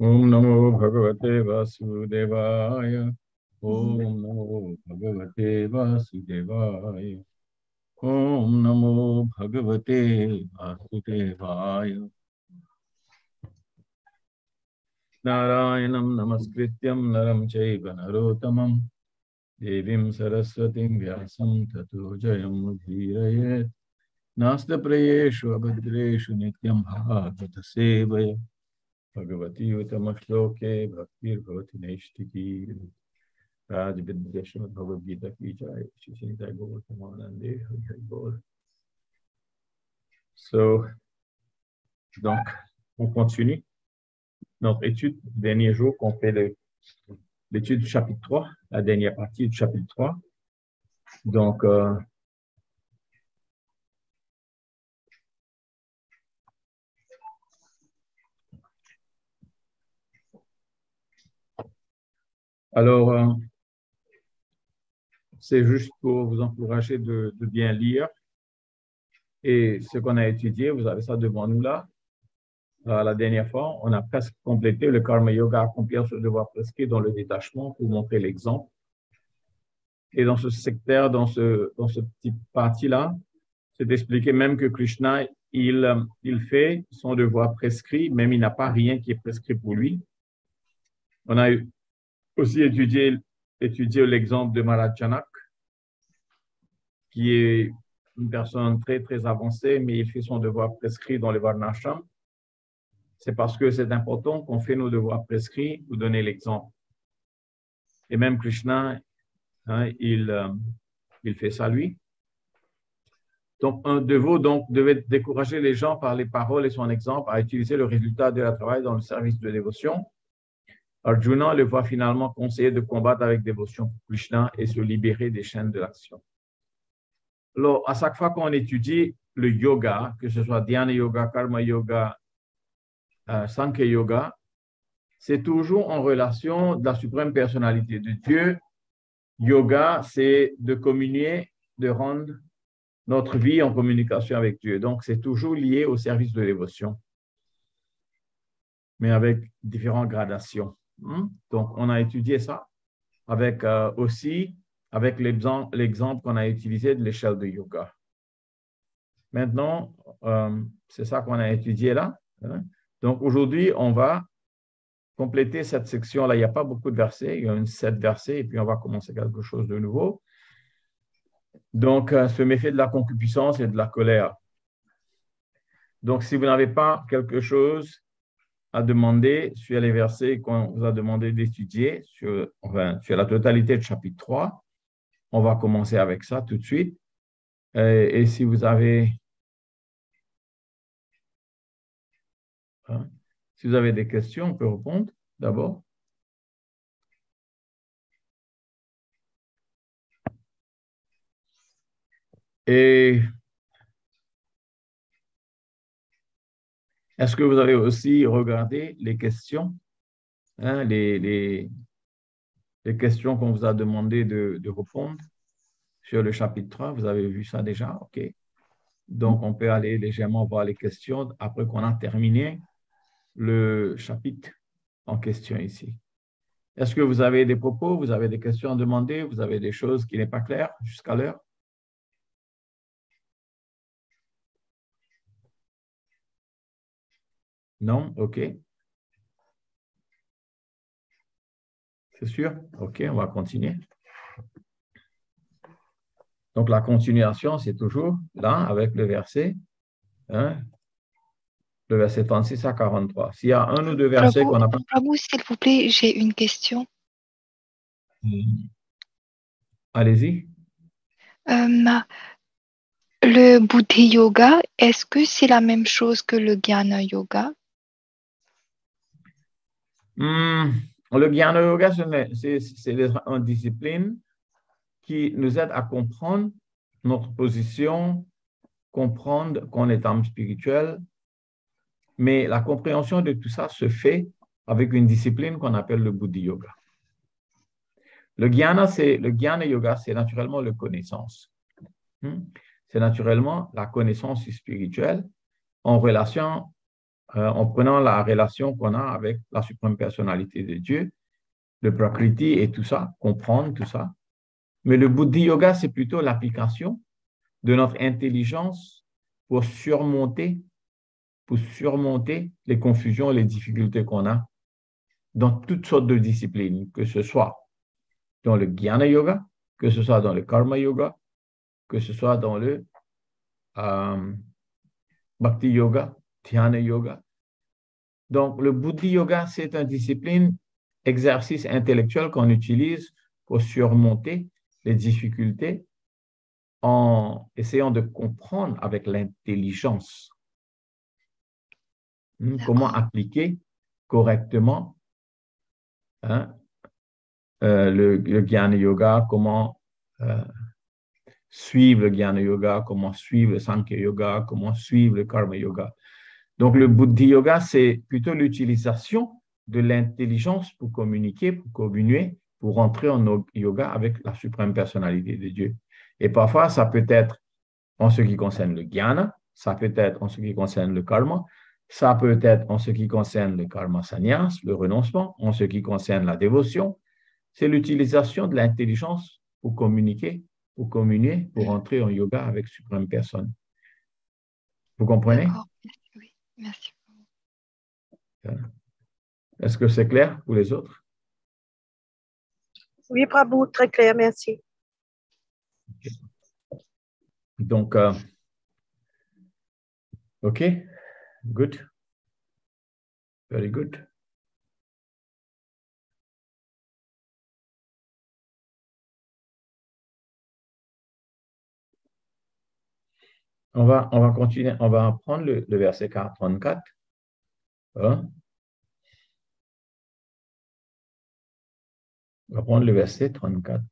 ओम नमो भगवते वासुदेवाय। ओम नमो भगवते वासुदेवाय। ओम नमो भगवते वासुदेवाय। नारायणं नमस्कृत्यं नरं चैव नरोत्तमं। देवीं सरस्वतीं व्यासं ततो जयं मुदीरयेत् नास्तप्रियेषु अभद्रेषु नित्यं भागवतसेवया So, donc, on continue notre étude, dernier jour qu'on fait l'étude du chapitre 3, la dernière partie du chapitre 3. Donc, euh, alors, euh, c'est juste pour vous encourager de, bien lire. Et ce qu'on a étudié, vous avez ça devant nous là. Euh, la dernière fois, on a presque complété le karma yoga, accomplir ce devoir prescrit dans le détachement pour montrer l'exemple. Et dans ce secteur, dans ce, dans ce petit parti-là, c'est expliqué même que Krishna, il, il fait son devoir prescrit, même il n'a pas rien qui est prescrit pour lui. On a aussi étudié l'exemple de Maharaj Janak, qui est une personne très, très avancée, mais il fait son devoir prescrit dans le Varnashram. C'est parce que c'est important qu'on fait nos devoirs prescrits pour donner l'exemple. Et même Krishna, hein, il, euh, il fait ça lui. Donc, un dévot donc, devait décourager les gens par les paroles et son exemple à utiliser le résultat de leur travail dans le service de dévotion. Arjuna le voit finalement conseiller de combattre avec dévotion pour Krishna et se libérer des chaînes de l'action. Alors, à chaque fois qu'on étudie le yoga, que ce soit Dhyana Yoga, Karma Yoga, euh, Sankhya Yoga, c'est toujours en relation de la suprême personnalité de Dieu. Yoga, c'est de communier, de rendre notre vie en communication avec Dieu. Donc, c'est toujours lié au service de dévotion, mais avec différentes gradations. Hein. Donc, on a étudié ça avec euh, aussi avec l'exemple qu'on a utilisé de l'échelle de yoga. Maintenant, euh, c'est ça qu'on a étudié là. hein? Donc, aujourd'hui, on va compléter cette section-là. Il n'y a pas beaucoup de versets, il y a une sept versets, et puis on va commencer quelque chose de nouveau. Donc, euh, ce méfait de la concupiscence et de la colère. Donc, si vous n'avez pas quelque chose à demander sur les versets qu'on vous a demandé d'étudier, sur, enfin, sur la totalité du chapitre 3, on va commencer avec ça tout de suite. Euh, et si vous avez hein, si vous avez des questions, on peut répondre d'abord. Et est-ce que vous avez aussi regardé les questions, hein, les, questions qu'on vous a demandé de, de répondre sur le chapitre 3? Vous avez vu ça déjà? OK. Donc, on peut aller légèrement voir les questions après qu'on a terminé le chapitre en question ici. Est-ce que vous avez des propos, vous avez des questions à demander, vous avez des choses qui n'est pas claires jusqu'à l'heure? Non? OK. C'est sûr? OK, on va continuer. Donc, la continuation, c'est toujours là avec le verset, hein, le verset 36 à 43. S'il y a un ou deux versets qu'on n'a pas Prabhu, s'il vous plaît, j'ai une question. Allez-y. Euh, le Buddhi Yoga, est-ce que c'est la même chose que le Jnana Yoga? Hmm, le Jnana Yoga, c'est une discipline qui nous aide à comprendre notre position, comprendre qu'on est âme spirituelle. Mais la compréhension de tout ça se fait avec une discipline qu'on appelle le Buddhi Yoga. Le Jnana Yoga, c'est naturellement le connaissance. Hmm? C'est naturellement la connaissance spirituelle en relation euh, en prenant la relation qu'on a avec la suprême personnalité de Dieu, le Prakriti et tout ça, comprendre tout ça. Mais le Buddhi Yoga, c'est plutôt l'application de notre intelligence pour surmonter, pour surmonter les confusions et les difficultés qu'on a dans toutes sortes de disciplines, que ce soit dans le Jnana Yoga, que ce soit dans le Karma Yoga, que ce soit dans le euh, Bhakti Yoga, Dhyana Yoga. Donc, le Buddhi Yoga, c'est une discipline, exercice intellectuel qu'on utilise pour surmonter les difficultés en essayant de comprendre avec l'intelligence hmm, comment appliquer correctement hein, euh, le, le Yoga, comment euh, suivre le Jnana Yoga, comment suivre le Sankhya Yoga, comment suivre le Karma Yoga. Donc, le Buddhi Yoga, c'est plutôt l'utilisation de l'intelligence pour communiquer, pour communier, pour rentrer en yoga avec la suprême personnalité de Dieu. Et parfois, ça peut être en ce qui concerne le Jnana, ça peut être en ce qui concerne le Karma, ça peut être en ce qui concerne le Karma Sannyas, le renoncement, en ce qui concerne la dévotion. C'est l'utilisation de l'intelligence pour communiquer pour communier, pour entrer en yoga avec Suprême Personne. Vous comprenez? Merci. Est-ce que c'est clair pour les autres? Oui, Prabhu, très clair, merci. Donc, euh, OK, good. Very good. On va, on va continuer, on va prendre le, verset 34. Hein? On va prendre le verset 34.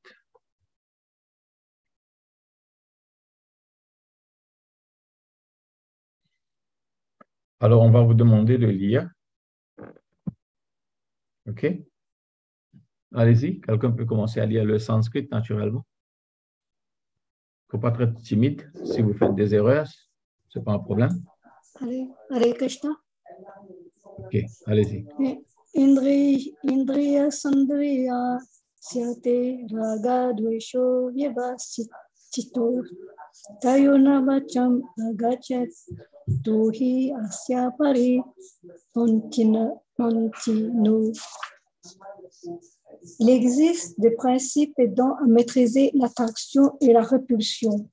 Alors, on va vous demander de lire. OK? Allez-y, quelqu'un peut commencer à lire le sanskrit naturellement faut pas être timide. Si vous faites des erreurs, ce n'est pas un problème. Allez, allez, Krishna. Ok, allez-y. Indri, Indriya Sandriya Syate Raga Dvesho Chito Tayona Vacham Agachat Tohi Asya Pari Ontina Ontinu il existe des principes aidant à maîtriser l'attraction et la répulsion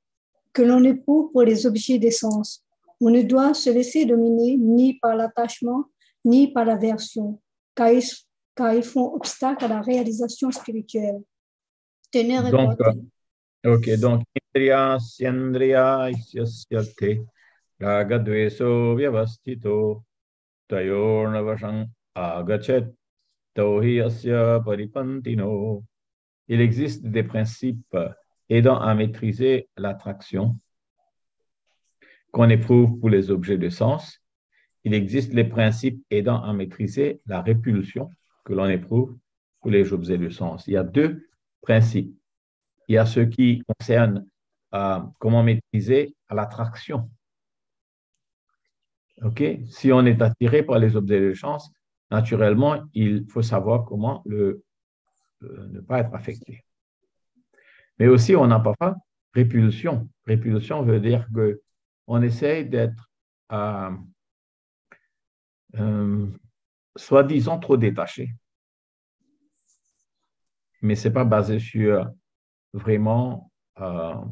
que l'on éprouve pour les objets d'essence. On ne doit se laisser dominer ni par l'attachement ni par l'aversion, car ils, car ils font obstacle à la réalisation spirituelle. Tenez donc, ok, donc indriya syandriya isyate ragadveso vyavastito tayornavashang agachet il existe des principes aidant à maîtriser l'attraction qu'on éprouve pour les objets de sens. Il existe les principes aidant à maîtriser la répulsion que l'on éprouve pour les objets de sens. Il y a deux principes. Il y a ce qui concerne euh, comment maîtriser l'attraction. Si on est attiré par les objets de sens, naturellement, il faut savoir comment euh, ne pas être affecté. Mais aussi, on n'a pas répulsion. Répulsion veut dire qu'on essaye d'être, euh, euh, soi-disant, trop détaché. Mais ce n'est pas basé sur vraiment un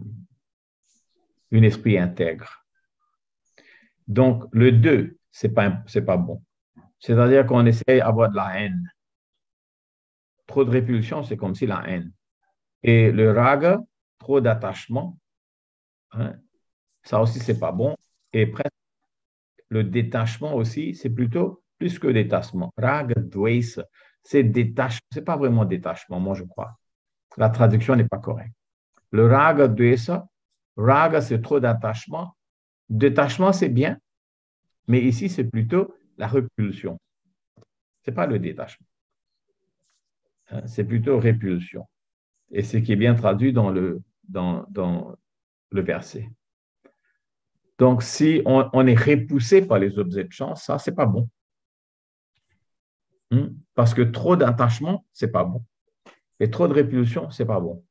esprit intègre. Donc, le 2, ce n'est pas bon. C'est-à-dire qu'on essaie d'avoir de la haine. Trop de répulsion, c'est comme si la haine. Et le raga, trop d'attachement, hein, ça aussi, c'est pas bon. Et le détachement aussi, c'est plutôt plus que détachement. Raga, dvesa, c'est détachement. C'est pas vraiment détachement, moi, je crois. La traduction n'est pas correcte. Le raga, dvesa, raga, c'est trop d'attachement. Détachement, c'est bien, mais ici, c'est plutôt la répulsion. Ce n'est pas le détachement. Hein, c'est plutôt répulsion. Et ce qui est bien traduit dans le, verset. Donc, si on, est repoussé par les objets de chance, ça, c'est pas bon. Hmm? Parce que trop d'attachement, c'est pas bon. Et trop de répulsion, c'est pas bon.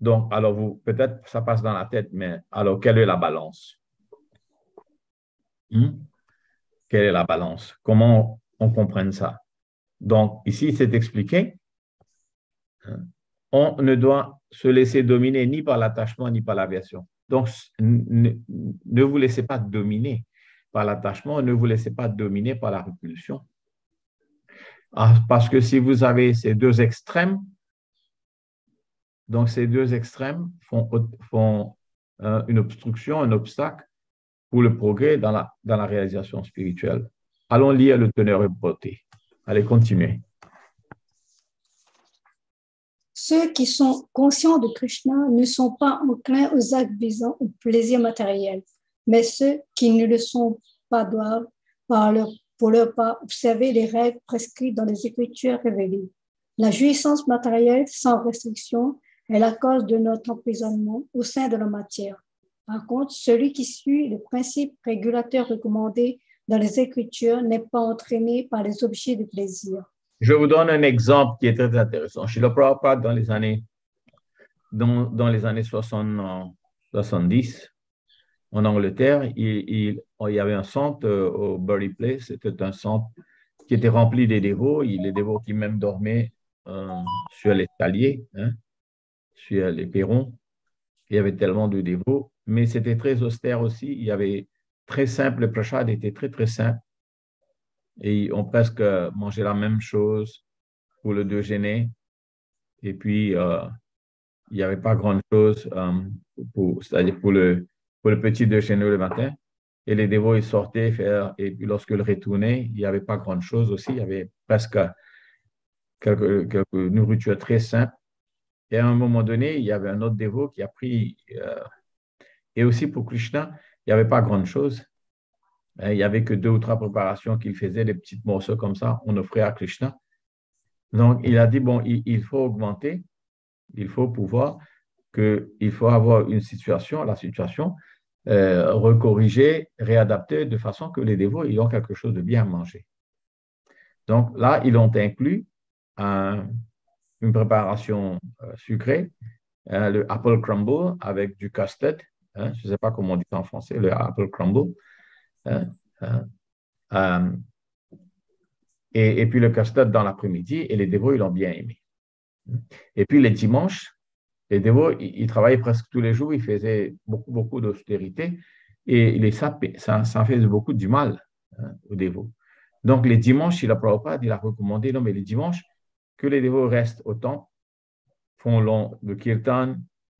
Donc, alors vous, peut-être ça passe dans la tête, mais alors quelle est la balance? Hmm? Quelle est la balance? Comment on comprenne ça? Donc, ici, c'est expliqué. On ne doit se laisser dominer ni par l'attachement ni par l'aviation. Donc, ne, vous laissez pas dominer par l'attachement, ne vous laissez pas dominer par la répulsion. Ah, parce que si vous avez ces deux extrêmes, donc ces deux extrêmes font, font euh, une obstruction, un obstacle pour le progrès dans la, dans la réalisation spirituelle. Allons lire le teneur et beauté. Allez, continuez. Ceux qui sont conscients de Krishna ne sont pas enclins aux actes visant au plaisir matériel, mais ceux qui ne le sont pas doivent, pour leur part, observer les règles prescrites dans les Écritures révélées. La jouissance matérielle sans restriction est la cause de notre emprisonnement au sein de la matière. Par contre, celui qui suit le principe régulateur recommandé dans les Écritures n'est pas entraîné par les objets de plaisir. Je vous donne un exemple qui est très intéressant. Chez le Prabhupada, dans les années, dans, dans les années 60, 70, en Angleterre, il, il, y avait un centre euh, au Bury Place. C'était un centre qui était rempli des dévots. Il, les dévots qui même dormaient euh, sur l'escalier, hein, sur les perrons. Il y avait tellement de dévots. Mais c'était très austère aussi. Il y avait très simple. Le prashad était très, très simple et ont presque mangé la même chose pour le déjeuner. Et puis, euh, il n'y avait pas grand-chose euh, pour, c'est-à-dire pour le, pour le petit déjeuner le matin. Et les dévots, ils sortaient faire, et puis lorsqu'ils retournaient, il n'y avait pas grand-chose aussi. Il y avait presque quelques, quelques nourritures très simples. Et à un moment donné, il y avait un autre dévot qui a pris, euh, et aussi pour Krishna, il n'y avait pas grand-chose. Hein, il n'y avait que deux ou trois préparations qu'il faisait, des petits morceaux comme ça, on offrait à Krishna. Donc, il a dit, bon, il, faut augmenter, il faut pouvoir, que, il faut avoir une situation, la situation, euh, recorrigée, réadaptée de façon que les dévots ont quelque chose de bien à manger. Donc là, ils ont inclus une préparation euh, sucrée, hein, le apple crumble avec du custard. Hein, je ne sais pas comment on dit en français, le apple crumble. Hein, hein, euh, et, puis le casse-tête dans l'après-midi, et les dévots, ils l'ont bien aimé. Et puis les dimanches, les dévots, ils, travaillaient presque tous les jours, ils faisaient beaucoup, beaucoup d'austérité, et les, ça, ça, ça faisait beaucoup du mal aux dévots. Donc les dimanches, il a, il a recommandé, non, mais les dimanches, que les dévots restent au temps, font long, le kirtan,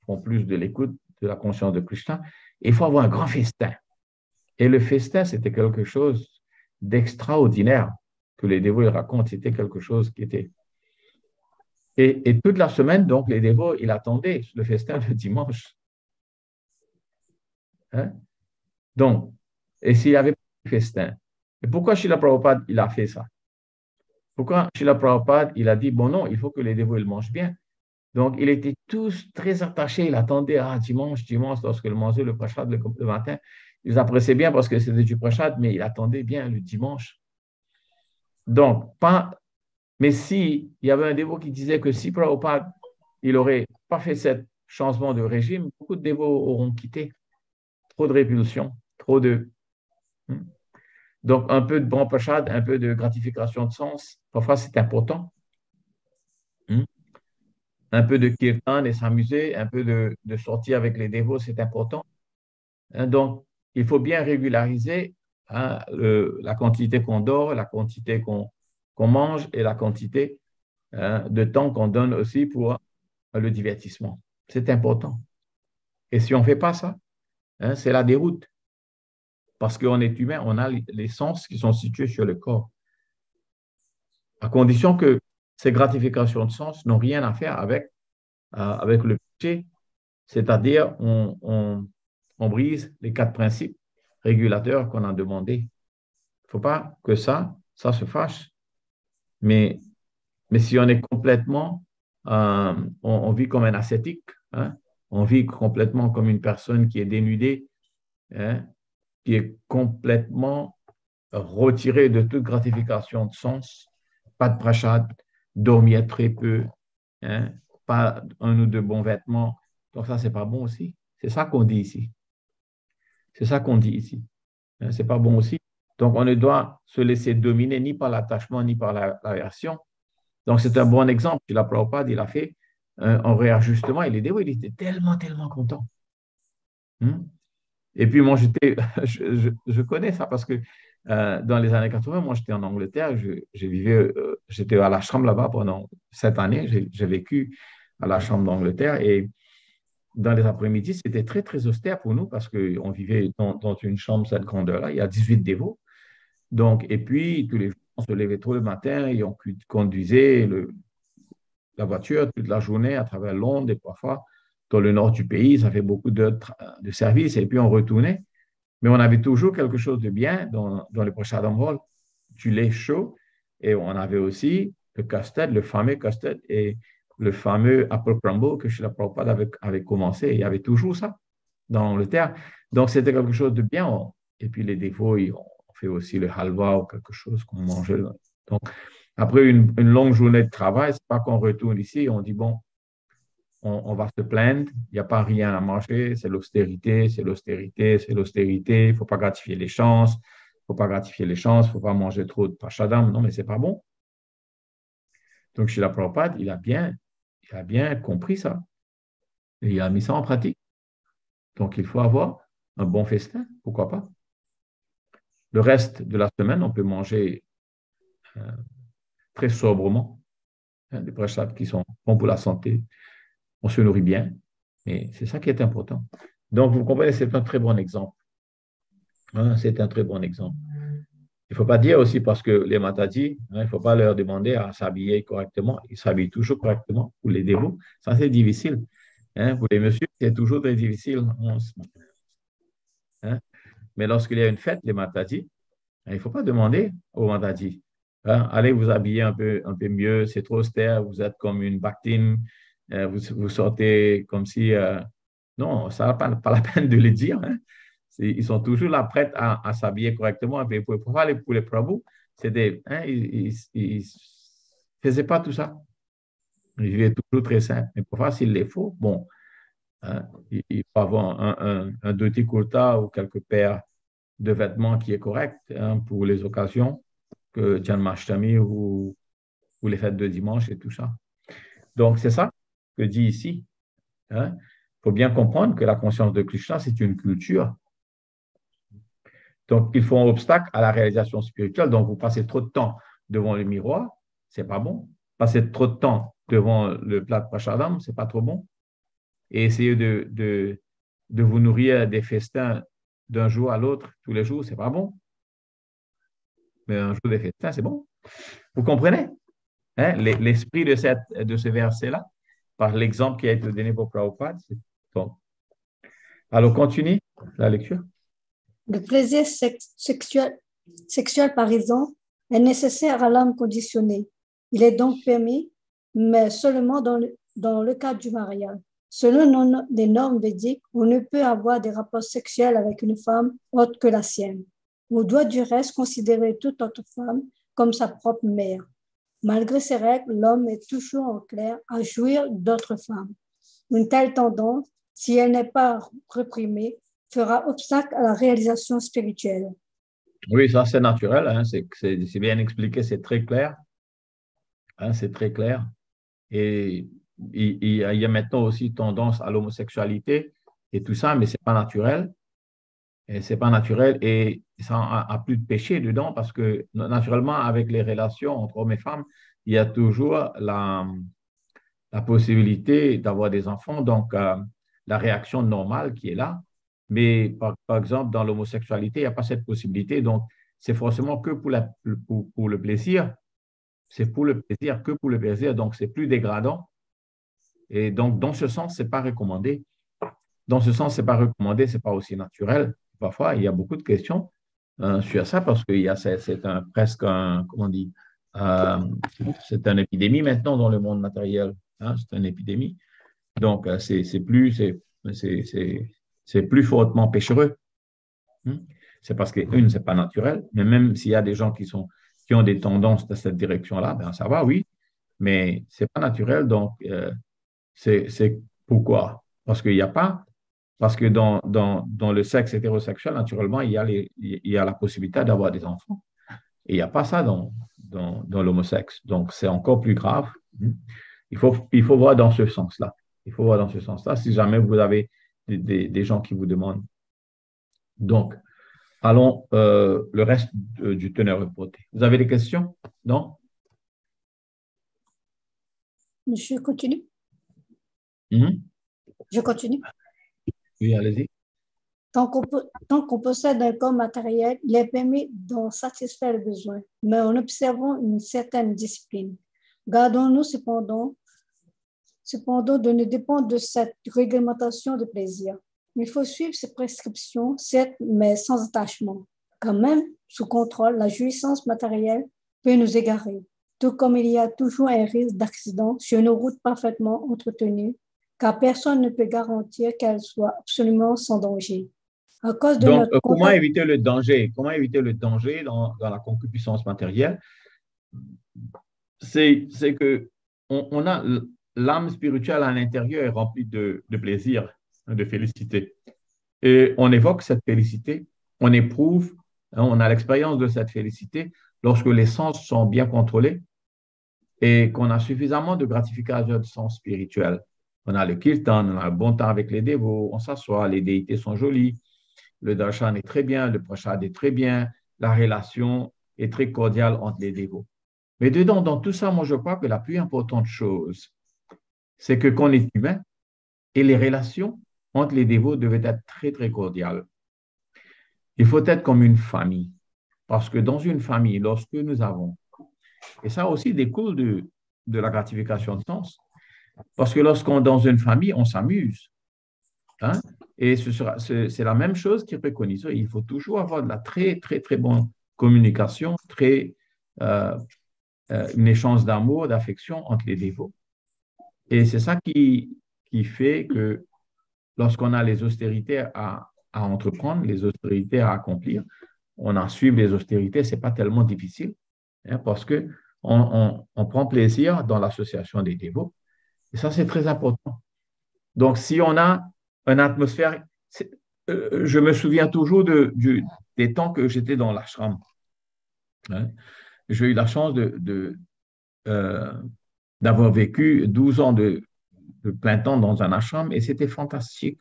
font plus de l'écoute, de la conscience de Krishna, il faut avoir un grand festin. Et le festin, c'était quelque chose d'extraordinaire que les dévots racontent. C'était quelque chose qui était. Et, toute la semaine, donc, les dévots, ils attendaient le festin le dimanche. Hein? Donc, et s'il y avait pas de festin, et pourquoi Srila Prabhupada, il a fait ça? Pourquoi Srila Prabhupada, il a dit, bon non, il faut que les dévots, ils mangent bien. Donc, il était tous très attachés. Il attendait, ah, dimanche, dimanche, lorsqu'il mangeait le prachad le, le matin, ils appréciaient bien parce que c'était du prachad, mais ils attendaient bien le dimanche. Donc, pas. Mais si il y avait un dévot qui disait que si Prabhupada, il n'aurait pas fait ce changement de régime, beaucoup de dévots auront quitté. Trop de répulsion, trop de. Hmm. Donc, un peu de bon prachad, un peu de gratification de sens, parfois c'est important. Un peu de kirtan et s'amuser, un peu de, de sortir avec les dévots, c'est important. Hein, donc, il faut bien régulariser hein, la quantité qu'on dort, la quantité qu'on mange et la quantité hein, de temps qu'on donne aussi pour le divertissement. C'est important. Et si on ne fait pas ça, c'est la déroute. Parce qu'on est humain, on a les sens qui sont situés sur le corps. À condition que ces gratifications de sens n'ont rien à faire avec, euh, avec le péché, c'est-à-dire on, on brise les quatre principes régulateurs qu'on a demandé. Il ne faut pas que ça, ça se fâche. Mais, mais si on est complètement, euh, on, vit comme un ascétique, hein, on vit complètement comme une personne qui est dénudée, hein, qui est complètement retiré de toute gratification de sens, pas de prachade, dormir très peu, hein, pas un ou deux bons vêtements. Donc ça, c'est pas bon aussi. C'est ça qu'on dit ici. C'est ça qu'on dit ici. Hein, c'est pas bon aussi. Donc on ne doit se laisser dominer ni par l'attachement ni par l'aversion. Donc c'est un bon exemple. Il a pas, il a fait un réajustement. Il, est, il était tellement, tellement content. Hein? Et puis moi, j'étais, je, je, connais ça parce que euh, dans les années 80, moi, j'étais en Angleterre, je, vivais, euh, j'étais à la chambre là-bas pendant sept années, j'ai vécu à la chambre d'Angleterre et dans les après-midi, c'était très, très austère pour nous parce qu'on vivait dans, une chambre cette grandeur-là, il y a 18 dévots. Donc, et puis, tous les jours, on se levait tôt le matin et on conduisait la voiture toute la journée à travers Londres et parfois dans le nord du pays, ça fait beaucoup de, services et puis on retournait. Mais on avait toujours quelque chose de bien dans, dans le prochain vol, du lait chaud. Et on avait aussi le custard, le fameux custard et le fameux apple crumble que ne pas avait, avait commencé. Il y avait toujours ça dans l'Angleterre. Donc, c'était quelque chose de bien. Et puis, les défauts, on fait aussi le halwa ou quelque chose qu'on mangeait. Donc, après une, longue journée de travail, c'est pas qu'on retourne ici et on dit, bon, on, va se plaindre, il n'y a pas rien à manger, c'est l'austérité, c'est l'austérité, c'est l'austérité, il ne faut pas gratifier les chances, faut pas gratifier les chances, faut pas manger trop de pachadam, non, mais ce n'est pas bon. Donc, chez la Prabhupada, il a bien, il a bien compris ça. Et il a mis ça en pratique. Donc, il faut avoir un bon festin, pourquoi pas. Le reste de la semaine, on peut manger euh, très sobrement, hein, des prachats qui sont bons pour la santé, on se nourrit bien. Et c'est ça qui est important. Donc, vous comprenez, c'est un très bon exemple. Hein, c'est un très bon exemple. Il ne faut pas dire aussi parce que les matadis, hein, il ne faut pas leur demander à s'habiller correctement. Ils s'habillent toujours correctement. Pour les dévots, ça c'est difficile. Hein, pour les messieurs, c'est toujours très difficile. Mais lorsqu'il y a une fête, les matadis, il ne faut pas demander aux matadis. allez vous habiller un peu, un peu mieux, c'est trop austère, vous êtes comme une bactine, euh, vous, sortez comme si... Euh, non, ça n'a pas, la peine de le dire. Hein. Ils sont toujours là prêts à, s'habiller correctement. Pour, pour, les, pour les Prabhu, c'était, hein, ils ne faisaient pas tout ça. Ils vivaient toujours très simple. Mais parfois, s'il les faut, bon, hein, il, faut avoir un, un, un kurta ou quelques paires de vêtements qui est correct pour les occasions que Janmashtami ou, ou les fêtes de dimanche et tout ça. Donc, c'est ça que dit ici. Il hein. faut bien comprendre que la conscience de Krishna, c'est une culture. Donc, il faut un obstacle à la réalisation spirituelle. Donc, vous passez trop de temps devant le miroir, c'est pas bon. Passer trop de temps devant le plat de Prachadam, c'est pas trop bon. Et essayer de, vous nourrir des festins d'un jour à l'autre, tous les jours, c'est pas bon. Mais un jour des festins, c'est bon. Vous comprenez? Hein? l'esprit de, ce verset-là par l'exemple qui a été donné pour Prabhupada. Bon. Alors, continue la lecture. Le plaisir sexuel, par exemple, est nécessaire à l'âme conditionnée. Il est donc permis, mais seulement dans le, dans le cadre du mariage. Selon les normes védiques, on ne peut avoir des rapports sexuels avec une femme autre que la sienne. On doit du reste considérer toute autre femme comme sa propre mère. Malgré ces règles, l'homme est toujours en clair à jouir d'autres femmes. Une telle tendance, si elle n'est pas reprimée, fera obstacle à la réalisation spirituelle. Oui, ça c'est naturel, hein. c'est bien expliqué, c'est très clair. Hein, c'est très clair. Et il, y a maintenant aussi tendance à l'homosexualité et tout ça, mais c'est pas naturel. Et c'est pas naturel et ça a, plus de péché dedans parce que naturellement, avec les relations entre hommes et femmes, il y a toujours la, la possibilité d'avoir des enfants, donc euh, la réaction normale qui est là. Mais par, exemple, dans l'homosexualité, il n'y a pas cette possibilité. Donc, c'est forcément que pour, le plaisir. C'est pour le plaisir, que pour le plaisir. Donc, c'est plus dégradant. Et donc, dans ce sens, ce n'est pas recommandé. Dans ce sens, ce n'est pas recommandé, ce n'est pas aussi naturel. Parfois, il y a beaucoup de questions euh, sur ça parce que c'est un, presque un, comment on dit, euh, c'est une épidémie maintenant dans le monde matériel. Hein, c'est une épidémie. Donc, euh, c'est plus, c'est plus fortement péchereux. Hmm? c'est parce que, une, c'est pas naturel, mais même s'il y a des gens qui, sont, qui ont des tendances dans cette direction-là, ben ça va, oui, mais c'est pas naturel, donc euh, c'est pourquoi? Parce qu'il n'y a pas, parce que dans, dans, dans, le sexe hétérosexuel, naturellement, il y a, les, il y a la possibilité d'avoir des enfants. Et il n'y a pas ça dans, dans, dans l'homosexe. Donc, c'est encore plus grave. Il faut, il faut voir dans ce sens-là. Il faut voir dans ce sens-là si jamais vous avez des, des, gens qui vous demandent. Donc, allons euh, le reste du teneur reporté. Vous avez des questions? Non? Je continue. Mhm. Je continue. Oui, allez-y. Tant qu'on possède un corps matériel, il est permis d'en satisfaire le besoin, mais en observant une certaine discipline. Gardons-nous cependant, cependant de ne dépendre de cette réglementation de plaisir. Il faut suivre ces prescriptions, certes, mais sans attachement. Quand même, sous contrôle, la jouissance matérielle peut nous égarer, tout comme il y a toujours un risque d'accident sur une route parfaitement entretenue, car personne ne peut garantir qu'elle soit absolument sans danger. Donc, euh, comment éviter le danger? Comment éviter le danger dans, dans la concupiscence matérielle? C'est que on, a l'âme spirituelle à l'intérieur est remplie de, plaisir, de félicité. Et on évoque cette félicité, on éprouve, hein, on a l'expérience de cette félicité lorsque les sens sont bien contrôlés et qu'on a suffisamment de gratification de sens spirituel. On a le kirtan, on a le bon temps avec les dévots, on s'assoit, les déités sont jolies, le darshan est très bien, le prashad est très bien, la relation est très cordiale entre les dévots. Mais dedans, dans tout ça, moi, je crois que la plus importante chose, c'est que qu'on est humain et les relations entre les dévots devaient être très, très cordiales. Il faut être comme une famille, parce que dans une famille, lorsque nous avons, et ça aussi découle de, la gratification de sens, parce que lorsqu'on est dans une famille, on s'amuse. Hein? Et c'est la même chose qui est préconisé. Il faut toujours avoir de la très, très, très bonne communication, très, euh, euh, une échange d'amour, d'affection entre les dévots. Et c'est ça qui, qui fait que lorsqu'on a les austérités à, à, entreprendre, les austérités à accomplir, on en suit les austérités, ce n'est pas tellement difficile hein, parce qu'on on, on prend plaisir dans l'association des dévots. Et ça, c'est très important. Donc, si on a une atmosphère. Euh, je me souviens toujours de, des temps que j'étais dans l'ashram. Hein. J'ai eu la chance de, euh, d'avoir vécu 12 ans de, plein temps dans un ashram et c'était fantastique.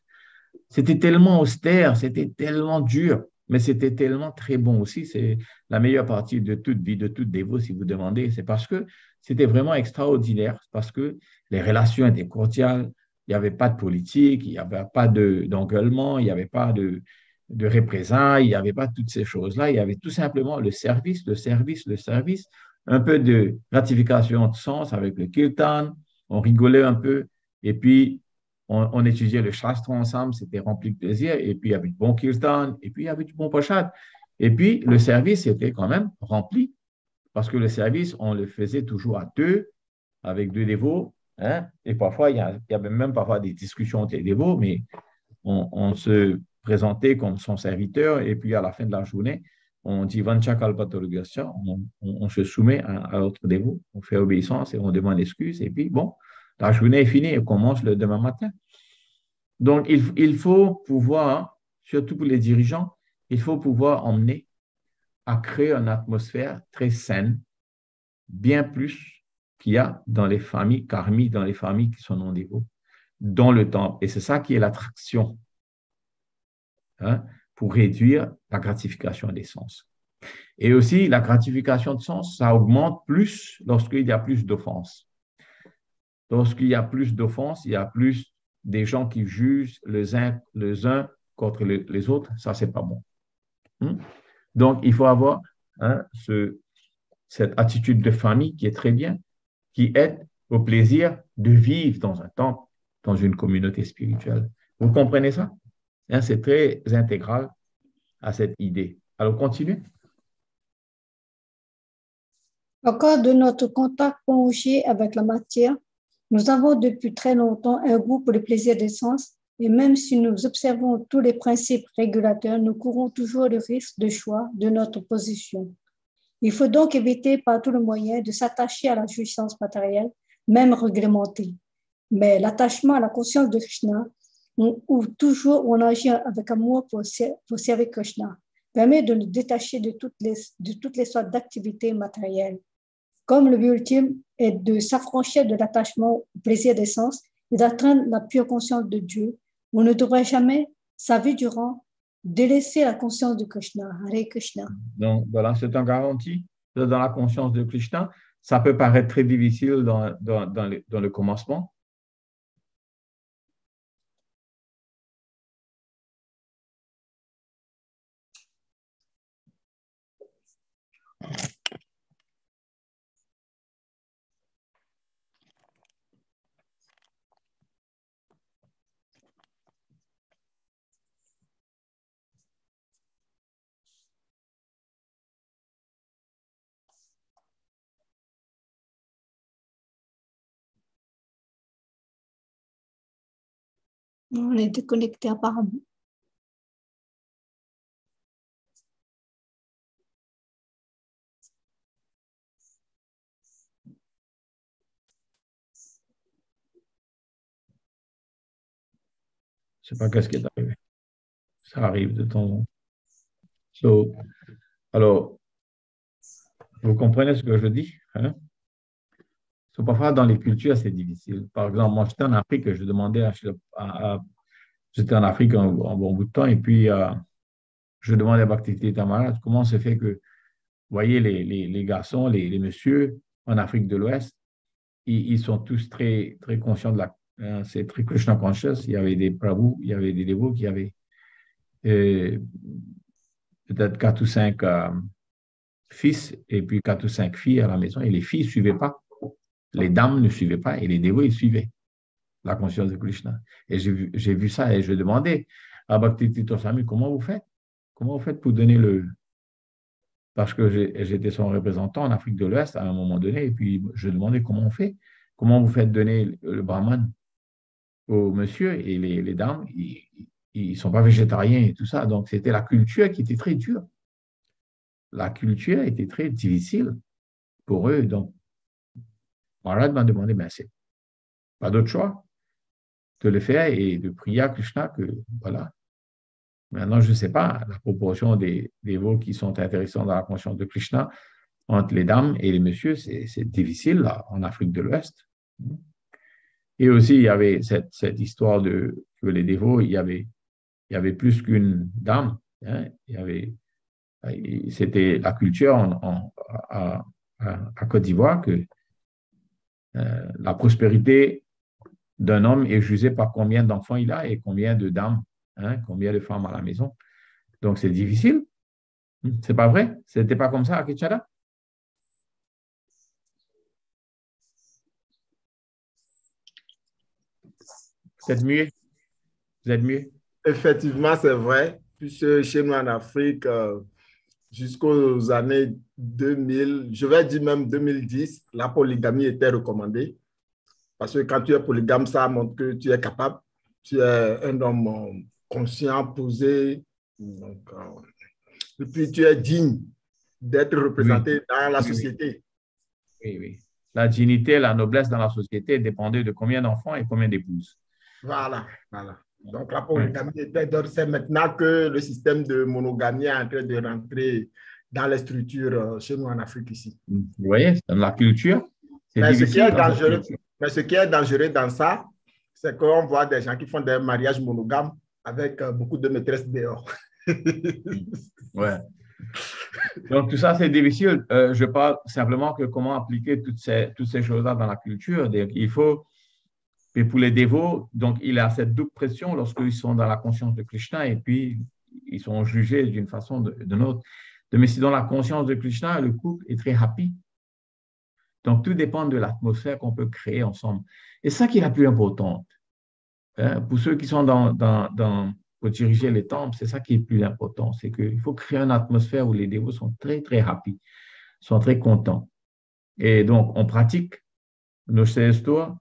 C'était tellement austère, c'était tellement dur, mais c'était tellement très bon aussi. C'est la meilleure partie de toute vie, de toute dévot, si vous demandez. C'est parce que c'était vraiment extraordinaire, parce que les relations étaient cordiales, il n'y avait pas de politique, il n'y avait pas d'engueulement, il n'y avait pas de, de représailles, il n'y avait pas toutes ces choses-là. Il y avait tout simplement le service, le service, le service, un peu de gratification de sens avec le kirtan, on rigolait un peu, et puis on, étudiait le shastra ensemble, c'était rempli de plaisir, et puis il y avait du bon kirtan, et puis il y avait du bon prashad. Et puis le service était quand même rempli, parce que le service, on le faisait toujours à deux, avec deux dévots, Hein? Et parfois, il y, avait même parfois des discussions entre les dévots, mais on, se présentait comme son serviteur. Et puis à la fin de la journée, on dit Vancha on, on, se soumet à, l'autre dévot, on fait obéissance et on demande excuse. Et puis, bon, la journée est finie et commence le demain matin. Donc, il, faut pouvoir, surtout pour les dirigeants, il faut pouvoir emmener à créer une atmosphère très saine, bien plus qu'il y a dans les familles karmiques, dans les familles qui sont non dévots, dans le temple. Et c'est ça qui est l'attraction hein, pour réduire la gratification des sens. Et aussi, la gratification de sens, ça augmente plus lorsqu'il y a plus d'offenses. Lorsqu'il y a plus d'offenses, il y a plus des gens qui jugent les uns, les uns contre les autres. Ça, c'est pas bon. Hmm? Donc, il faut avoir hein, ce, cette attitude de famille qui est très bien, qui aide au plaisir de vivre dans un temple, dans une communauté spirituelle. Vous comprenez ça? Hein, c'est très intégral à cette idée. Alors, continue. Encore de notre contact prolongé avec la matière, nous avons depuis très longtemps un goût pour le plaisir des sens Et même si nous observons tous les principes régulateurs, nous courons toujours le risque de choix de notre position. Il faut donc éviter par tous les moyens de s'attacher à la jouissance matérielle, même réglementée. Mais l'attachement à la conscience de Krishna, où toujours on agit avec amour pour, servir Krishna, permet de nous détacher de toutes les, sortes d'activités matérielles. Comme le but ultime est de s'affranchir de l'attachement au plaisir des sens et d'atteindre la pure conscience de Dieu, on ne devrait jamais, sa vie durant, délaisser la conscience de Krishna, Hare Krishna. Donc voilà, c'est un garantie dans la conscience de Krishna. Ça peut paraître très difficile dans, dans, dans, le, dans le commencement, On est déconnecté apparemment. Je sais pas qu'est-ce qui est arrivé. Ça arrive de temps en temps. So, alors, vous comprenez ce que je dis? Hein? Parfois, dans les cultures, c'est difficile. Par exemple, moi, j'étais en Afrique, je demandais à, à- j'étais en Afrique un, bon bout de temps, et puis euh, je demandais à Bhakti Tamarat comment se fait que, vous voyez, les, garçons, les, messieurs en Afrique de l'Ouest, ils, sont tous très, très conscients de la. hein, c'est très Krishna conscious. Il y avait des Prabhu, il y avait des dévots qui avaient euh, peut-être quatre ou cinq euh, fils et puis quatre ou cinq filles à la maison, et les filles ne suivaient pas. Les dames ne suivaient pas et les dévots, ils suivaient la conscience de Krishna. Et j'ai vu, ça et je demandais à Bhakti Tosami, comment vous faites? Comment vous faites pour donner le... Parce que j'étais son représentant en Afrique de l'Ouest à un moment donné, et puis je demandais comment on fait? Comment vous faites donner le brahman au monsieur et les, les dames, ils ne sont pas végétariens et tout ça. Donc, c'était la culture qui était très dure. La culture était très difficile pour eux. Donc, Maharaj m'a demandé, ben, c'est pas d'autre choix que de le faire et de prier à Krishna que, voilà. Maintenant, je ne sais pas la proportion des dévots qui sont intéressants dans la conscience de Krishna entre les dames et les messieurs, c'est difficile là, en Afrique de l'Ouest. Et aussi, il y avait cette, histoire de que les dévots, il y avait, plus qu'une dame. hein. C'était la culture en, à- à Côte d'Ivoire que euh, la prospérité d'un homme est jugée par combien d'enfants il a et combien de dames, hein, combien de femmes à la maison. Donc, c'est difficile. C'est pas vrai? C'était pas comme ça à Kitchada? Vous êtes mieux? Vous êtes mieux? Effectivement, c'est vrai, puisque chez nous en Afrique, euh, jusqu'aux années 2000, je vais dire même 2010, la polygamie était recommandée. Parce que quand tu es polygame, ça montre que tu es capable, tu es un homme conscient, posé, donc, euh, et puis tu es digne d'être représenté dans la société. Oui, oui. La dignité, la noblesse dans la société dépendait de combien d'enfants et combien d'épouses. Voilà, voilà. Donc la polygamie était c'est maintenant que le système de monogamie est en train de rentrer dans les structures euh, chez nous en Afrique ici. Vous voyez, dans la culture, c'est Mais ce qui est dangereux, mais ce qui est dangereux dans ça, c'est qu'on voit des gens qui font des mariages monogames avec euh, beaucoup de maîtresses dehors. Ouais. Donc, tout ça, c'est difficile. Euh, je parle simplement que comment appliquer toutes ces, toutes ces choses-là dans la culture. Il faut, et pour les dévots, donc, il a cette double pression lorsqu'ils sont dans la conscience de Krishna et puis ils sont jugés d'une façon ou d'une autre. Mais si dans la conscience de Krishna, le couple est très happy. Donc, tout dépend de l'atmosphère qu'on peut créer ensemble. Et ça qui est la plus importante. Hein, pour ceux qui sont dans, dans, dans, pour diriger les temples, c'est ça qui est le plus important. C'est qu'il faut créer une atmosphère où les dévots sont très, très happy, sont très contents. Et donc, on pratique nos 16 tours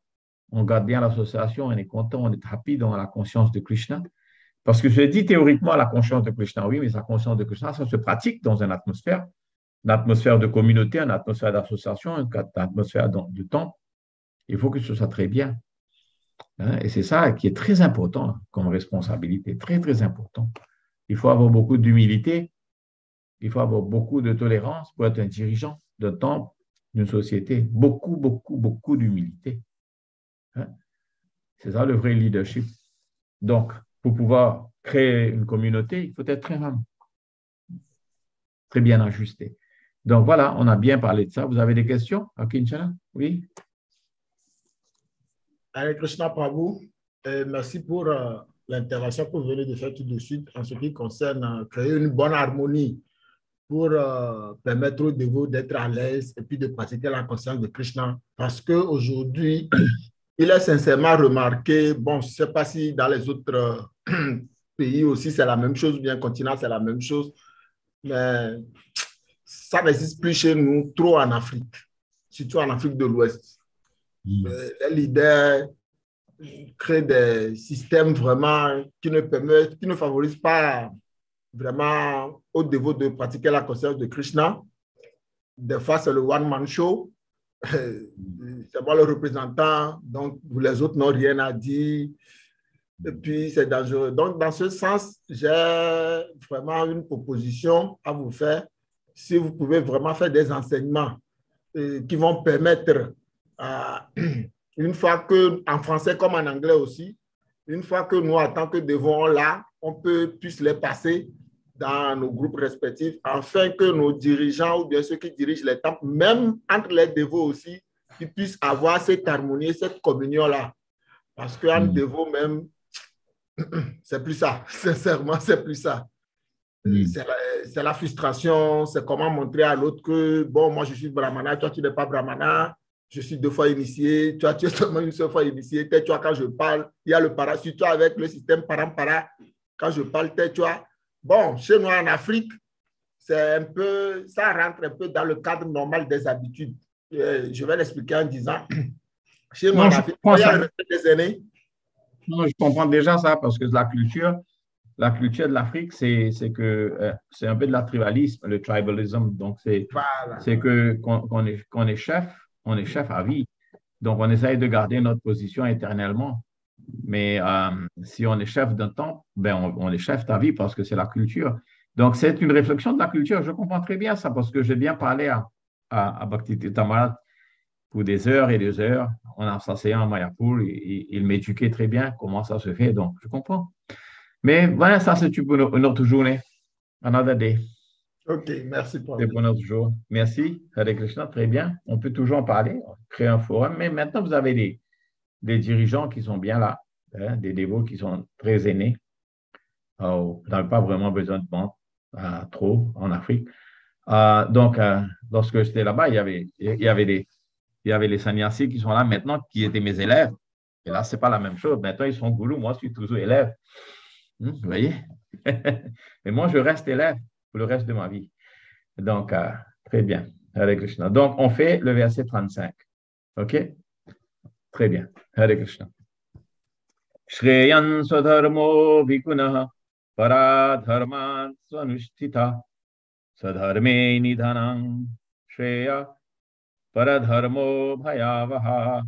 on garde bien l'association, on est content, on est happy dans la conscience de Krishna. Parce que je dis théoriquement la conscience de Krishna, oui, mais sa conscience de Krishna, ça se pratique dans une atmosphère, une atmosphère de communauté, une atmosphère d'association, une atmosphère de temps. Il faut que ce soit très bien. Hein, et c'est ça qui est très important comme responsabilité, très, très important. Il faut avoir beaucoup d'humilité, il faut avoir beaucoup de tolérance pour être un dirigeant d'un temps, d'une société. Beaucoup, beaucoup, beaucoup d'humilité. Hein? C'est ça le vrai leadership. Donc, pour pouvoir créer une communauté, il faut être très très bien ajusté. Donc voilà, on a bien parlé de ça. Vous avez des questions à Kinshasa? Oui? Hare Krishna Prabhu, merci pour euh, l'intervention que vous venez de faire tout de suite en ce qui concerne euh, créer une bonne harmonie pour euh, permettre aux dévots d'être à l'aise et puis de pratiquer la conscience de Krishna. Parce qu'aujourd'hui, il est sincèrement remarqué, bon, je ne sais pas si dans les autres pays aussi c'est la même chose, ou bien continent c'est la même chose, mais ça n'existe plus chez nous, trop en Afrique, surtout en Afrique de l'Ouest. Mm. Euh, les leaders créent des systèmes vraiment qui ne permettent, qui ne favorisent pas vraiment au dévot de pratiquer la conscience de Krishna. Des fois, c'est le one-man show. C'est moi le représentant, donc les autres n'ont rien à dire. Et puis, c'est dangereux. Donc, dans ce sens, j'ai vraiment une proposition à vous faire. Si vous pouvez vraiment faire des enseignements euh, qui vont permettre une fois que, en français comme en anglais aussi, une fois que nous, en tant que devons là, on peut puisse les passer dans nos groupes respectifs, afin que nos dirigeants ou bien ceux qui dirigent les temples, même entre les dévots aussi, qu'ils puissent avoir cette harmonie, cette communion-là. Parce qu'un mm. dévot même, c'est plus ça. Sincèrement, c'est plus ça. Mm. C'est la, frustration, c'est comment montrer à l'autre que, bon, moi je suis brahmana, toi tu n'es pas brahmana, je suis deux fois initié, toi, tu es seulement une seule fois initié, vois, quand je parle, il y a le para, surtout avec le système parampara, quand je parle, vois. Bon, chez nous en Afrique, c'est un peu, ça rentre un peu dans le cadre normal des habitudes. Euh, je vais l'expliquer en disant, chez moi en Afrique, il y a des aînés. Non, je comprends déjà ça parce que la culture, la culture de l'Afrique, c'est que euh, c'est un peu de la tribalisme, le tribalism. Donc, c'est c'est que qu'on est, qu'on est chef, on est chef à vie. Donc, on essaye de garder notre position éternellement. Mais euh, si on est chef d'un temps, ben on, est chef à vie parce que c'est la culture. Donc, c'est une réflexion de la culture. Je comprends très bien ça parce que j'ai bien parlé à, à, à Bhakti Tamarat pour des heures et des heures. On a s'asseyant à Mayapur et, il m'éduquait très bien comment ça se fait. Donc, je comprends. Mais voilà, ça, c'est pour une autre journée. Another day. OK, merci pour C'est pour notre jour. Merci, Hare Krishna, très bien. On peut toujours en parler, créer un forum, mais maintenant, vous avez des, des dirigeants qui sont bien là, hein, des dévots qui sont très aînés. Oh, vous n'avez pas vraiment besoin de vente euh, trop en Afrique. Euh, donc, euh, lorsque j'étais là-bas, il y avait, il y avait des, il y avait les sannyasis qui sont là maintenant, qui étaient mes élèves. Et là, ce n'est pas la même chose. Maintenant, ils sont goulous. Moi, je suis toujours élève. Hmm, vous voyez? Mais moi, je reste élève pour le reste de ma vie. Donc, très bien. Hare Krishna. Donc, on fait le verset 35. OK? Très bien. Hare Krishna. Shreyan swadharmo vikunaha paradharma swanushtita sadharme nidhanam shreya paradharmo bhayavaha.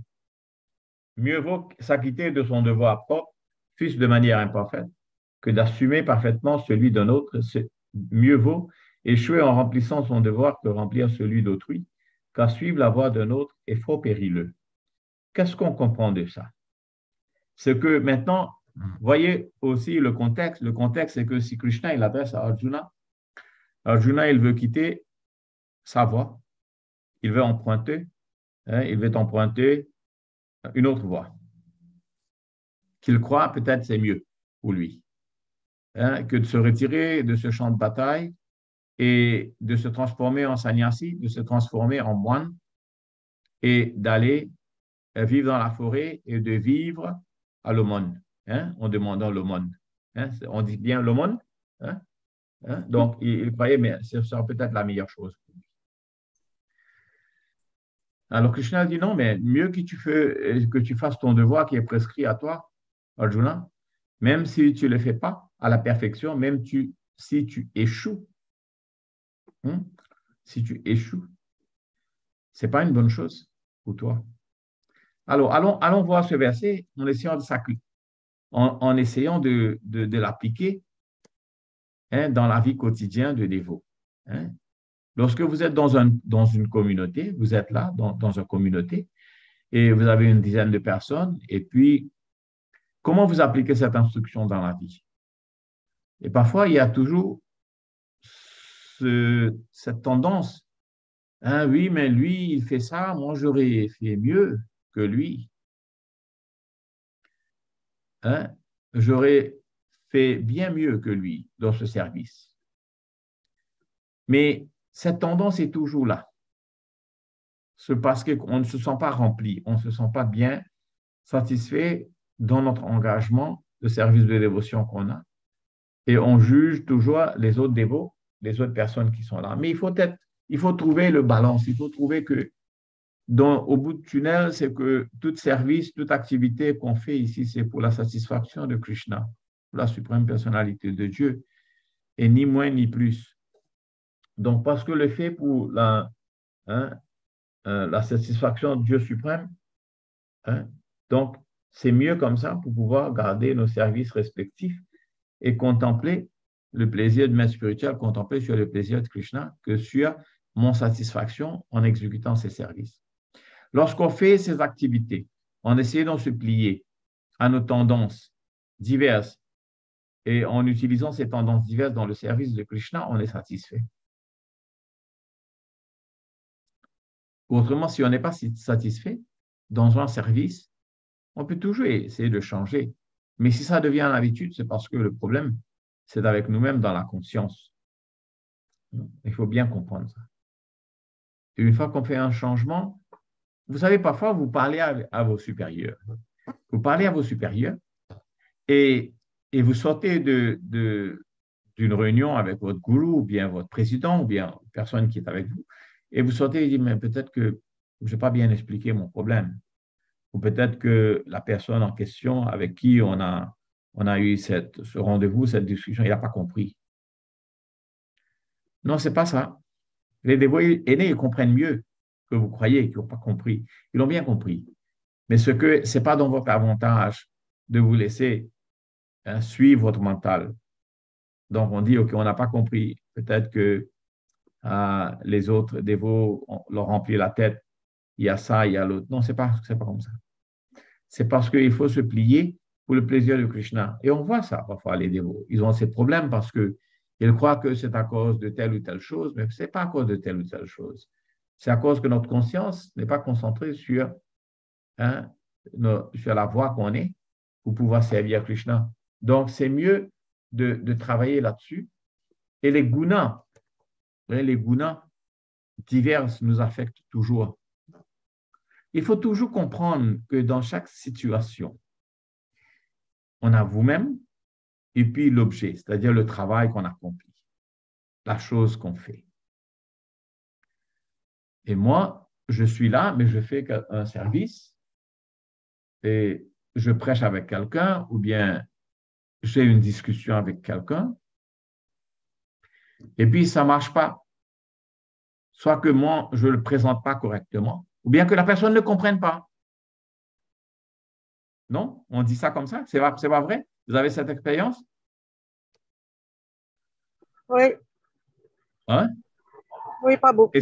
Mieux vaut s'acquitter de son devoir propre, fût de manière imparfaite, que d'assumer parfaitement celui d'un autre mieux vaut échouer en remplissant son devoir que remplir celui d'autrui, car suivre la voie d'un autre est fort périlleux. Qu'est-ce qu'on comprend de ça? C'est que maintenant, voyez aussi le contexte. Le contexte, c'est que si Krishna, il adresse à Arjuna, Arjuna, il veut quitter sa voie, il veut emprunter, hein, il veut emprunter une autre voie, qu'il croit peut-être c'est mieux pour lui. Hein, que de se retirer de ce champ de bataille et de se transformer en sannyasi, de se transformer en moine et d'aller vivre dans la forêt et de vivre à l'aumône, hein, en demandant l'aumône. Hein, on dit bien l'aumône. Hein, donc, il, croyait, mais ce sera peut-être la meilleure chose. Alors Krishna dit non, mais mieux que tu, fais, que tu fasses ton devoir qui est prescrit à toi, Arjuna, même si tu ne le fais pas à la perfection, même tu, si tu échoues, si tu échoues, ce n'est pas une bonne chose pour toi. Alors, allons, allons voir ce verset en essayant de, en, en essayant de, l'appliquer hein, dans la vie quotidienne de dévot. Hein. Lorsque vous êtes dans, un, dans une communauté, vous êtes là, dans, dans une communauté, et vous avez une dizaine de personnes, et puis, comment vous appliquez cette instruction dans la vie? Et parfois, il y a toujours cette tendance, hein, oui, mais lui, il fait ça, moi, j'aurais fait mieux que lui. Hein, j'aurais fait bien mieux que lui dans ce service. Mais cette tendance est toujours là. C'est parce qu'on ne se sent pas rempli, on ne se sent pas bien satisfait dans notre engagement de service de dévotion qu'on a. Et on juge toujours les autres dévots, les autres personnes qui sont là. Mais il faut être, il faut trouver le balance, il faut trouver que dans, au bout du tunnel, c'est que tout service, toute activité qu'on fait ici, c'est pour la satisfaction de Krishna, la suprême personnalité de Dieu, et ni moins ni plus. Donc, parce que le fait pour la, hein, euh, satisfaction de Dieu suprême, hein, donc c'est mieux comme ça pour pouvoir garder nos services respectifs et contempler le plaisir de maître spirituel, contempler sur le plaisir de Krishna que sur mon satisfaction en exécutant ces services. Lorsqu'on fait ces activités, en essayant de se plier à nos tendances diverses et en utilisant ces tendances diverses dans le service de Krishna, on est satisfait. Autrement, si on n'est pas satisfait dans un service, on peut toujours essayer de changer. Mais si ça devient l'habitude, c'est parce que le problème, c'est avec nous-mêmes dans la conscience. Il faut bien comprendre ça. Une fois qu'on fait un changement, vous savez, parfois, vous parlez à, vos supérieurs. Vous parlez à vos supérieurs et, et vous sortez de, d'une réunion avec votre gourou ou bien votre président ou bien personne qui est avec vous et vous sortez et dites, mais peut-être que je n'ai pas bien expliqué mon problème. Ou peut-être que la personne en question avec qui on a, on a eu cette, ce rendez-vous, cette discussion, il n'a pas compris. Non, ce n'est pas ça. Les dévoyés aînés, ils comprennent mieux que vous croyez, qu'ils n'ont pas compris. Ils l'ont bien compris. Mais ce que c'est pas dans votre avantage de vous laisser hein, suivre votre mental. Donc, on dit, OK, on n'a pas compris. Peut-être que ah, les autres dévots leur rempli la tête. Il y a ça, il y a l'autre. Non, c'est pas, c'est pas comme ça. C'est parce qu'il faut se plier pour le plaisir de Krishna. Et on voit ça parfois, les dévots. Ils ont ces problèmes parce qu'ils croient que c'est à cause de telle ou telle chose, mais ce n'est pas à cause de telle ou telle chose. C'est à cause que notre conscience n'est pas concentrée sur, hein, sur la voie qu'on est pour pouvoir servir Krishna. Donc, c'est mieux de, travailler là-dessus. Et les gunas, hein, les gunas divers nous affectent toujours. Il faut toujours comprendre que dans chaque situation, on a vous-même et puis l'objet, c'est-à-dire le travail qu'on accomplit, la chose qu'on fait. Et moi, je suis là, mais je fais un service et je prêche avec quelqu'un ou bien j'ai une discussion avec quelqu'un et puis ça ne marche pas. Soit que moi, je ne le présente pas correctement ou bien que la personne ne comprenne pas. Non? On dit ça comme ça? C'est pas, pas vrai? Vous avez cette expérience? Oui. Hein? Oui, pas beaucoup. Et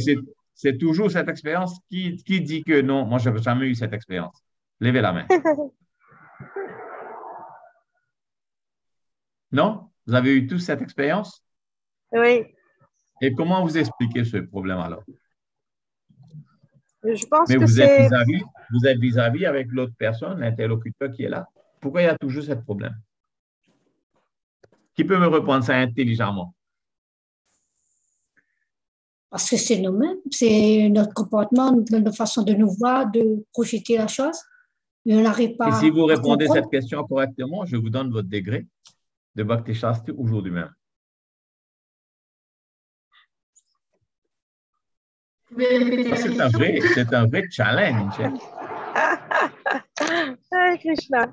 c'est toujours cette expérience. Qui, qui dit que non, moi, je n'ai jamais eu cette expérience? Levez la main. non? Vous avez eu tous cette expérience? Oui. Et comment vous expliquez ce problème alors? Je pense Mais que vous êtes vis-à-vis, vous êtes vis-à-vis avec l'autre personne, l'interlocuteur qui est là. Pourquoi il y a toujours ce problème? Qui peut me répondre ça intelligemment? Parce que c'est nous-mêmes, c'est notre comportement, notre façon de nous voir, de projeter la chose. Et on n'arrive pas. Et si vous à répondez comprendre. cette question correctement, je vous donne votre degré de Bhakti Shastri aujourd'hui même. C'est un vrai, c'est un vrai challenge. hein. Hare Krishna.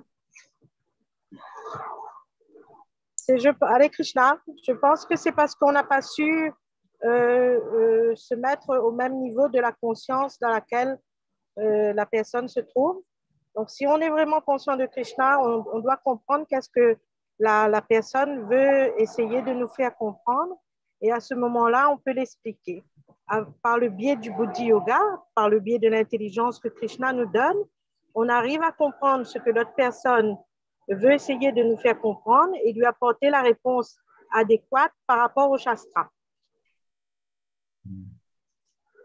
C'est je, Hare Krishna. Je pense que c'est parce qu'on n'a pas su se mettre au même niveau de la conscience dans laquelle euh, la personne se trouve. Donc, si on est vraiment conscient de Krishna, on, doit comprendre qu'est-ce que la, personne veut essayer de nous faire comprendre. Et à ce moment-là, on peut l'expliquer. Par le biais du Buddhi Yoga, par le biais de l'intelligence que Krishna nous donne, on arrive à comprendre ce que l'autre personne veut essayer de nous faire comprendre et lui apporter la réponse adéquate par rapport au Shastra.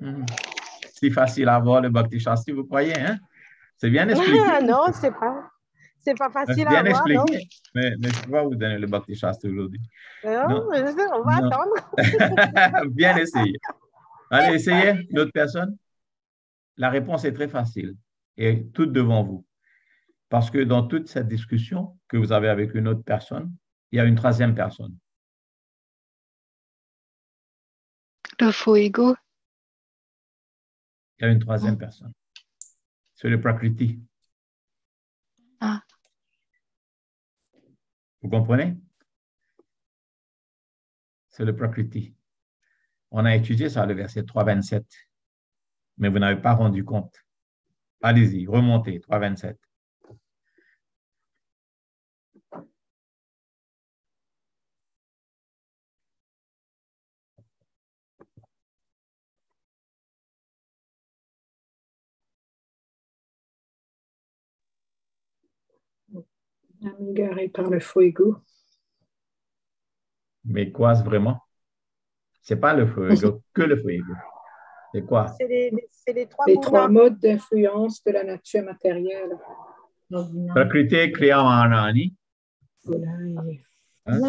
Mhm. C'est facile à voir le Bhakti Shastri, vous croyez, hein? C'est bien expliqué. non, c'est pas, c'est pas facile bien à voir, non? expliqué. Mais, mais je pas vous donner le Bhakti Shastri aujourd'hui. Non, Non. on va Non. attendre. bien essayé. Allez, essayez. Une autre personne? La réponse est très facile et toute devant vous. Parce que dans toute cette discussion que vous avez avec une autre personne, il y a une troisième personne. Le faux ego. Il y a une troisième personne. C'est le Prakriti. Ah. Vous comprenez? C'est le Prakriti. On a étudié ça, le verset 3.27, mais vous n'avez pas rendu compte. Allez-y, remontez, 3.27. Âme égarée par le faux ego. Mais quoi vraiment? C'est pas le feu ego, que le feu ego. C'est quoi? C'est les, les- c'est les trois Les gunas. trois modes d'influence de la nature matérielle. Prakriti Kriyamanani, Hein?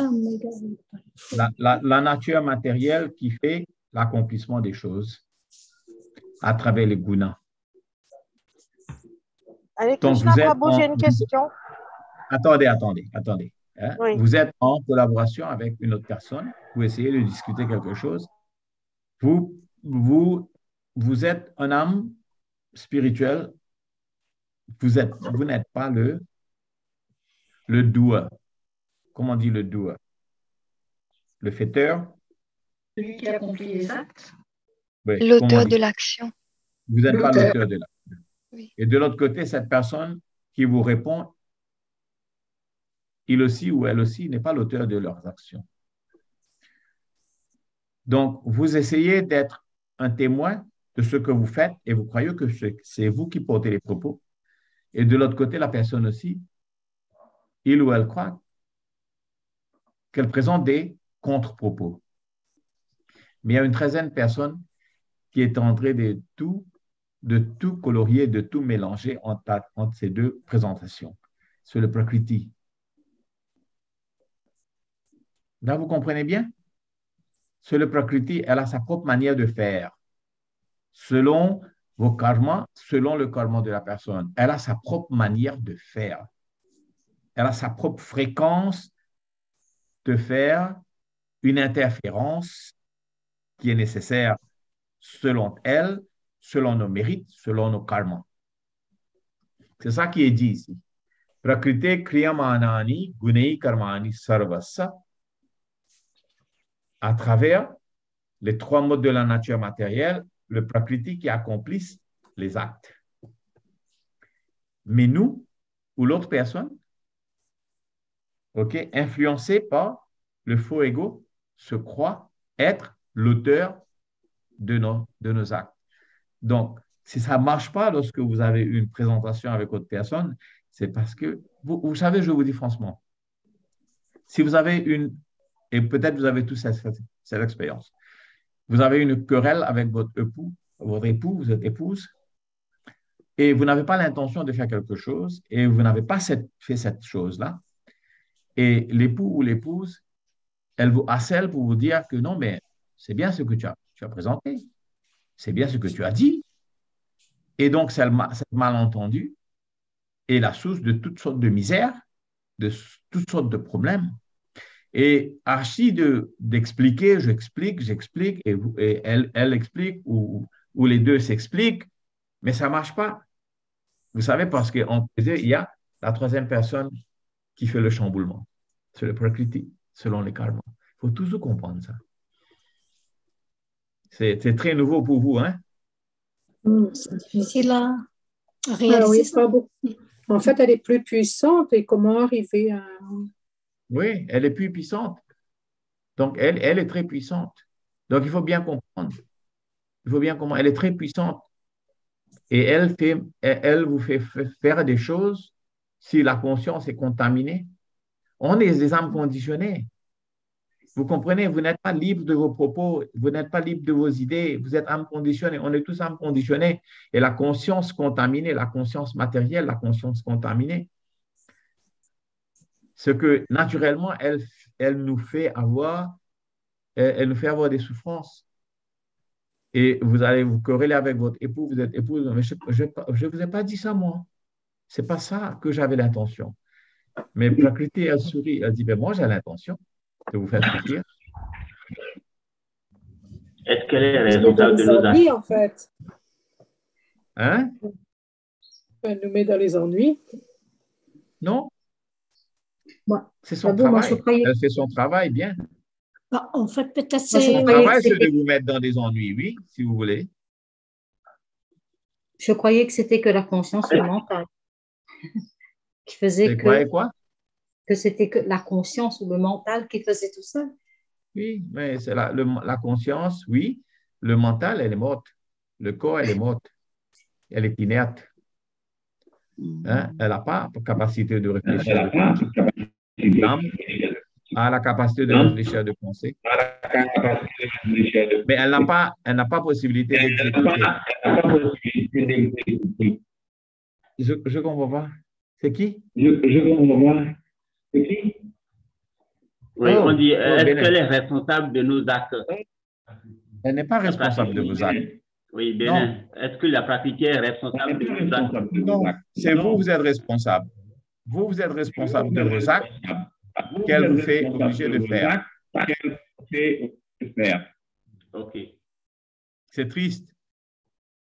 La, la- la nature matérielle qui fait l'accomplissement des choses à travers les gunas. Hare Donc, Krishna, vous êtes Prabhu, j'ai en- une question. Attendez, attendez, attendez. hein. Oui. Vous êtes en collaboration avec une autre personne, vous essayez de discuter quelque chose. Vous, vous, vous êtes un âme spirituelle. Vous êtes, vous n'êtes pas le, le doueur. Comment on dit le doueur? Le fêteur? Celui qui accomplit les actes. Oui, L'auteur de l'action. Vous n'êtes pas L'auteur. de la. Oui. Et de l'autre côté, cette personne qui vous répond, il aussi ou elle aussi n'est pas l'auteur de leurs actions. Donc, vous essayez d'être un témoin de ce que vous faites et vous croyez que c'est vous qui portez les propos. Et de l'autre côté, la personne aussi, il ou elle croit qu'elle présente des contre-propos. Mais il y a une treizième personne qui est en train de tout, de tout colorier, de tout mélanger entre, entre ces deux présentations. C'est le Prakriti. Là, vous comprenez bien? C'est le Prakriti, elle a sa propre manière de faire. Selon vos karmas, selon le karma de la personne, elle a sa propre manière de faire. Elle a sa propre fréquence de faire une interférence qui est nécessaire selon elle, selon nos mérites, selon nos karmas. C'est ça qui est dit ici. Prakrite kriyamanani gunei karmani sarvasa. À travers les trois modes de la nature matérielle, le prakriti qui accomplissent les actes. Mais nous, ou l'autre personne, ok, influencé par le faux ego, se croit être l'auteur de nos, de nos actes. Donc, si ça ne marche pas lorsque vous avez une présentation avec autre personne, c'est parce que, vous, vous savez, je vous dis franchement, si vous avez une, et peut-être vous avez tous cette, expérience, vous avez une querelle avec votre époux, votre époux, êtes épouse, et vous n'avez pas l'intention de faire quelque chose, et vous n'avez pas fait cette chose-là, et l'époux ou l'épouse, elle vous harcèle pour vous dire que non, mais c'est bien ce que tu as, tu as présenté, c'est bien ce que tu as dit. Et donc, c'est malentendu est la source de toutes sortes de misères, de toutes sortes de problèmes. Et archi d'expliquer, de, j'explique, j'explique, et, et elle, elle explique, ou où les deux s'expliquent, mais ça ne marche pas. Vous savez, parce qu'en il y a la troisième personne qui fait le chamboulement. C'est le prakriti, selon les karmas. Il faut toujours comprendre ça. C'est très nouveau pour vous, hein? Hmm, c'est difficile à Ah réaliser. oui, ça. pas beaucoup. En fait, elle est plus puissante et comment arriver à... Oui, elle est plus puissante. Donc, elle, est très puissante. Donc, il faut bien comprendre. Il faut bien comprendre. Elle est très puissante. Et elle, fait, vous fait faire des choses si la conscience est contaminée. On est des âmes conditionnées. Vous comprenez, vous n'êtes pas libre de vos propos, vous n'êtes pas libre de vos idées, vous êtes âme conditionnée. On est tous âmes conditionnées. Et la conscience contaminée, la conscience matérielle, la conscience contaminée, ce que naturellement, elle, elle nous fait avoir, elle, elle nous fait avoir des souffrances. Et vous allez vous corréler avec votre époux, vous êtes épouse, mais je ne vous ai pas dit ça, moi. Ce n'est pas ça que j'avais l'intention. Mais Prakriti, elle sourit, elle dit, ben moi, j'ai l'intention de vous faire souffrir. Est-ce qu'elle est Elle nous met dans responsable de ennuis, en fait. Hein? Elle nous met dans les ennuis. Non? Moi- C'est son moi, travail. croyais- Elle fait son travail bien. Bah, en fait, peut-être Son c'est. croyais travail, que c'est de vous mettre dans des ennuis, oui, si vous voulez. Je croyais que c'était que la conscience ou le mental qui faisait Vous croyez que, quoi? que c'était que la conscience ou le mental qui faisait tout ça. Oui, mais c'est la, le- la conscience, oui. Le mental, elle est morte. Le corps, elle est morte. Elle est inerte. Hein? Elle n'a pas la capacité de réfléchir. L'âme a la capacité de réfléchir, de penser. Mais elle n'a pas, elle n'a pas possibilité d'exécuter. Je ne comprends pas. C'est qui? Oui, Oh, on dit, oh, est-ce qu'elle est responsable de nos actes? Elle n'est pas responsable de vos actes. Oui, Bénin. Est-ce que la pratique est responsable de nos actes? Non, c'est vous, vous êtes responsable. Vous, vous êtes responsable de vos actes qu'elle vous fait obligé de faire. Ok. C'est triste.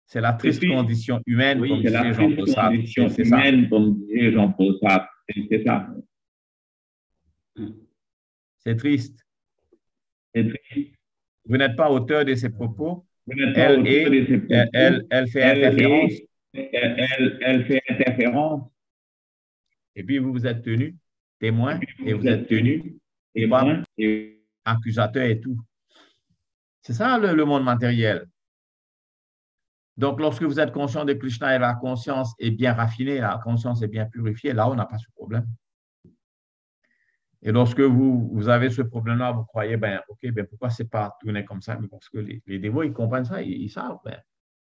C'est la triste condition humaine, Oui, comme c'est la disait Jean-Paul Sartre. C'est ça. C'est triste. Vous n'êtes pas auteur de ces propos. Elle, est, elle, elle, elle fait interférence. Et puis vous vous êtes tenu témoin et vous êtes tenu coupable, accusateur et tout. C'est ça le, le monde matériel. Donc, lorsque vous êtes conscient de Krishna et la conscience est bien raffinée, la conscience est bien purifiée, là, on n'a pas ce problème. Et lorsque vous, vous avez ce problème-là, vous croyez, ben, OK, ben, pourquoi c'est pas tourné comme ça? Mais parce que les, les dévots, ils comprennent ça, ils, ils savent. Ben,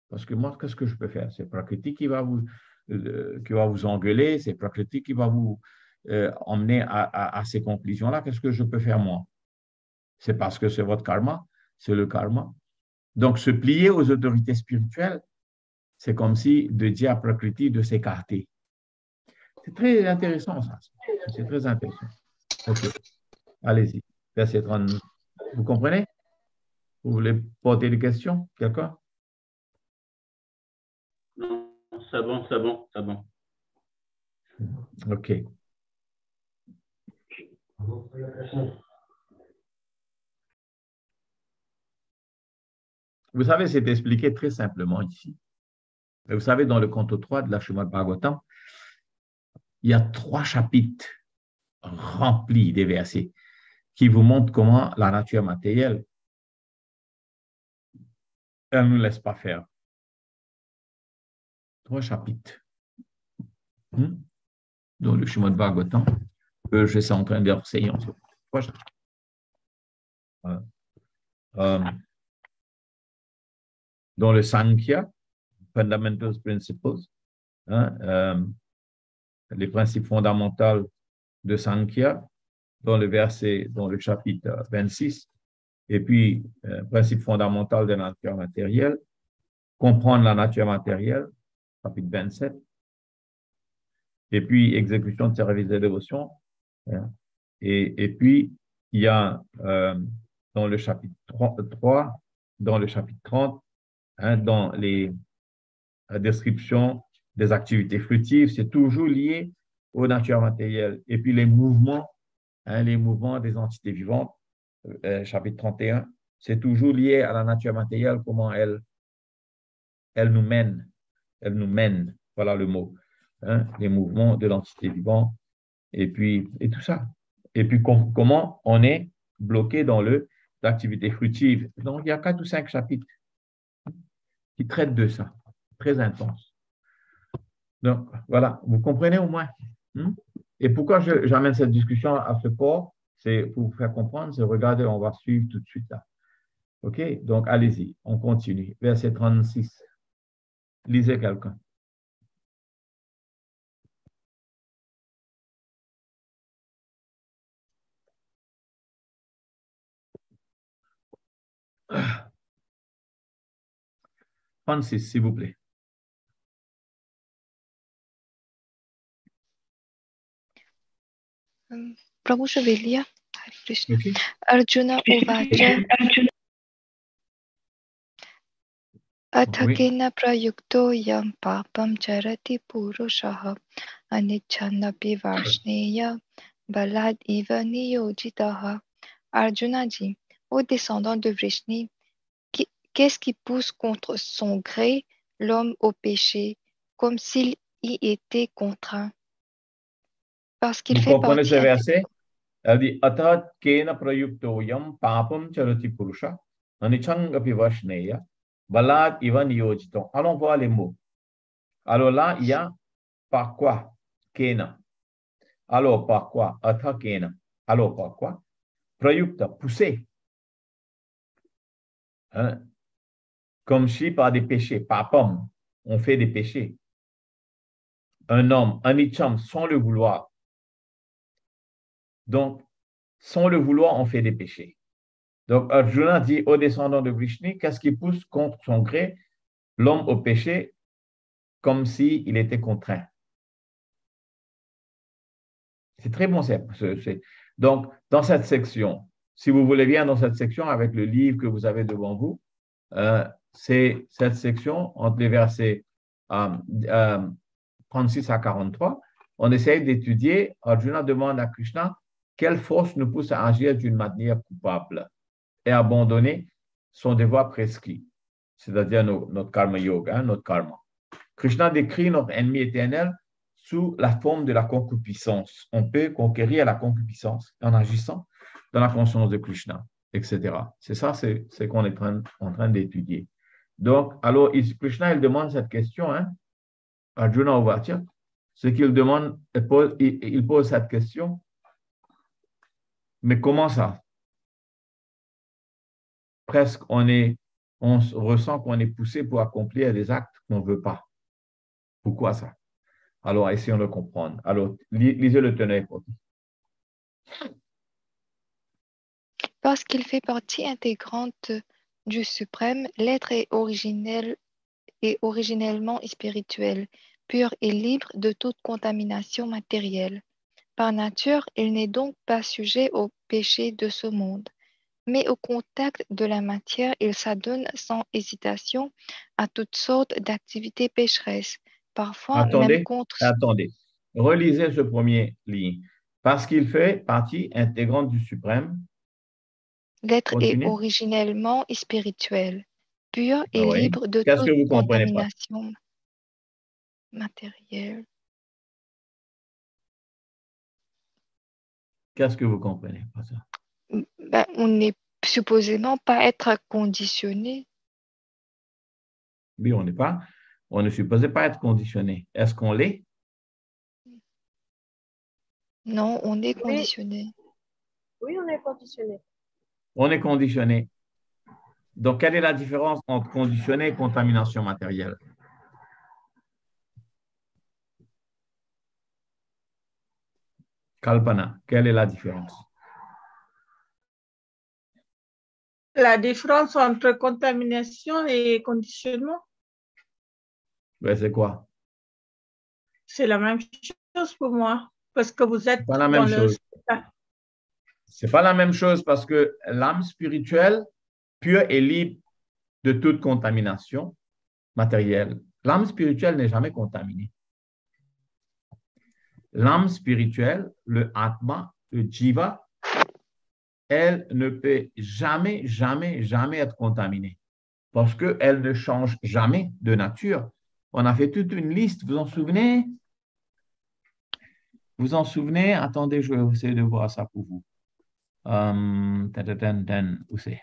parce que moi, qu'est-ce que je peux faire? C'est Prakriti qui va vous, euh, qui va vous engueuler, c'est Prakriti qui va vous euh, emmener à, ces conclusions-là. Qu'est-ce que je peux faire moi? C'est parce que c'est votre karma, c'est le karma. Donc, se plier aux autorités spirituelles, c'est comme si de dire à Prakriti de s'écarter. C'est très intéressant, ça. C'est très intéressant. Allez-y. Verset 39. Vous comprenez? Vous voulez porter des questions? Quelqu'un? Bon, c'est bon. OK. Vous savez, c'est expliqué très simplement ici. Vous savez, dans le canto 3 de la Srimad Bhagavatam, il y a trois chapitres remplis des versets qui vous montrent comment la nature matérielle, elle ne nous laisse pas faire. Trois chapitres. Hmm? Dans le Srimad Bhagavatam, que je suis en train d'enseigner. Trois chapitres. Voilà. Euh, dans le Sankhya, Fundamental Principles, hein, euh, les principes fondamentaux de Sankhya, dans le verset, dans le chapitre 26, et puis euh, principe fondamental de la nature matérielle, comprendre la nature matérielle, chapitre 27, et puis exécution de service de dévotion, et, et puis il y a euh, dans le chapitre 3, 3, dans le chapitre 30, hein, dans les descriptions des activités fructives, c'est toujours lié aux natures matérielles. Et puis les mouvements, hein, les mouvements des entités vivantes, euh, chapitre 31, c'est toujours lié à la nature matérielle, comment elle, elle nous mène. Elle nous mène, voilà le mot. Hein, les mouvements de l'entité vivante, et puis, et tout ça. Et puis, comment on est bloqué dans l'activité fructive. Donc, il y a quatre ou cinq chapitres qui traitent de ça, très intense. Donc, voilà, vous comprenez au moins. Hmm? Et pourquoi j'amène cette discussion à ce port, c'est pour vous faire comprendre, c'est regardez, on va suivre tout de suite là. OK? Donc, allez-y, on continue. Verset 36. लीजिए calculate Francis, s'il vous plaît. Um, Prabhu Shavelia, Hare Krishna. Okay. Arjuna Uvacha. Arjuna. अथकेन प्रयुक्तो यं पापं चरति पुरुषः अनिच्छन्नपि वार्ष्णेय बलाद इव नियोजितः Arjuna dit, ô descendant de Vrishni, qu'est-ce qui pousse contre son gré l'homme au péché, comme s'il y était contraint Parce qu'il fait comprenez ce verset Elle dit, Atat kena prayukto yam papam charati purusha anichangapi vashneya balad ivan yojito. Allons voir les mots. Alors là, il y a par quoi Kena. Alors par quoi Atha kena. Alors par quoi Prayukta, pousser. Hein? Comme si par des péchés, par pomme, on fait des péchés. Un homme, un icham, sans le vouloir. Donc, sans le vouloir, on fait des péchés. Donc, Arjuna dit aux descendants de Vishnu, qu'est-ce qui pousse contre son gré l'homme au péché comme s'il était contraint? C'est très bon. Donc, dans cette section, si vous voulez bien, dans cette section, avec le livre que vous avez devant vous, euh, c'est cette section entre les versets 36 euh, euh, à 43. On essaye d'étudier, Arjuna demande à Krishna quelle force nous pousse à agir d'une manière coupable? Et abandonner son devoir prescrit, c'est-à-dire notre karma yoga, hein, notre karma. Krishna décrit notre ennemi éternel sous la forme de la concupiscence. On peut conquérir la concupiscence en agissant dans la conscience de Krishna, etc. C'est ça, c'est ce qu'on est en train d'étudier. Donc, alors, Krishna, il demande cette question, hein, Arjuna Uvacha, ce qu'il demande, il pose cette question, mais comment ça? Presque, on, est, ressent qu'on est poussé pour accomplir des actes qu'on ne veut pas. Pourquoi ça? Alors, essayons de comprendre. Alors, lisez le teneur parce qu'il fait partie intégrante du suprême, l'être est originel et originellement spirituel, pur et libre de toute contamination matérielle. Par nature, il n'est donc pas sujet au péché de ce monde, mais au contact de la matière, il s'adonne sans hésitation à toutes sortes d'activités pécheresses, parfois même contre... Attendez, relisez ce premier ligne. Parce qu'il fait partie intégrante du suprême, L'être est originellement spirituel, pur et libre de toute contamination matérielle. Qu'est-ce que vous comprenez pas ça? Ben, on n'est supposément pas être conditionné. Oui, on n'est pas. On ne supposait pas être conditionné. Est-ce qu'on l'est? Non, on est conditionné. oui, on est conditionné on est conditionné. Donc, quelle est la différence entre conditionné et contamination matérielle? Kalpana, quelle est la différence? La différence entre contamination et conditionnement? Ben, c'est quoi? C'est la même chose pour moi, parce que vous êtes pas la même chose. C'est pas la même chose parce que l'âme spirituelle, pure et libre de toute contamination matérielle. L'âme spirituelle n'est jamais contaminée. L'âme spirituelle, le Atma, le Jiva, elle ne peut jamais, jamais, jamais être contaminée. Parce qu'elle ne change jamais de nature. On a fait toute une liste, vous en souvenez? Vous en souvenez? Attendez, je vais essayer de voir ça pour vous. Où c'est?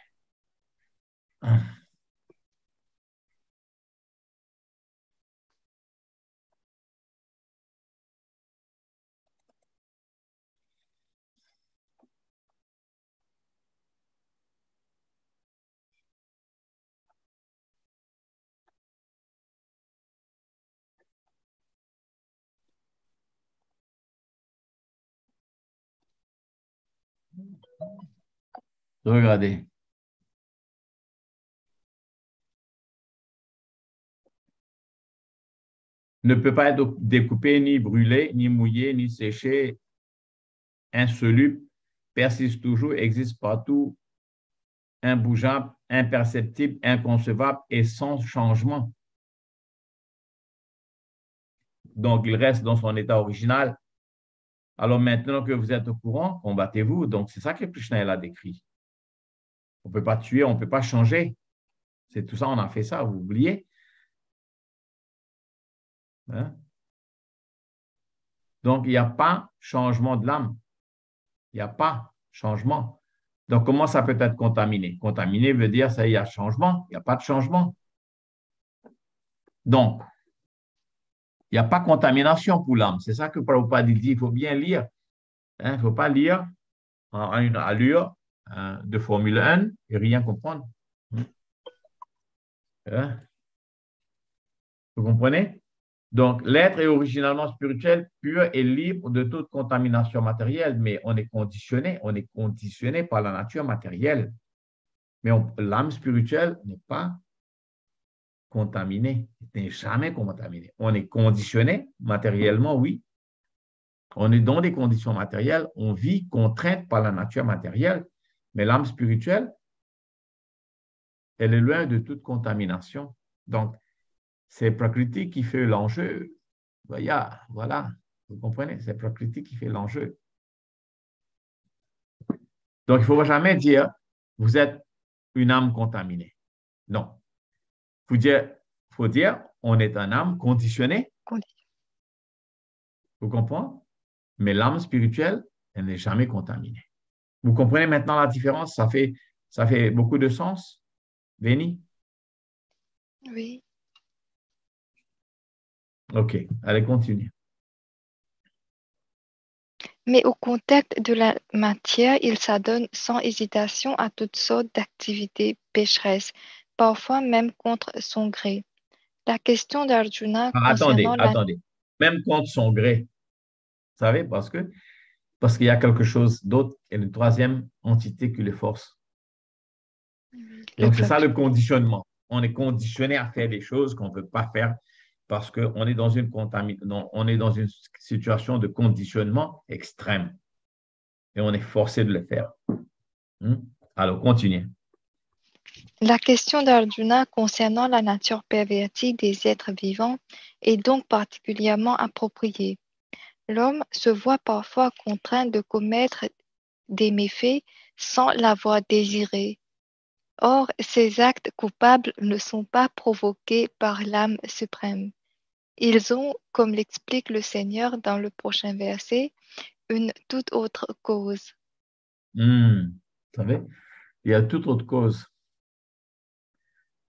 Regardez. Ne peut pas être découpé, ni brûlé, ni mouillé, ni séché, insoluble, persiste toujours, existe partout, imbougeable, imperceptible, inconcevable et sans changement. Donc, il reste dans son état original. Alors maintenant que vous êtes au courant, combattez-vous. Donc, c'est ça que Krishna a décrit. On ne peut pas tuer, on ne peut pas changer. C'est tout ça, on a fait ça, vous oubliez. Hein? Donc, il n'y a pas changement de l'âme. Il n'y a pas changement. Donc, comment ça peut être contaminé? Contaminé veut dire ça, y a changement. Il n'y a pas de changement. Donc, il n'y a pas contamination pour l'âme. C'est ça que Prabhupada dit. Il faut bien lire. Hein? Il ne faut pas lire en une allure Hein, de Formule 1 et rien comprendre. Hein? Vous comprenez? Donc, l'être est originalement spirituel, pur et libre de toute contamination matérielle, mais on est conditionné, on est conditionné par la nature matérielle. Mais l'âme spirituelle n'est pas contaminée, n'est jamais contaminée. On est conditionné matériellement, oui. On est dans des conditions matérielles, on vit contrainte par la nature matérielle, mais l'âme spirituelle, elle est loin de toute contamination. Donc, c'est Prakriti qui fait l'enjeu. Voilà, voilà, vous comprenez, c'est Prakriti qui fait l'enjeu. Donc, il ne faut jamais dire, vous êtes une âme contaminée. Non. Il faut dire, faut dire, on est un âme conditionnée. Vous comprenez? Mais l'âme spirituelle, elle n'est jamais contaminée. Vous comprenez maintenant la différence? Ça fait, ça fait beaucoup de sens, Véni? Oui. OK, allez, continue. Mais au contact de la matière, il s'adonne sans hésitation à toutes sortes d'activités pécheresses, parfois même contre son gré. La question d'Arjuna. Ah, attendez, attendez. Même contre son gré. Vous savez, parce que parce qu'il y a quelque chose d'autre et une troisième entité qui les force. Donc, c'est ça le conditionnement. On est conditionné à faire des choses qu'on ne peut pas faire parce qu'on est, dans une on est dans une situation de conditionnement extrême et on est forcé de le faire. Hmm? Alors, continuez. La question d'Arjuna concernant la nature pervertie des êtres vivants est donc particulièrement appropriée. L'homme se voit parfois contraint de commettre des méfaits sans l'avoir désiré. Or, ces actes coupables ne sont pas provoqués par l'âme suprême. Ils ont, comme l'explique le Seigneur dans le prochain verset, une toute autre cause. Hmm. vous savez, il y a toute autre cause.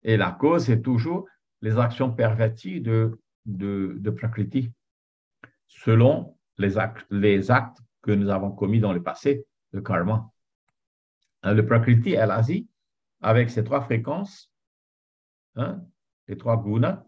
Et la cause, c'est toujours les actions perverties de, de, de Prakriti selon les actes, les actes que nous avons commis dans le passé, le karma. Hein, le Prakriti, elle agit avec ces trois fréquences, hein, les trois gunas,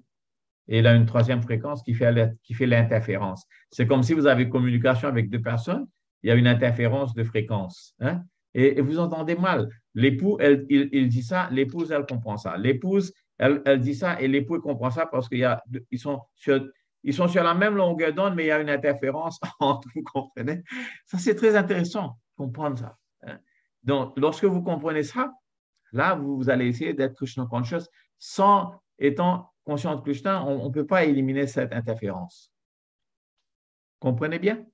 et il a une troisième fréquence qui fait l'interférence. C'est comme si vous avez communication avec deux personnes, il y a une interférence de fréquence. Hein, et, vous entendez mal. L'époux, il, dit ça, l'épouse, elle comprend ça. L'épouse, elle, dit ça, et l'époux, comprend ça parce qu'ils sont sur ils sont sur la même longueur d'onde, mais il y a une interférence entre, vous comprenez? Ça, c'est très intéressant, comprendre ça. Hein. Donc, lorsque vous comprenez ça, Là, vous, vous allez essayer d'être Krishna conscious sans étant conscient de Krishna, on ne peut pas éliminer cette interférence. Comprenez bien?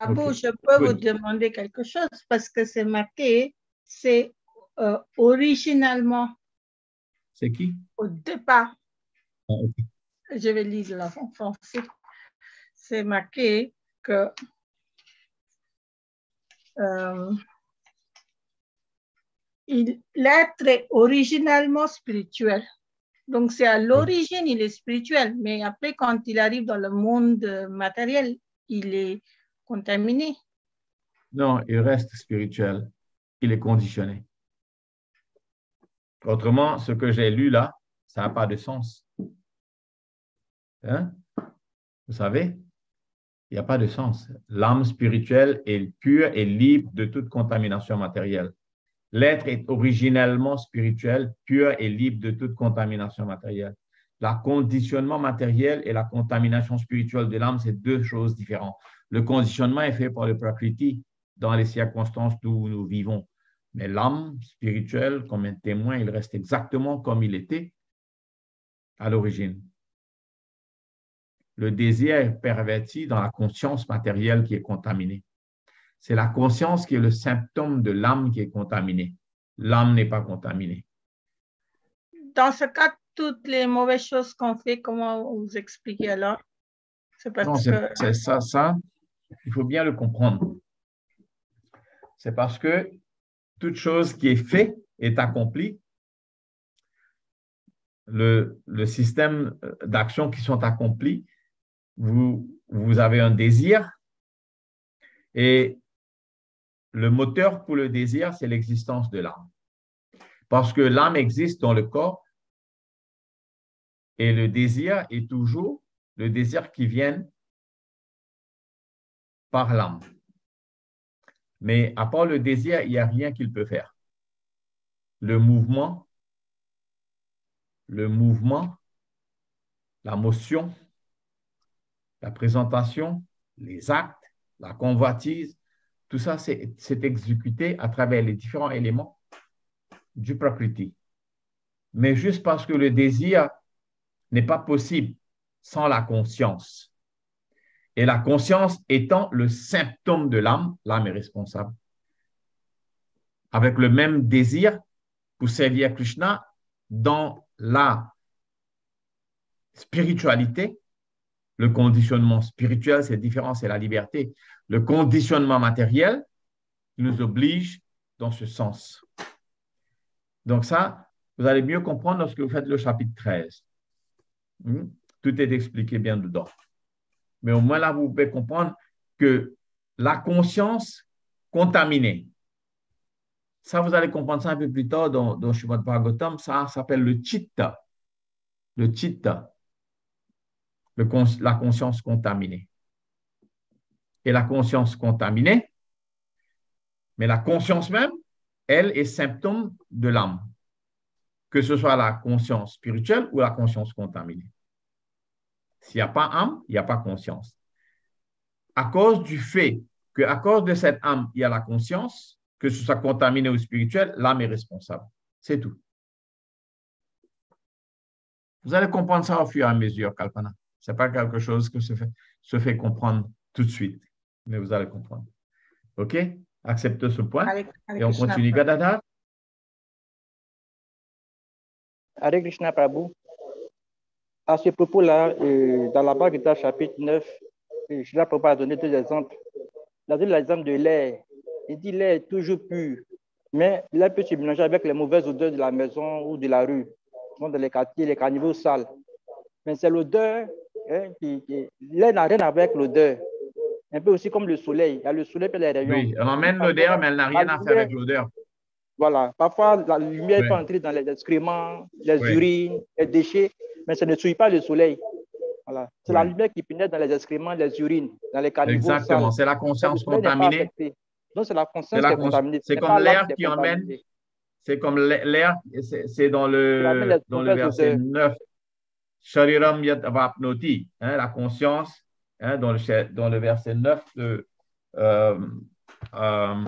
Ok. je peux vous demander quelque chose parce que c'est marqué, c'est euh, originalement C'est qui? au départ. Ah. Je vais lire là en français. C'est marqué que euh, l'être est originalement spirituel. Donc, c'est à l'origine, il est spirituel, mais après, quand il arrive dans le monde euh, matériel, il est contaminé. Non, il reste spirituel. Il est conditionné. Autrement, ce que j'ai lu là, ça n'a pas de sens. Hein? Vous savez, il n'y a pas de sens. L'âme spirituelle est pure et libre de toute contamination matérielle. L'être est originellement spirituel, pur et libre de toute contamination matérielle. Le conditionnement matériel et la contamination spirituelle de l'âme, c'est deux choses différentes. Le conditionnement est fait par le Prakriti dans les circonstances où nous vivons. Mais l'âme spirituelle, comme un témoin, il reste exactement comme il était à l'origine. Le désir est perverti dans la conscience matérielle qui est contaminée. C'est la conscience qui est le symptôme de l'âme qui est contaminée. L'âme n'est pas contaminée. Dans ce cas, toutes les mauvaises choses qu'on fait, comment vous expliquez alors? C'est parce Non, que c'est c'est ça, ça, il faut bien le comprendre. C'est parce que toute chose qui est faite est accomplie. Le, système d'actions qui sont accomplis, vous, vous avez un désir et le moteur pour le désir, c'est l'existence de l'âme. Parce que l'âme existe dans le corps et le désir est toujours le désir qui vient par l'âme. Mais à part le désir, il n'y a rien qu'il peut faire. Le mouvement, le mouvement, la motion, la présentation, les actes, la convoitise, tout ça, c'est exécuté à travers les différents éléments du Prakriti. Mais juste parce que le désir n'est pas possible sans la conscience. Et la conscience étant le symptôme de l'âme, l'âme est responsable. Avec le même désir pour servir Krishna dans la spiritualité, le conditionnement spirituel, c'est différent, c'est la liberté. Le conditionnement matériel nous oblige dans ce sens. Donc ça, vous allez mieux comprendre lorsque vous faites le chapitre 13. Hmm? Tout est expliqué bien dedans. Mais au moins là, vous pouvez comprendre que la conscience contaminée, ça, vous allez comprendre ça un peu plus tard dans, dans Bhagavatam, ça s'appelle le chitta. Le chitta, la conscience contaminée. Et la conscience contaminée, mais la conscience même, elle est symptôme de l'âme, que ce soit la conscience spirituelle ou la conscience contaminée. S'il n'y a pas âme, il n'y a pas conscience. À cause du fait qu'à cause de cette âme, il y a la conscience, que ce soit contaminé ou spirituel, l'âme est responsable. C'est tout. Vous allez comprendre ça au fur et à mesure, Kalpana. Ce n'est pas quelque chose que se fait, se fait comprendre tout de suite, mais vous allez comprendre. OK? Acceptez ce point. Et on Krishna, continue. Prabhu. Gadadhar? Hare Krishna Prabhu. À ce propos-là, euh, dans la Bhagavad Gita chapitre 9, euh, Srila Prabhupada a donné deux exemples. Il a donné l'exemple de l'air. Il dit l'air est toujours pur, mais l'air peut se mélanger avec les mauvaises odeurs de la maison ou de la rue, dans les quartiers, les caniveaux sales. Mais c'est l'odeur hein, qui, qui- L'air n'a rien avec l'odeur. Un peu aussi comme le soleil. Il y a le soleil et les rayons. Oui, elle emmène l'odeur, mais elle n'a rien à faire avec l'odeur. Voilà. Parfois, la lumière Ouais. peut entrer dans les excréments, les Ouais. urines, les déchets, mais ça ne souille pas le soleil. Voilà. C'est la lumière qui pénètre dans les excréments, les urines, dans les caniveaux Exactement, c'est la conscience contaminée. c'est la conscience la qui est cons- contaminée. c'est comme l'air qui emmène, c'est comme l'air, c'est dans le, dans le verset odeurs. 9. Shariram yat la conscience, hein, dans, le, cha- dans le verset 9 de, euh, euh,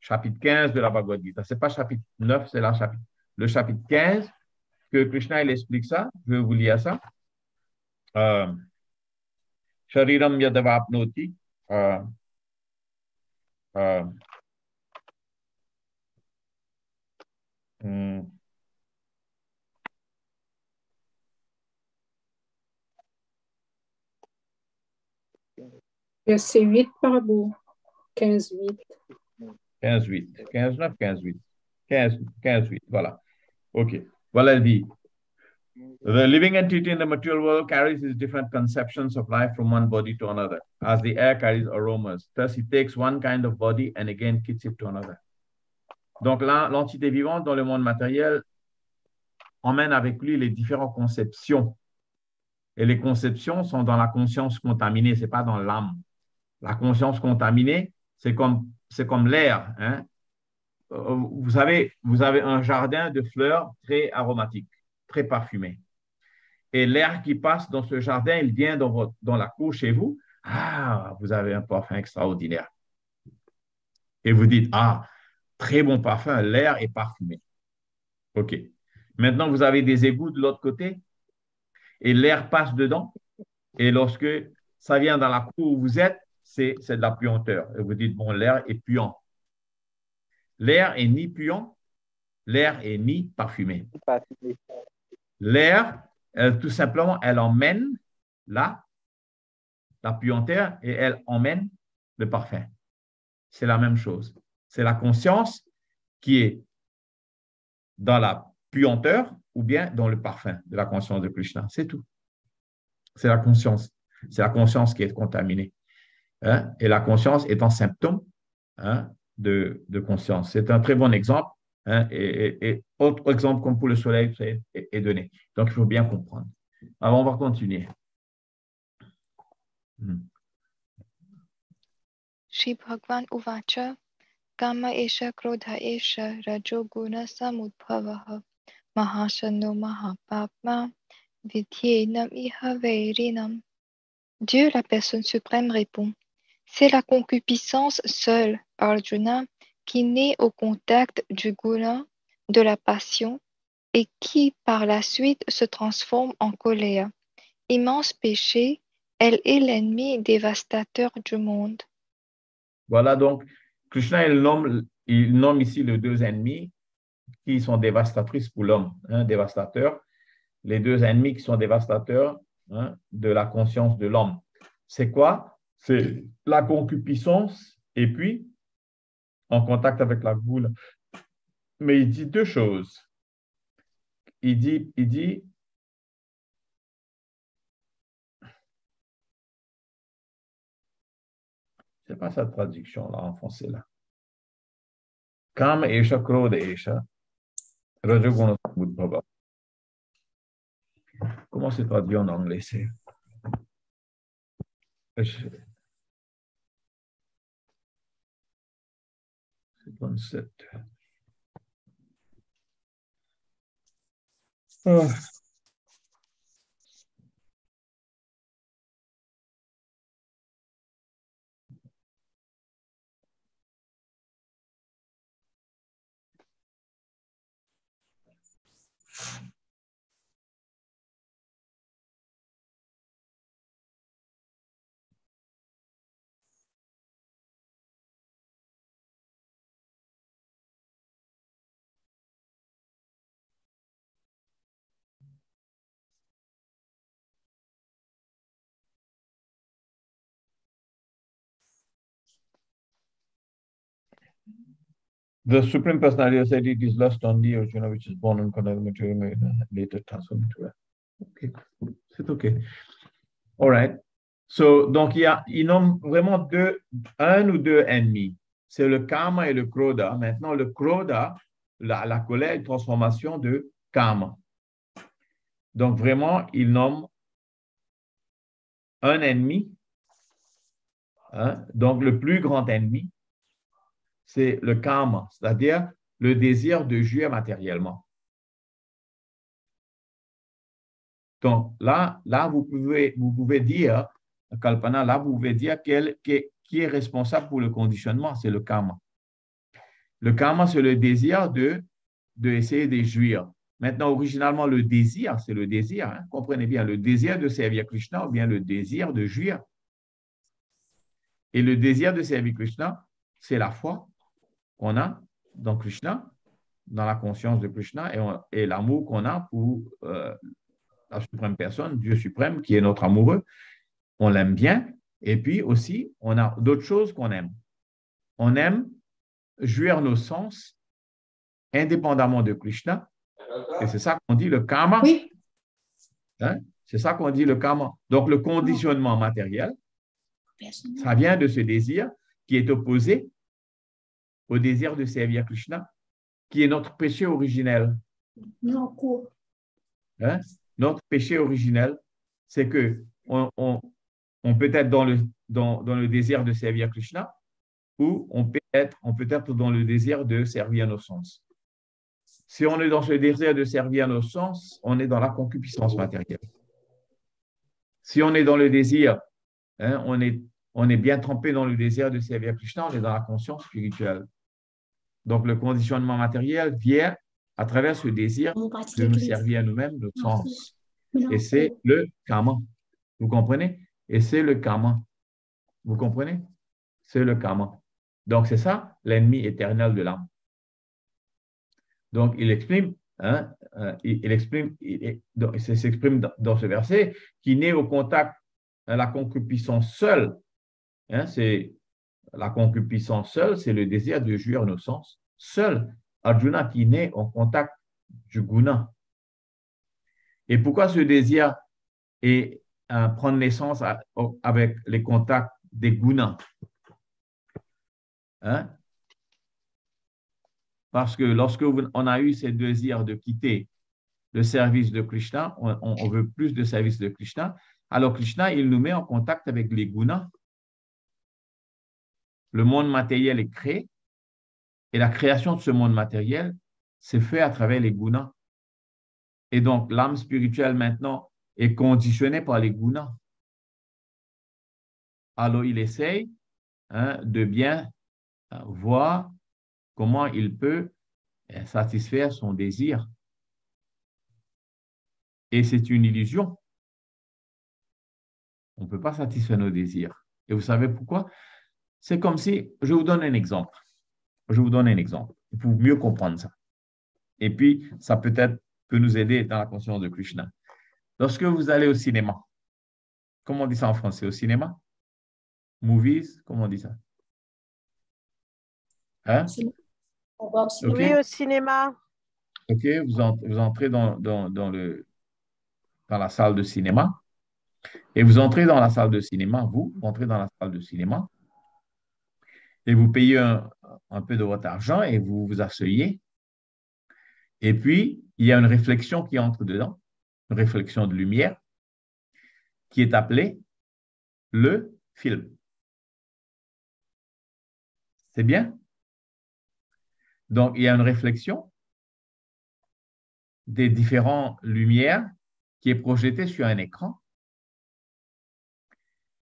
chapitre 15 de la Bhagavad Gita. Ce n'est pas chapitre 9, c'est chapitre, le chapitre 15 que Krishna il explique ça. Je vais vous lire ça. Euh, Shariram yadavapnoti. Euh, euh, hmm. Verset 8 par bout. 15, 8. 15, 8. 15, 9, 15, 8. 15, 15, 8. Voilà. OK. Voilà, elle dit. The living entity in the material world carries its different conceptions of life from one body to another, as the air carries aromas. Thus, he takes one kind of body and again kicks it to another. Donc là, l'entité vivante dans le monde matériel emmène avec lui les différentes conceptions. Et les conceptions sont dans la conscience contaminée, ce n'est pas dans l'âme. La conscience contaminée, c'est comme, c'est comme l'air. Hein? Vous, avez un jardin de fleurs très aromatique, très parfumé. Et l'air qui passe dans ce jardin, il vient dans, dans la cour chez vous. Ah, vous avez un parfum extraordinaire. Et vous dites, ah, très bon parfum, l'air est parfumé. OK. Maintenant, vous avez des égouts de l'autre côté et l'air passe dedans. Et lorsque ça vient dans la cour où vous êtes, c'est de la puanteur. Et vous dites, bon, l'air est puant. L'air est ni puant, l'air est ni parfumé. L'air, tout simplement, elle emmène la, la puanteur et elle emmène le parfum. C'est la même chose. C'est la conscience qui est dans la puanteur ou bien dans le parfum de la conscience de Krishna. C'est tout. C'est la conscience. C'est la conscience qui est contaminée. Hein? Et la conscience est un symptôme hein, de, conscience. C'est un très bon exemple. Hein, et, autre exemple comme pour le soleil est, donné. Donc, il faut bien comprendre. Alors, on va continuer. Hmm. Shri Bhagwan Uvacha Kama Esha Krodha Esha Rajoguna Samudbhavaha Mahashano Mahapapma Vidyenam Iha Veirinam Dieu, la personne suprême, répond c'est la concupiscence seule, Arjuna, qui naît au contact du guna de la passion et qui par la suite se transforme en colère. Immense péché, elle est l'ennemi dévastateur du monde. Voilà donc, Krishna il nomme, il nomme ici les deux ennemis qui sont dévastatrices pour l'homme, hein, dévastateurs, les deux ennemis qui sont dévastateurs hein, de la conscience de l'homme. C'est quoi? C'est la concupiscence et puis en contact avec la goule. Mais il dit deux choses. Il dit, il dit, c'est pas sa traduction là en français là. Kam esha krodha esha Comment c'est traduit en anglais? C'est? 57. Oh. The Supreme Personality said it is lust on the Arjuna, which is born in contact material, later transformed into OK, c'est OK. All right. So, donc, il, y a, il nomme vraiment deux, un ou deux ennemis. C'est le karma et le krodha. Maintenant, le krodha, la, la colère, une transformation de karma. Donc, vraiment, il nomme un ennemi, hein, donc le plus grand ennemi, c'est le karma, c'est-à-dire le désir de jouir matériellement. Donc là, là vous, pouvez, dire, Kalpana, là, vous pouvez dire qui est responsable pour le conditionnement, c'est le karma. Le karma, c'est le désir de, de essayer de jouir. Maintenant, originalement, le désir, c'est le désir. Hein. Comprenez bien, le désir de servir Krishna ou bien le désir de jouir. Et le désir de servir Krishna, c'est la foi qu'on a dans Krishna, dans la conscience de Krishna et, l'amour qu'on a pour euh, la suprême personne, Dieu suprême, qui est notre amoureux. On l'aime bien. Et puis aussi, on a d'autres choses qu'on aime. On aime jouir nos sens indépendamment de Krishna et c'est ça qu'on dit le karma. Oui. Hein? C'est ça qu'on dit le karma. Donc, le conditionnement matériel, ça vient de ce désir qui est opposé au désir de servir Krishna, qui est notre péché originel. Non, hein? Notre péché originel, c'est que on, on, peut être dans le, dans, dans, le désir de servir Krishna ou on peut être, on peut être dans le désir de servir nos sens. Si on est dans ce désir de servir nos sens, on est dans la concupiscence matérielle. Si on est dans le désir, hein, on, est, on est bien trempé dans le désir de servir Krishna, on est dans la conscience spirituelle. Donc le conditionnement matériel vient à travers ce désir de nous servir à nous-mêmes, notre sens. Et c'est le karma. Vous comprenez? Et c'est le karma. Vous comprenez? C'est le karma. Donc c'est ça l'ennemi éternel de l'âme. Donc, il exprime, hein, euh, il, exprime, il, s'exprime dans, ce verset, qui naît au contact de la concupiscence seule. Hein, c'est la concupiscence seule, c'est le désir de jouir nos sens. Seul, Arjuna qui naît au contact du guna. Et pourquoi ce désir est euh, prendre naissance avec les contacts des gunas? Hein? Parce que lorsque on a eu ce désir de quitter le service de Krishna, on, veut plus de service de Krishna, alors Krishna, il nous met en contact avec les gunas. Le monde matériel est créé et la création de ce monde matériel s'est fait à travers les gunas. Et donc, l'âme spirituelle maintenant est conditionnée par les gunas. Alors, il essaye hein, de bien euh, voir comment il peut euh, satisfaire son désir. Et c'est une illusion. On ne peut pas satisfaire nos désirs. Et vous savez pourquoi? C'est comme si, je vous donne un exemple. Je vous donne un exemple pour mieux comprendre ça. Et puis, ça peut-être peut nous aider dans la conscience de Krishna. Lorsque vous allez au cinéma, comment on dit ça en français? Au cinéma? Movies, comment on dit ça? Hein? Oui, au cinéma. OK, vous, entrez dans, le, dans la salle de cinéma. Et vous entrez dans la salle de cinéma, vous, entrez dans la salle de cinéma, et vous payez un, peu de votre argent et vous vous asseyez. Et puis, il y a une réflexion qui entre dedans, une réflexion de lumière, qui est appelée le film. C'est bien? Donc, il y a une réflexion des différentes lumières qui est projetée sur un écran.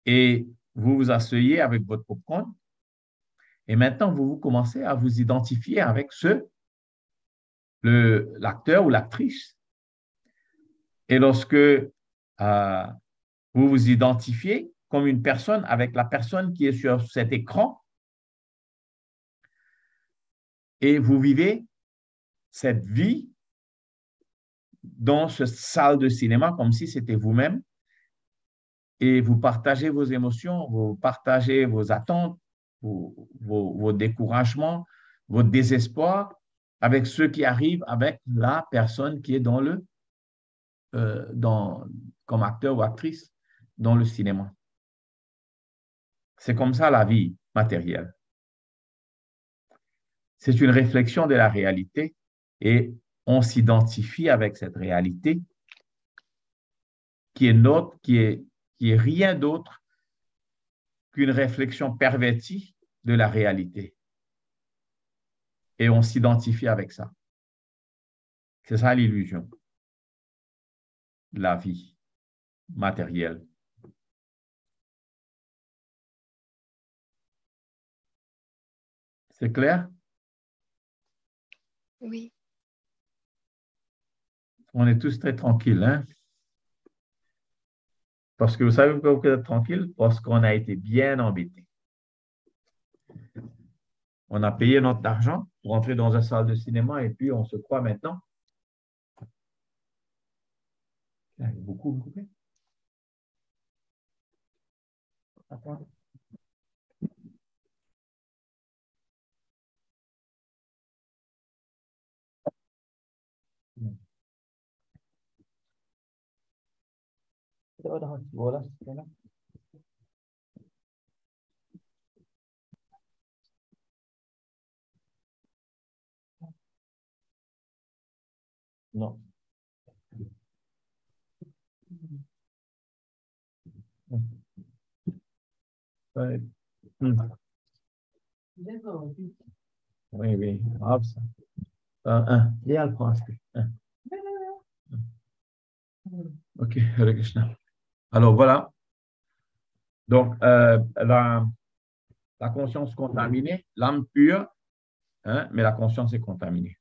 Et vous vous asseyez avec votre popcorn. Et maintenant, vous, vous commencez à vous identifier avec ce, l'acteur ou l'actrice. Et lorsque euh, vous vous identifiez comme une personne avec la personne qui est sur cet écran, et vous vivez cette vie dans cette salle de cinéma comme si c'était vous-même et vous partagez vos émotions, vous partagez vos attentes, vos, découragements, votre désespoir avec ceux qui arrivent avec la personne qui est dans le, euh, dans, comme acteur ou actrice dans le cinéma. C'est comme ça la vie matérielle c'est une réflexion de la réalité et on s'identifie avec cette réalité qui est notre, qui est, qui est rien d'autre qu'une réflexion pervertie de la réalité. Et on s'identifie avec ça. C'est ça l'illusion. La vie matérielle. C'est clair? Oui. On est tous très tranquilles, hein? Parce que vous savez pourquoi vous êtes tranquille? Parce qu'on a été bien embêtés. On a payé notre argent pour entrer dans une salle de cinéma et puis on se croit maintenant. Il y a beaucoup, beaucoup. Voilà, c'est là. Non. Ouais. Hmm. Oui, oui. Hop, ça. Un, un. Viens le prendre. Un. Ok, Hare Krishna. Alors voilà. Donc, euh, la, conscience contaminée, l'âme pure, hein, mais la conscience est contaminée.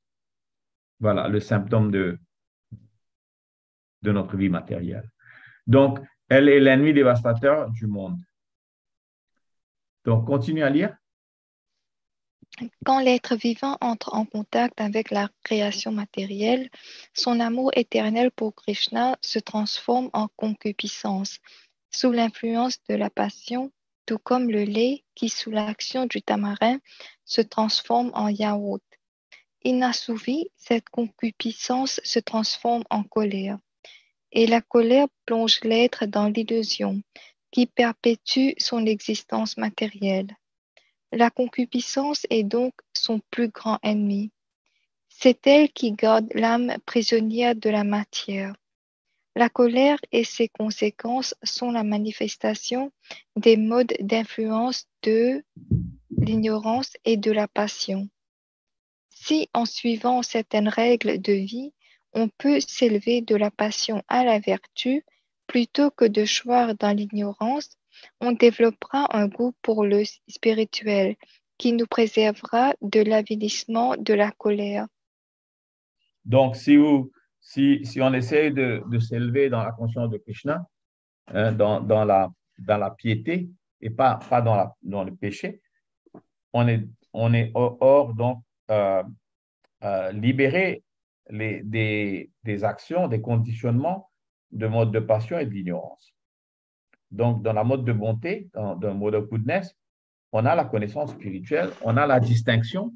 Voilà le symptôme de, de notre vie matérielle. Donc, elle est l'ennemi dévastateur du monde. Donc, continue à lire. Quand l'être vivant entre en contact avec la création matérielle, son amour éternel pour Krishna se transforme en concupiscence, sous l'influence de la passion, tout comme le lait qui, sous l'action du tamarin, se transforme en yaourt. Inassouvi, cette concupiscence se transforme en colère. Et la colère plonge l'être dans l'illusion qui perpétue son existence matérielle. La concupiscence est donc son plus grand ennemi. C'est elle qui garde l'âme prisonnière de la matière. La colère et ses conséquences sont la manifestation des modes d'influence de l'ignorance et de la passion. Si, en suivant certaines règles de vie, on peut s'élever de la passion à la vertu plutôt que de choir dans l'ignorance, on développera un goût pour le spirituel qui nous préservera de l'avilissement de la colère. Donc, si, on essaye de, s'élever dans la conscience de Krishna, hein, dans, la, piété et pas, pas dans, le péché, on est, hors, donc, euh, euh, libéré des, des actions, des conditionnements de mode de passion et d'ignorance. Donc, dans la mode de bonté, dans, le mode de goodness, on a la connaissance spirituelle, on a la distinction,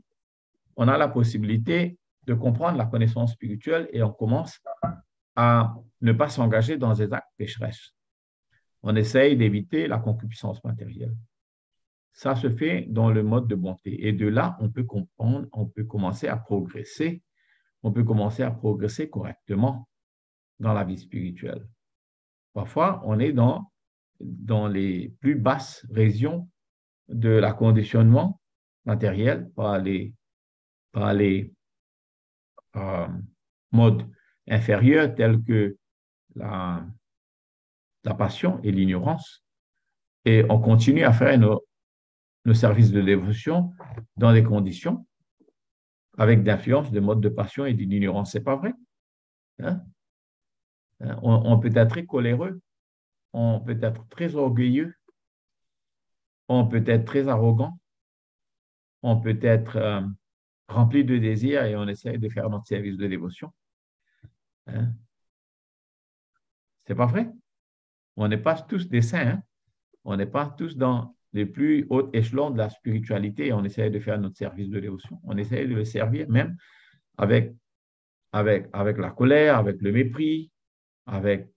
on a la possibilité de comprendre la connaissance spirituelle et on commence à ne pas s'engager dans des actes pécheresses. On essaye d'éviter la concupiscence matérielle. Ça se fait dans le mode de bonté. Et de là, on peut comprendre, on peut commencer à progresser, on peut commencer à progresser correctement dans la vie spirituelle. Parfois, on est dans dans les plus basses régions de la conditionnement matériel par les, par les euh, modes inférieurs tels que la, la passion et l'ignorance. Et on continue à faire nos, nos services de dévotion dans des conditions avec d'influence de modes de passion et d'ignorance. C'est pas vrai. Hein? hein? On, on, peut être très coléreux on peut être très orgueilleux, on peut être très arrogant, on peut être euh, rempli de désirs et on essaie de faire notre service de dévotion. Hein? C'est pas vrai? On n'est pas tous des saints. Hein? On n'est pas tous dans les plus hauts échelons de la spiritualité et on essaie de faire notre service de dévotion. On essaie de le servir même avec, avec, avec la colère, avec le mépris, avec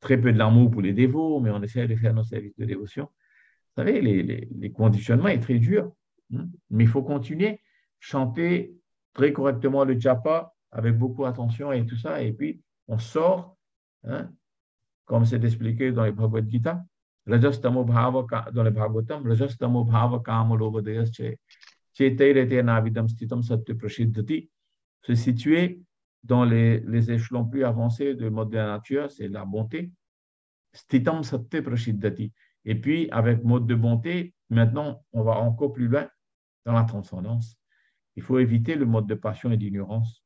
très peu de l'amour pour les dévots, mais on essaie de faire nos services de dévotion. Vous savez, les, les, conditionnements est très dur, hein. mais il faut continuer, chanter très correctement le japa avec beaucoup d'attention et tout ça, et puis on sort, hein, comme c'est expliqué dans les Bhagavad Gita, dans le Bhagavatam, Rajastamo Bhava Navidam Stitam Satya se situer dans les, les, échelons plus avancés de mode de la nature, c'est la bonté. Et puis, avec mode de bonté, maintenant, on va encore plus loin dans la transcendance. Il faut éviter le mode de passion et d'ignorance.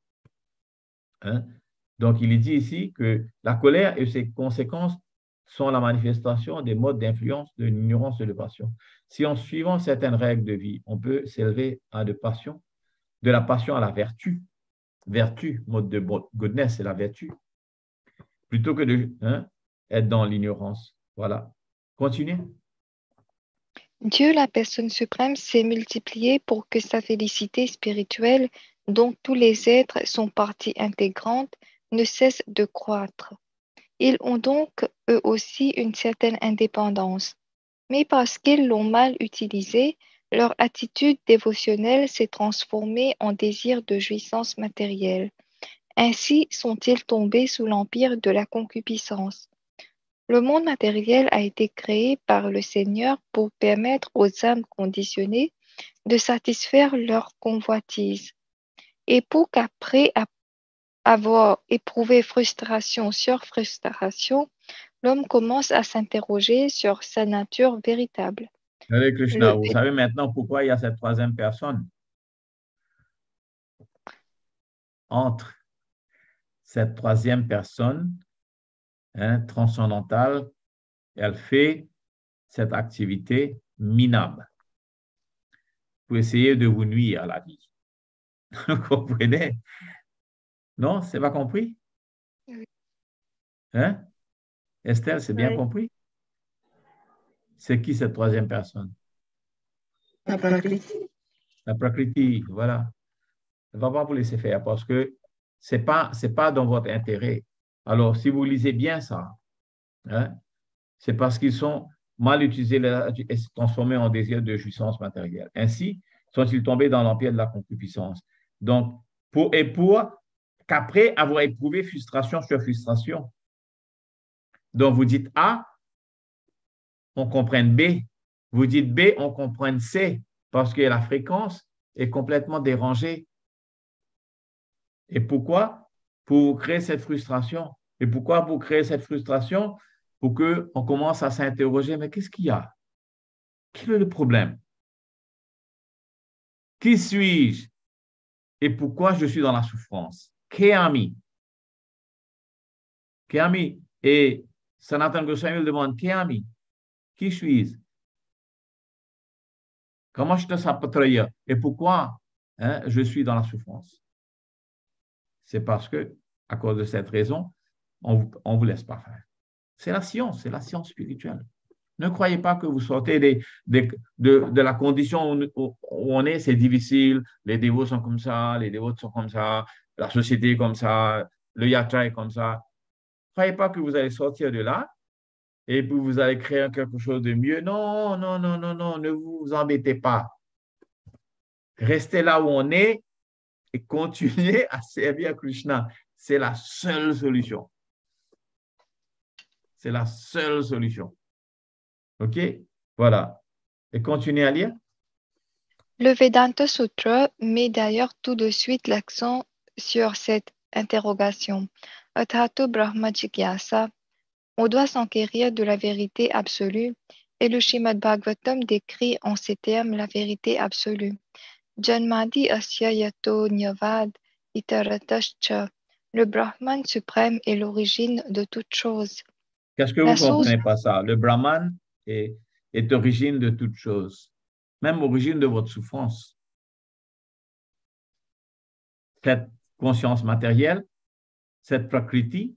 Hein? Donc, il est dit ici que la colère et ses conséquences sont la manifestation des modes d'influence de l'ignorance et de passion. Si en suivant certaines règles de vie, on peut s'élever à de passion, de la passion à la vertu, vertu, mode de goodness, c'est la vertu, plutôt que de hein, être dans l'ignorance. Voilà. Continuez. Dieu, la personne suprême, s'est multiplié pour que sa félicité spirituelle, dont tous les êtres sont partie intégrante, ne cesse de croître. Ils ont donc eux aussi une certaine indépendance. Mais parce qu'ils l'ont mal utilisée, leur attitude dévotionnelle s'est transformée en désir de jouissance matérielle. Ainsi sont-ils tombés sous l'empire de la concupiscence. Le monde matériel a été créé par le Seigneur pour permettre aux âmes conditionnées de satisfaire leurs convoitises. Et pour qu'après avoir éprouvé frustration sur frustration, l'homme commence à s'interroger sur sa nature véritable. Krishna, vous savez maintenant pourquoi il y a cette troisième personne entre cette troisième personne hein, transcendantale, elle fait cette activité minable pour essayer de vous nuire à la vie. Vous comprenez? Non, c'est pas compris? Hein? Estelle, c'est bien compris? C'est qui cette troisième personne? La Prakriti. La Prakriti, voilà. Elle ne va pas vous laisser faire parce que ce n'est pas, pas dans votre intérêt. Alors, si vous lisez bien ça, hein, c'est parce qu'ils sont mal utilisés et transformés en désir de jouissance matérielle. Ainsi, sont-ils tombés dans l'empire de la concupiscence. Donc, pour, et pour qu'après avoir éprouvé frustration sur frustration, donc vous dites A, on comprenne B. Vous dites B, on comprenne C, parce que la fréquence est complètement dérangée. Et pourquoi? Pour créer cette frustration. Et pourquoi pour créer cette frustration? Pour qu'on commence à s'interroger, mais qu'est-ce qu'il y a? Quel est le problème? Qui suis-je? Et pourquoi je suis dans la souffrance? Kéami. Kéami. Et Sanatan Goswami demande, Kéami, qui suis-je? Comment je te sapatreya? Et pourquoi hein, je suis dans la souffrance? C'est parce que, à cause de cette raison, on ne vous laisse pas faire. C'est la science, c'est la science spirituelle. Ne croyez pas que vous sortez de, de, la condition où, on est, c'est difficile, les dévots sont comme ça, les dévots sont comme ça, la société est comme ça, le yatra est comme ça. Ne croyez pas que vous allez sortir de là et puis vous allez créer quelque chose de mieux. Non, non, non, non, non, ne vous embêtez pas. Restez là où on est et continuez à servir Krishna. C'est la seule solution. C'est la seule solution. OK? Voilà. Et continuez à lire. Le Vedanta Sutra met d'ailleurs tout de suite l'accent sur cette interrogation. Atato Brahma Jigyasa on doit s'enquérir de la vérité absolue et le Shrimad Bhagavatam décrit en ces termes la vérité absolue. Janmadi asya yato nyavad itaratascha. Le Brahman suprême est l'origine de toute chose. Qu'est-ce que vous ne comprenez pas ça? Le Brahman est, est origine de toute chose, même origine de votre souffrance. Cette conscience matérielle, cette prakriti,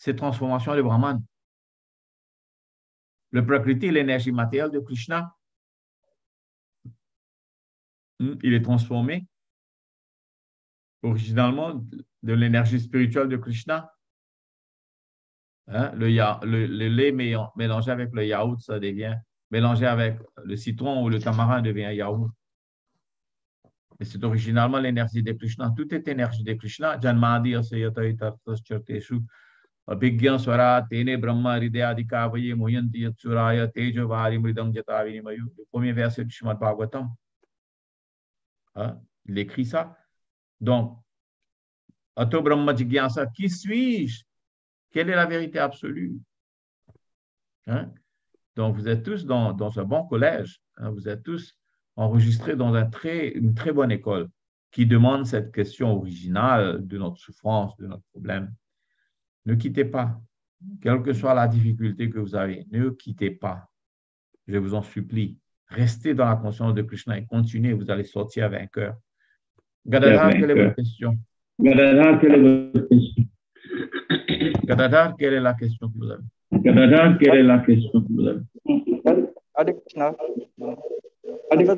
cette transformation de Brahman. Le Prakriti l'énergie matérielle de Krishna. Hmm, il est transformé originalement de l'énergie spirituelle de Krishna. Hein, le, le, lait mélangé avec le yaourt, ça devient mélangé avec le citron ou le tamarin devient yaourt. C'est originalement l'énergie de Krishna. Tout est énergie de Krishna. Janmadi le premier verset du Srimad Bhagavatam. Hein? Il écrit ça. Donc qui suis-je? Quelle est la vérité absolue? Hein? donc vous êtes tous dans, dans un bon collège hein? vous êtes tous enregistrés dans un très, une très bonne école qui demande cette question originale de notre souffrance de notre problème. Ne quittez pas, quelle que soit la difficulté que vous avez, ne quittez pas. Je vous en supplie, restez dans la conscience de Krishna et continuez, vous allez sortir vainqueur. Gadadhar, quelle est votre question? Gadadhar, quelle est votre question? Gadadhar, quelle est la question que vous avez? Gadadhar, quelle est la question que vous avez? Hare Krishna. En fait, euh,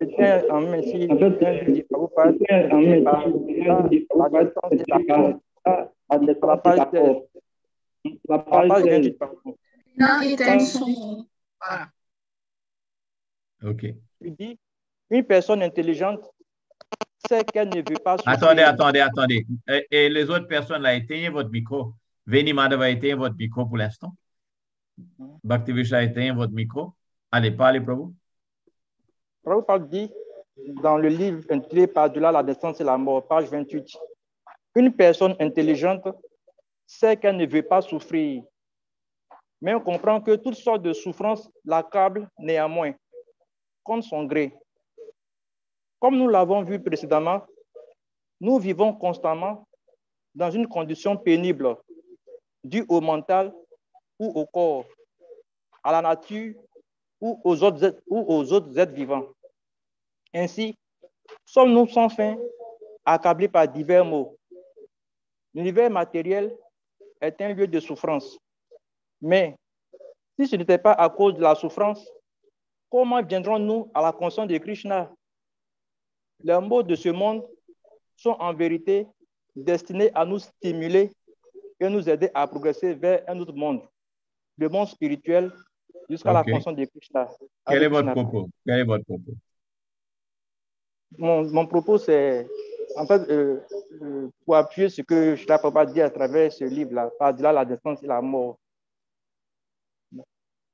je tiens en main ici, En fait, je dis Prabhupada, en main l'accord. à la À la page d'accord. La à la page page 28, pardon. Non, éteins son. Voilà. OK. Il dit, une personne intelligente sait qu'elle ne veut pas. Attendez, attendez, attendez. Et, et les autres personnes, là, éteignez votre micro. Veni Madhava, éteignez votre micro pour l'instant. Bhaktivishla, éteignez votre micro. Allez, parlez, Prabhu. Prabhupada dit dans le livre intitulé Par-delà la naissance et la mort, page 28, une personne intelligente sait qu'elle ne veut pas souffrir, mais on comprend que toutes sortes de souffrances l'accablent néanmoins, contre son gré. Comme nous l'avons vu précédemment, nous vivons constamment dans une condition pénible due au mental ou au corps, à la nature ou aux autres ou aux autres êtres vivants. Ainsi, sommes-nous sans fin accablés par divers maux. L'univers matériel est un lieu de souffrance. Mais si ce n'était pas à cause de la souffrance, comment viendrons-nous à la conscience de Krishna? Les mots de ce monde sont en vérité destinés à nous stimuler et nous aider à progresser vers un autre monde, le monde spirituel, jusqu'à la conscience de Krishna. Quel est Hare votre Krishna. propos? Quel est votre propos? mon, mon propos, c'est en fait euh, euh, pour appuyer ce que je n'ai pas dit à travers ce livre-là, par-delà la naissance et la mort.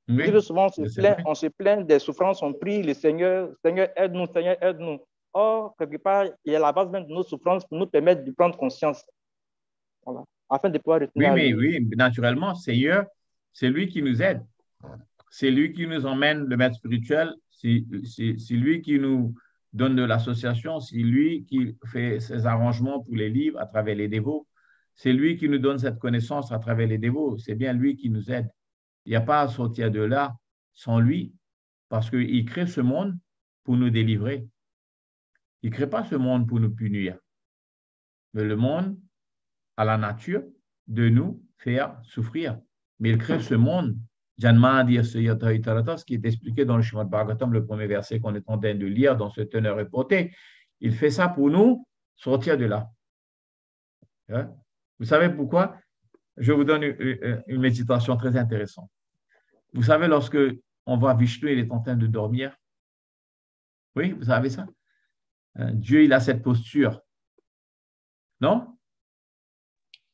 Oui, Très souvent, on se, plaint, on se plaint des souffrances, on prie le Seigneur, Seigneur, aide-nous, Seigneur, aide-nous. Or, quelque part, il y a la base même de nos souffrances pour nous permettre de prendre conscience. Voilà. Afin de pouvoir Oui, retenir. mais oui, naturellement, Seigneur, c'est lui qui nous aide. C'est lui qui nous emmène le maître spirituel. C'est lui qui nous donne de l'association. C'est lui qui fait ses arrangements pour les livres à travers les dévots. C'est lui qui nous donne cette connaissance à travers les dévots. C'est bien lui qui nous aide. Il n'y a pas à sortir de là sans lui, parce qu'il crée ce monde pour nous délivrer. Il ne crée pas ce monde pour nous punir. Mais le monde à la nature de nous faire souffrir. Mais il crée ce monde, Janmadi ce qui est expliqué dans le Srimad Bhagavatam, le premier verset qu'on est en train de lire dans ce teneur reporté. Il fait ça pour nous sortir de là. Hein? Vous savez pourquoi? Je vous donne une, une méditation très intéressante. Vous savez, lorsque on voit Vishnu, il est en train de dormir. Oui, vous savez ça? Hein, Dieu, il a cette posture. Non?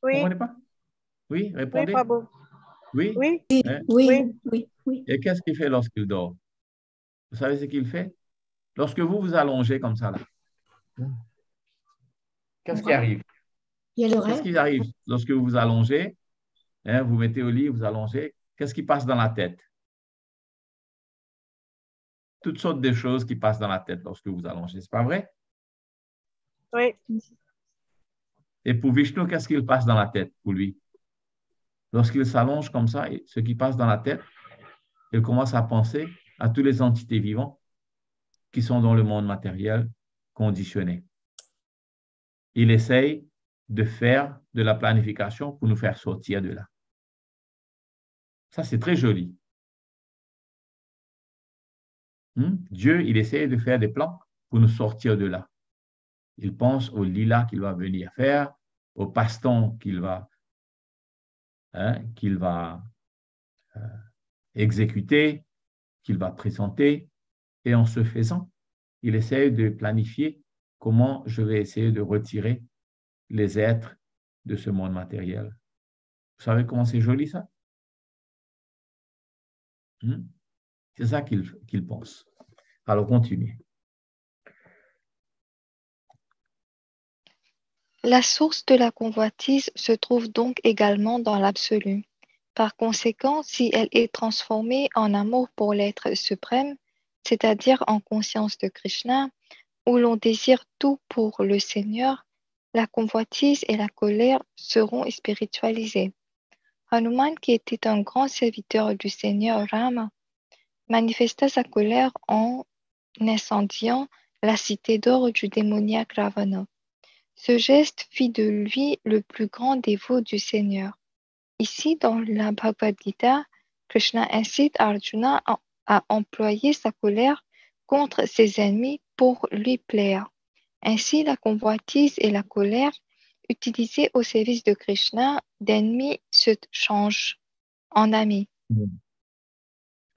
Vous Oui, comprenez pas? Oui, oui, répondez. Prabhu. Oui. Oui, Hein? Oui, Oui. oui, oui. Et qu'est-ce qu'il fait lorsqu'il dort? Vous savez ce qu'il fait? Lorsque vous vous allongez comme ça, là, qu'est-ce qui arrive? Il y a le Qu'est-ce qui arrive lorsque vous vous allongez? hein, vous mettez au lit, vous allongez. Qu'est-ce qui passe dans la tête? Toutes sortes de choses qui passent dans la tête lorsque vous allongez. C'est pas vrai? oui, Et pour Vishnu, qu'est-ce qu'il passe dans la tête pour lui? Lorsqu'il s'allonge comme ça, ce qui passe dans la tête, il commence à penser à toutes les entités vivantes qui sont dans le monde matériel conditionné. Il essaye de faire de la planification pour nous faire sortir de là. Ça, c'est très joli. Hmm? Dieu, il essaye de faire des plans pour nous sortir de là. Il pense au lila qu'il va venir faire, au passe-temps qu'il va, hein, qu'il va euh, exécuter, qu'il va présenter. Et en ce faisant, il essaye de planifier comment je vais essayer de retirer les êtres de ce monde matériel. Vous savez comment c'est joli ça? Hmm? C'est ça qu'il qu'il pense. Alors, continuez. La source de la convoitise se trouve donc également dans l'absolu. Par conséquent, si elle est transformée en amour pour l'être suprême, c'est-à-dire en conscience de Krishna, où l'on désire tout pour le Seigneur, la convoitise et la colère seront spiritualisées. Hanuman, qui était un grand serviteur du Seigneur Rama, manifesta sa colère en incendiant la cité d'or du démoniaque Ravana. Ce geste fit de lui le plus grand dévot du Seigneur. Ici, dans la Bhagavad Gita, Krishna incite Arjuna à, employer sa colère contre ses ennemis pour lui plaire. Ainsi, la convoitise et la colère utilisées au service de Krishna d'ennemis se changent en amis.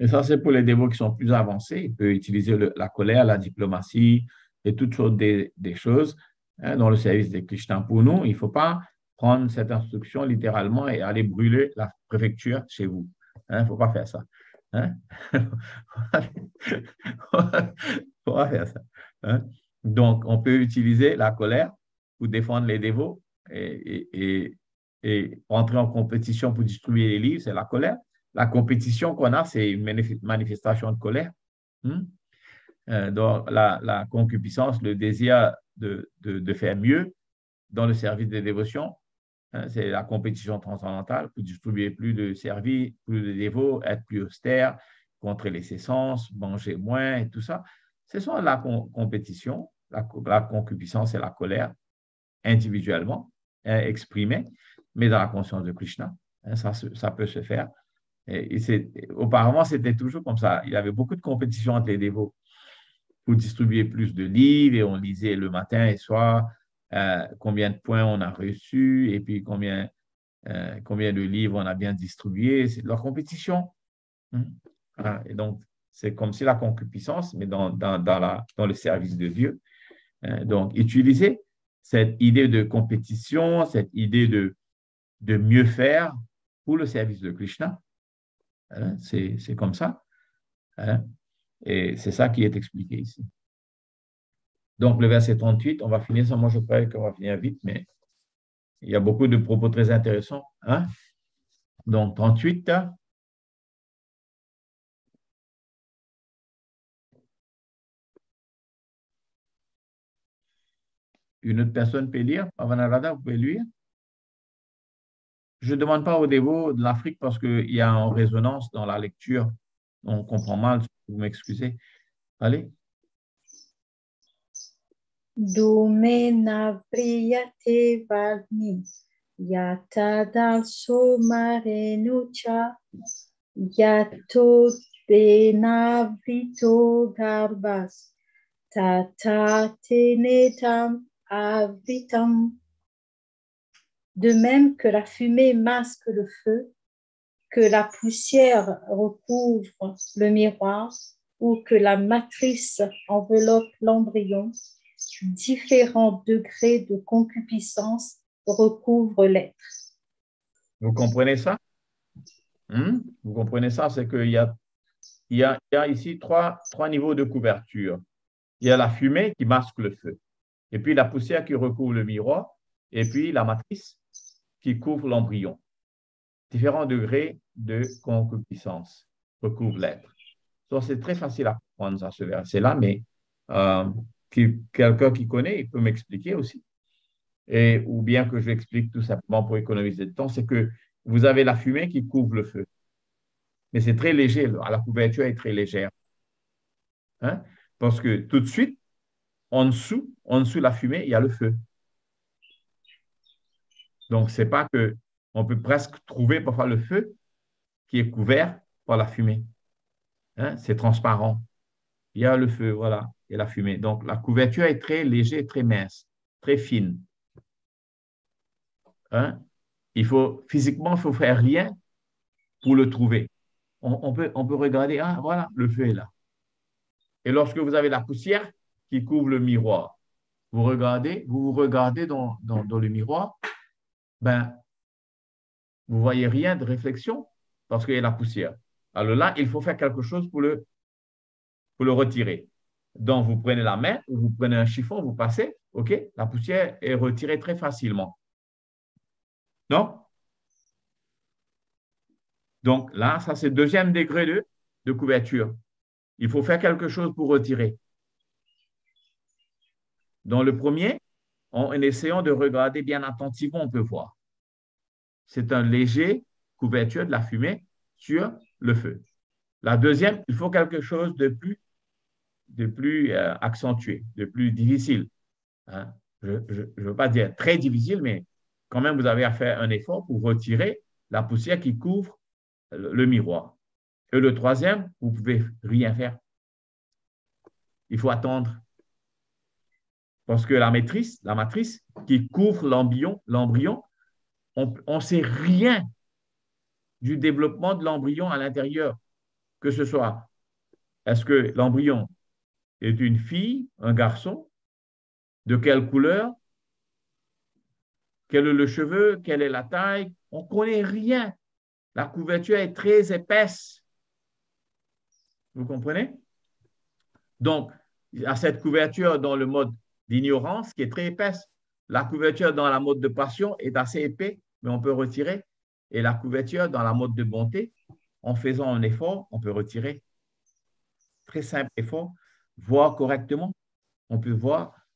Et ça, c'est pour les dévots qui sont plus avancés. Ils peuvent utiliser la colère, la diplomatie et toutes sortes des choses dans le service de Krishna. Pour nous, il ne faut pas prendre cette instruction littéralement et aller brûler la préfecture chez vous. Il ne faut pas faire ça. Hein? faut pas faire ça. hein. Donc, on peut utiliser la colère pour défendre les dévots et, entrer en compétition pour distribuer les livres, c'est la colère. La compétition qu'on a, c'est une manif- manifestation de colère. Euh, donc, la concupiscence, le désir de, faire mieux dans le service des dévotions, hein, c'est la compétition transcendantale pour distribuer plus de services, plus de dévots, être plus austère, contrer les essences, manger moins et tout ça. Ce sont la com- compétition, la, co- la concupiscence et la colère individuellement hein, exprimées, mais dans la conscience de Krishna. hein, ça, peut se faire. Et, et auparavant, c'était toujours comme ça. Il y avait beaucoup de compétition entre les dévots pour distribuer plus de livres et on lisait le matin et soir euh, combien de points on a reçus et puis combien, euh, combien de livres on a bien distribués. C'est de leur compétition. Hmm. Et donc, c'est comme si la concupiscence, mais dans, dans, dans, la, dans le service de Dieu. Euh, donc, utiliser cette idée de compétition, cette idée de, de mieux faire pour le service de Krishna. Hein, c'est c'est comme ça. Et c'est ça qui est expliqué ici. Donc, le verset 38, on va finir ça. Moi, je croyais qu'on va finir vite, mais il y a beaucoup de propos très intéressants. Hein? Donc, 38. Une autre personne peut lire? Avanarada, vous pouvez lire? Je ne demande pas aux dévots de l'Afrique parce qu'il y a en résonance dans la lecture. On comprend mal, vous m'excusez. Allez. Dumena priyate valmi yatadal somarenucha yato benavito garbas tata tenetam avitam. De même que la fumée masque le feu, que la poussière recouvre le miroir ou que la matrice enveloppe l'embryon, différents degrés de concupiscence recouvrent l'être. Vous comprenez ça? Hmm? Vous comprenez ça? C'est qu'il y a, il y, a, il y a ici trois, trois niveaux de couverture. Il y a la fumée qui masque le feu, et puis la poussière qui recouvre le miroir, et puis la matrice qui couvre l'embryon. Différents degrés de concupiscence recouvrent l'être. Donc, c'est très facile à comprendre ça, ce verset-là, mais euh, quelqu'un qui connaît, il peut m'expliquer aussi. Et, ou bien que je l'explique tout simplement pour économiser de temps, c'est que vous avez la fumée qui couvre le feu. Mais c'est très léger, la couverture est très légère. Hein? Parce que tout de suite, en dessous, en dessous de la fumée, il y a le feu. Donc, c'est pas que on peut presque trouver parfois le feu qui est couvert par la fumée. Hein? C'est transparent. Il y a le feu, voilà, et la fumée. Donc, la couverture est très légère, très mince, très fine. Hein? Il faut, physiquement, il faut faire rien pour le trouver. On, peut, on regarder, ah, voilà, le feu est là. Et lorsque vous avez la poussière qui couvre le miroir, vous regardez, vous vous regardez dans, dans le miroir, ben, vous voyez rien de réflexion parce qu'il y a la poussière. Alors là, il faut faire quelque chose pour le, retirer. Donc, vous prenez la main, ou vous prenez un chiffon, vous passez, OK? La poussière est retirée très facilement. Non? Donc là, ça c'est le deuxième degré de, de couverture. Il faut faire quelque chose pour retirer. Dans le premier, en, essayant de regarder bien attentivement, on peut voir. C'est un léger couverture de la fumée sur le feu. La deuxième, il faut quelque chose de plus, euh, accentué, de plus difficile. Hein. Je ne veux pas dire très difficile, mais quand même, vous avez à faire un effort pour retirer la poussière qui couvre le miroir. Et le troisième, vous ne pouvez rien faire. Il faut attendre. Parce que la matrice, la matrice qui couvre l'embryon, on ne sait rien du développement de l'embryon à l'intérieur. Que ce soit, est-ce que l'embryon est une fille, un garçon, de quelle couleur, quel est le cheveu, quelle est la taille, on ne connaît rien. La couverture est très épaisse. Vous comprenez? Donc, a cette couverture dans le mode d'ignorance qui est très épaisse. La couverture dans la mode de passion est assez épais, mais on peut retirer. Et la couverture dans la mode de bonté, en faisant un effort, on peut retirer. Très simple effort. Voir correctement, on peut voir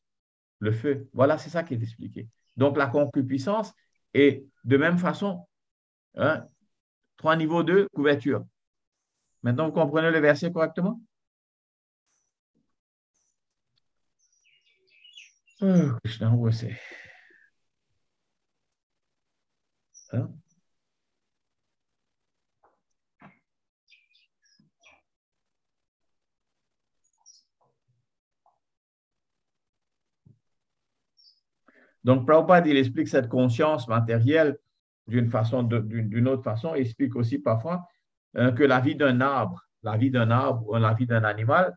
le feu. Voilà, c'est ça qui est expliqué. Donc, la concupiscence est de même façon, hein, trois niveaux de couverture. Maintenant, vous comprenez le verset correctement? Hein? Donc, Prabhupada, il explique cette conscience matérielle d'une façon, d'une autre façon, il explique aussi parfois euh, que la vie d'un arbre, la vie d'un arbre ou la vie d'un animal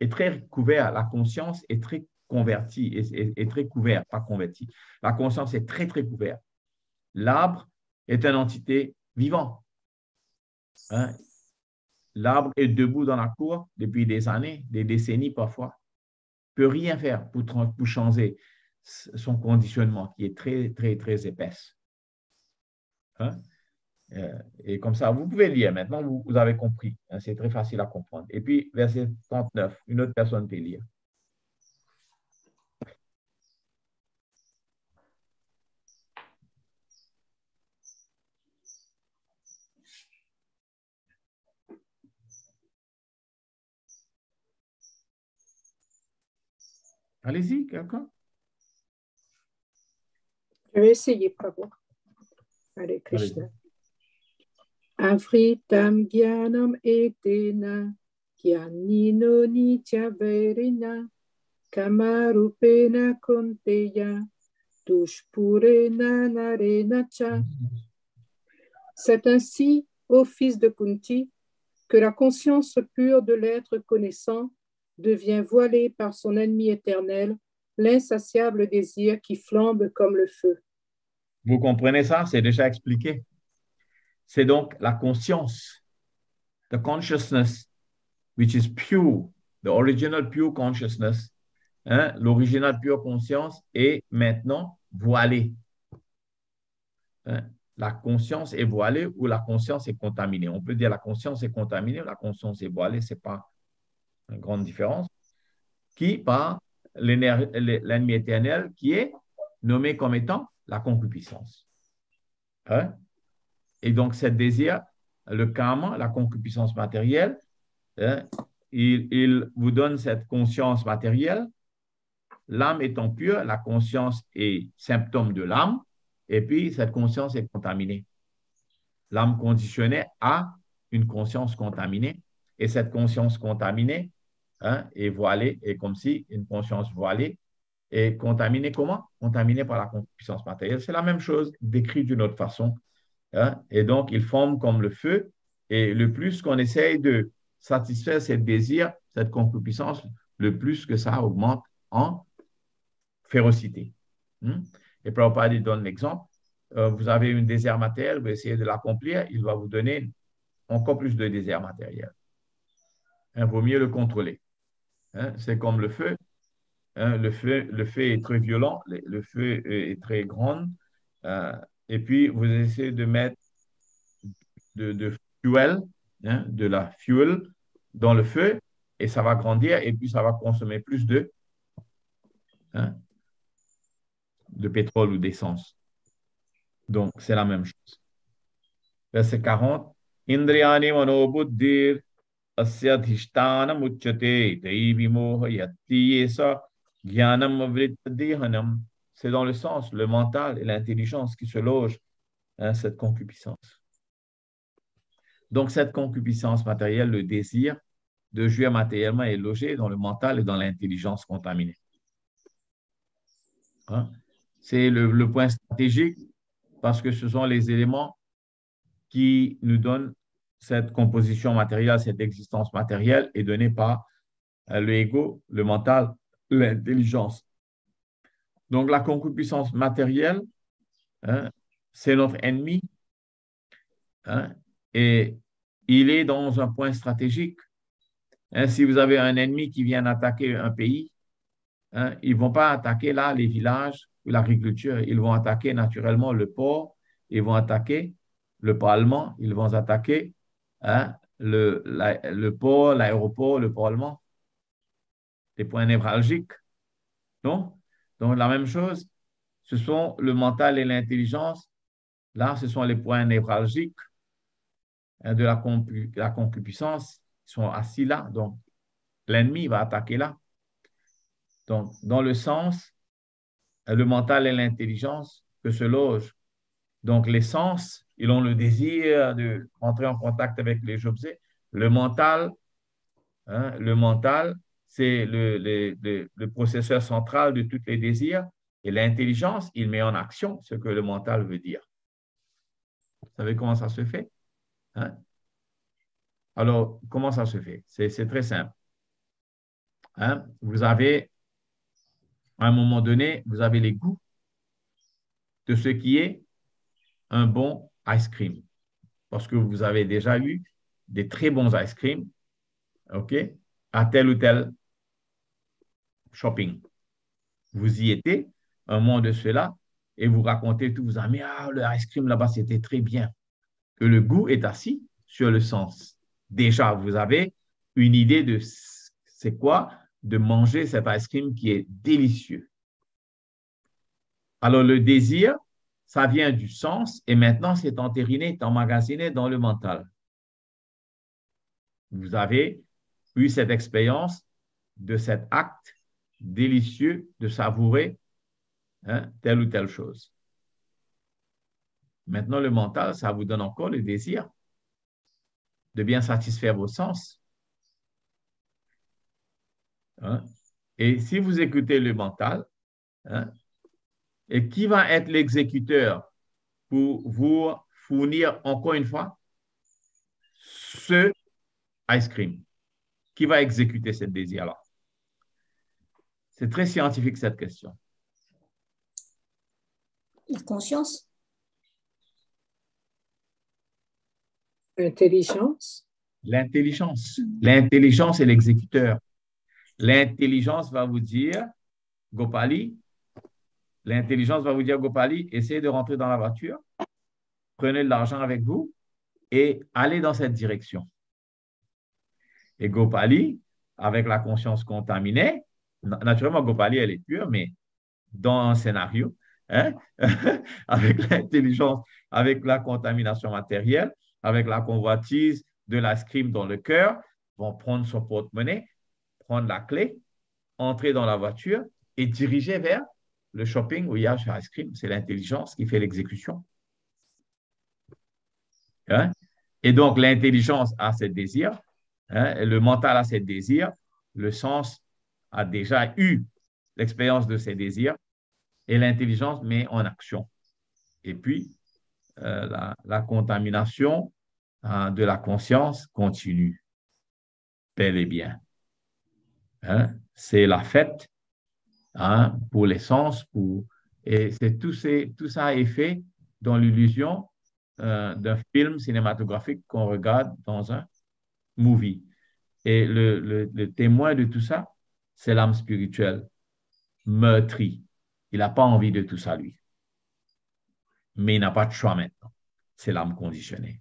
est très couverte, la conscience est très convertie, est, très couverte, pas convertie. La conscience est très, très couverte. L'arbre est une entité vivante. Hein? L'arbre est debout dans la cour depuis des années, des décennies parfois. peut rien faire pour, pour changer son conditionnement qui est très, très, très épaisse. Hein? Euh, et comme ça, vous pouvez lire. Maintenant, vous, avez compris. Hein, c'est très facile à comprendre. Et puis, verset 39, une autre personne peut lire. Allez-y, quelqu'un. Je vais essayer, Prabhu. Hare Krishna. Avritam Gyanam Etena Gyanino Nityaverina Kamarupena Konteya Dushpurena Narena Cha. C'est ainsi, ô fils de Kunti, que la conscience pure de l'être connaissant devient voilée par son ennemi éternel, l'insatiable désir qui flambe comme le feu. Vous comprenez ça? C'est déjà expliqué. C'est donc la conscience, the consciousness, which is pure, the original pure consciousness, hein, l'original pure conscience est maintenant voilée. Hein, la conscience est voilée ou la conscience est contaminée. On peut dire la conscience est contaminée, la conscience est voilée, ce n'est pas une grande différence. Qui par l'ennemi éternel qui est nommé comme étant la concupiscence. Hein? Et donc, ce désir, le karma, la concupiscence matérielle, hein, il, vous donne cette conscience matérielle. L'âme étant pure, la conscience est symptôme de l'âme, et puis cette conscience est contaminée. L'âme conditionnée a une conscience contaminée, et cette conscience contaminée hein, est voilée, est comme si une conscience voilée et contaminé comment? Contaminé par la concupiscence matérielle. C'est la même chose, décrit d'une autre façon. Hein. Et donc, il forme comme le feu. Et le plus qu'on essaye de satisfaire ce désir, cette concupiscence, le plus que ça augmente en férocité. Hmm? Et Prabhupada donne l'exemple. Euh, vous avez une désert matériel, vous essayez de l'accomplir, il va vous donner encore plus de désert matériel. Il hein, vaut mieux le contrôler. Hein. C'est comme le feu. Hein, le, feu, le feu est très violent, le, feu est, très grand. Euh, et puis, vous essayez de mettre de, fuel, hein, de la fuel dans le feu, et ça va grandir, et puis ça va consommer plus de, de pétrole ou d'essence. Donc, c'est la même chose. Verset 40. Indriyani manobuddhir C'est dans le sens, le mental et l'intelligence qui se logent hein, cette concupiscence. Donc, cette concupiscence matérielle, le désir de jouir matériellement est logé dans le mental et dans l'intelligence contaminée. Hein? C'est le, point stratégique parce que ce sont les éléments qui nous donnent cette composition matérielle, cette existence matérielle est donnée par euh, le ego, le mental, l'intelligence. Donc la concupiscence matérielle, hein, c'est notre ennemi hein, et il est dans un point stratégique. Hein, si vous avez un ennemi qui vient attaquer un pays, ils ne vont pas attaquer là les villages ou l'agriculture, ils vont attaquer naturellement le port, ils vont attaquer le Parlement, ils vont attaquer hein, le, le port, l'aéroport, le Parlement, les points névralgiques. Donc, la même chose, ce sont le mental et l'intelligence. Là, ce sont les points névralgiques hein, de la, la concupiscence. Ils sont assis là. Donc, l'ennemi va attaquer là. Donc, dans le sens, le mental et l'intelligence que se logent. Donc, les sens, ils ont le désir de entrer en contact avec les objets. Le mental, hein, le mental, c'est le, le, processeur central de tous les désirs. Et l'intelligence, il met en action ce que le mental veut dire. Vous savez comment ça se fait? Hein? Alors, comment ça se fait? C'est très simple. Hein? Vous avez, à un moment donné, vous avez les goûts de ce qui est un bon ice cream. Parce que vous avez déjà eu des très bons ice cream, OK, à tel ou tel shopping. Vous y étiez, un moment de cela, et vous racontez tout, vous avez ah, le ice cream là-bas, c'était très bien. Que le goût est assis sur le sens. Déjà, vous avez une idée de c'est quoi de manger cet ice cream qui est délicieux. Alors, le désir, ça vient du sens et maintenant c'est entériné, est emmagasiné dans le mental. Vous avez eu cette expérience de cet acte délicieux de savourer hein, telle ou telle chose. Maintenant, le mental, ça vous donne encore le désir de bien satisfaire vos sens. Hein. Et si vous écoutez le mental, hein, et qui va être l'exécuteur pour vous fournir encore une fois ce ice cream? Qui va exécuter ce désir-là? C'est très scientifique cette question. La conscience? L'intelligence? L'intelligence. L'intelligence est l'exécuteur. L'intelligence va vous dire, Gopali, L'intelligence va vous dire, Gopali, essayez de rentrer dans la voiture, prenez de l'argent avec vous et allez dans cette direction. Et Gopali, avec la conscience contaminée, naturellement, Gopali, elle est pure, mais dans un scénario, hein, avec l'intelligence, avec la contamination matérielle, avec la convoitise de la scrim dans le cœur, vont prendre son porte-monnaie, prendre la clé, entrer dans la voiture et diriger vers le shopping où il y a Ice Cream, c'est l'intelligence qui fait l'exécution. Hein? Et donc, l'intelligence a ce désir, hein? le mental a ce désir, le sens a déjà eu l'expérience de ces désirs et l'intelligence met en action. Et puis, euh, la, contamination hein, de la conscience continue, bel et bien. C'est la fête Hein, pour l'essence, pour... et c'est tout, ça est fait dans l'illusion euh, d'un film cinématographique qu'on regarde dans un movie. Et le, le, témoin de tout ça, c'est l'âme spirituelle, meurtrie. Il n'a pas envie de tout ça, lui. Mais il n'a pas de choix maintenant. C'est l'âme conditionnée.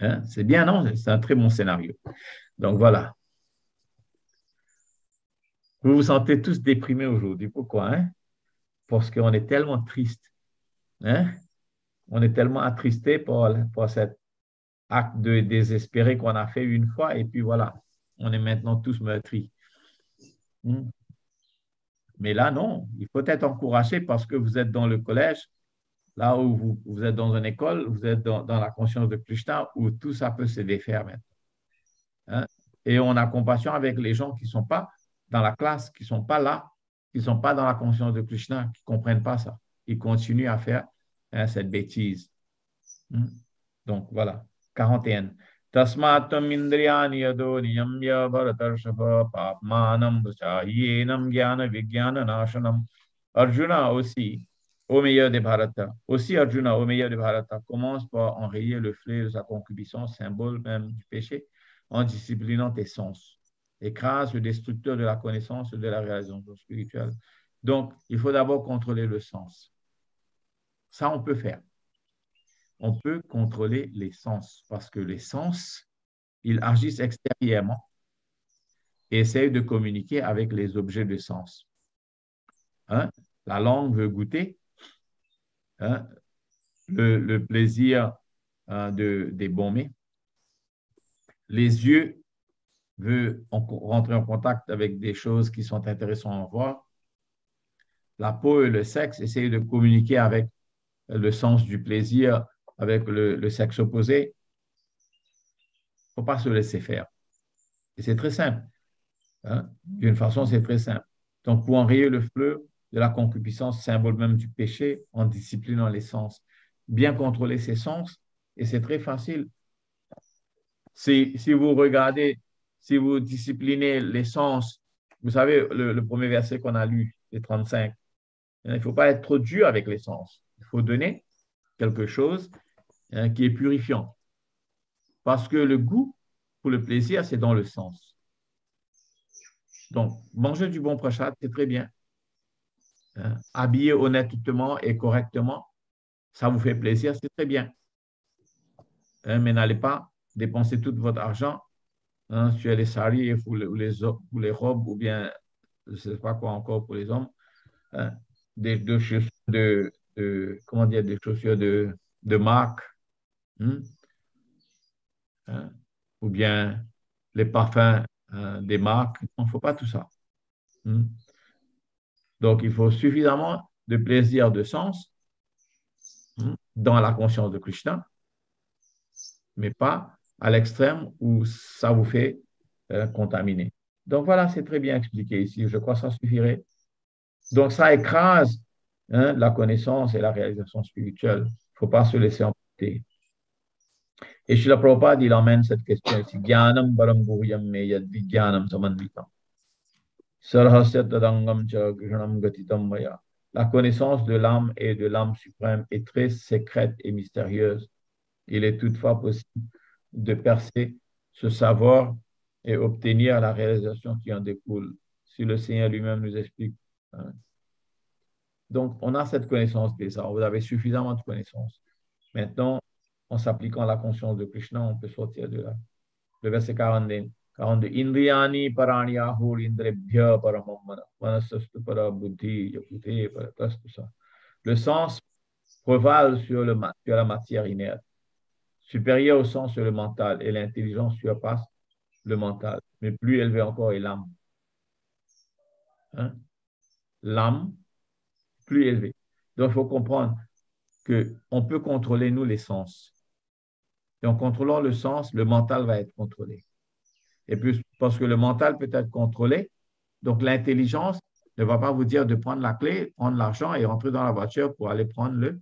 Hein? C'est bien, non? C'est un très bon scénario. Donc voilà. Vous vous sentez tous déprimés aujourd'hui. Pourquoi? Hein? Parce qu'on est tellement triste. Hein? On est tellement attristé pour, pour cet acte de désespéré qu'on a fait une fois et puis voilà, on est maintenant tous meurtris. Hmm. Mais là, non, il faut être encouragé parce que vous êtes dans le collège, là où vous, êtes dans une école, vous êtes dans, la conscience de Krishna, où tout ça peut se défaire maintenant. Hein? Et on a compassion avec les gens qui ne sont pas dans la classe, qui ne sont pas là, qui ne sont pas dans la conscience de Krishna, qui ne comprennent pas ça. Ils continuent à faire hein, cette bêtise. Hmm? Donc voilà, 41. Tasmatam indriyani yado niyamya bharatarshava papmanam yenam gyana vigyana nashanam. Arjuna aussi, au meilleur des Bharata. Aussi Arjuna, au meilleur des Bharata, commence par enrayer le fleuve de sa concupiscence, symbole même du péché, en disciplinant tes sens. Écrase le destructeur de la connaissance de la réalisation spirituelle. Donc, il faut d'abord contrôler le sens. Ça, on peut faire on peut contrôler les sens parce que les sens, ils agissent extérieurement et essayent de communiquer avec les objets de sens. Hein? La langue veut goûter hein? le, plaisir hein, de, des bons Les yeux veulent rentrer en contact avec des choses qui sont intéressantes à voir. La peau et le sexe essayent de communiquer avec le sens du plaisir avec le, sexe opposé, il ne faut pas se laisser faire. Et c'est très simple. Hein. D'une façon, c'est très simple. Donc, pour enrayer le fleuve de la concupiscence, symbole même du péché, en disciplinant les sens, bien contrôler ses sens, et c'est très facile. Si vous regardez, si vous disciplinez les sens, vous savez, le, premier verset qu'on a lu, les 35, il ne faut pas être trop dur avec les sens. Il faut donner quelque chose Hein, qui est purifiant. Parce que le goût pour le plaisir, c'est dans le sens. Donc, manger du bon prachat, c'est très bien. Hein, habiller honnêtement et correctement, ça vous fait plaisir, c'est très bien. Hein, mais n'allez pas dépenser tout votre argent sur les saris ou les, les, robes ou bien, je ne sais pas quoi encore pour les hommes, des, chaussures de, comment dire, des chaussures de, de marque Hmm? Hein? Ou bien les parfums hein, des marques. Il ne faut pas tout ça. Donc, il faut suffisamment de plaisir de sens dans la conscience de Krishna, mais pas à l'extrême où ça vous fait euh, contaminer. Donc voilà, c'est très bien expliqué ici. Je crois que ça suffirait. Donc ça écrase la connaissance et la réalisation spirituelle. Il ne faut pas se laisser emporter. Et Srila Prabhupada, il emmène cette question ici. La connaissance de l'âme et de l'âme suprême est très secrète et mystérieuse. Il est toutefois possible de percer ce savoir et obtenir la réalisation qui en découle, si le Seigneur lui-même nous explique. Hein. Donc, on a cette connaissance déjà, vous avez suffisamment de connaissances. Maintenant, en s'appliquant à la conscience de Krishna, on peut sortir de là. Le verset 42. 42. Indriyani parani ahur indrebhya paramamana manasastu para buddhi yakute ça. Le sens prévale sur, le, sur la matière inerte, supérieur au sens sur le mental, et l'intelligence surpasse le mental, mais plus élevé encore est l'âme. Hein? L'âme, plus élevée. Donc, il faut comprendre qu'on peut contrôler, nous, les sens. Et en contrôlant le sens, le mental va être contrôlé. Et puis, parce que le mental peut être contrôlé, donc l'intelligence ne va pas vous dire de prendre la clé, prendre l'argent et rentrer dans la voiture pour aller prendre le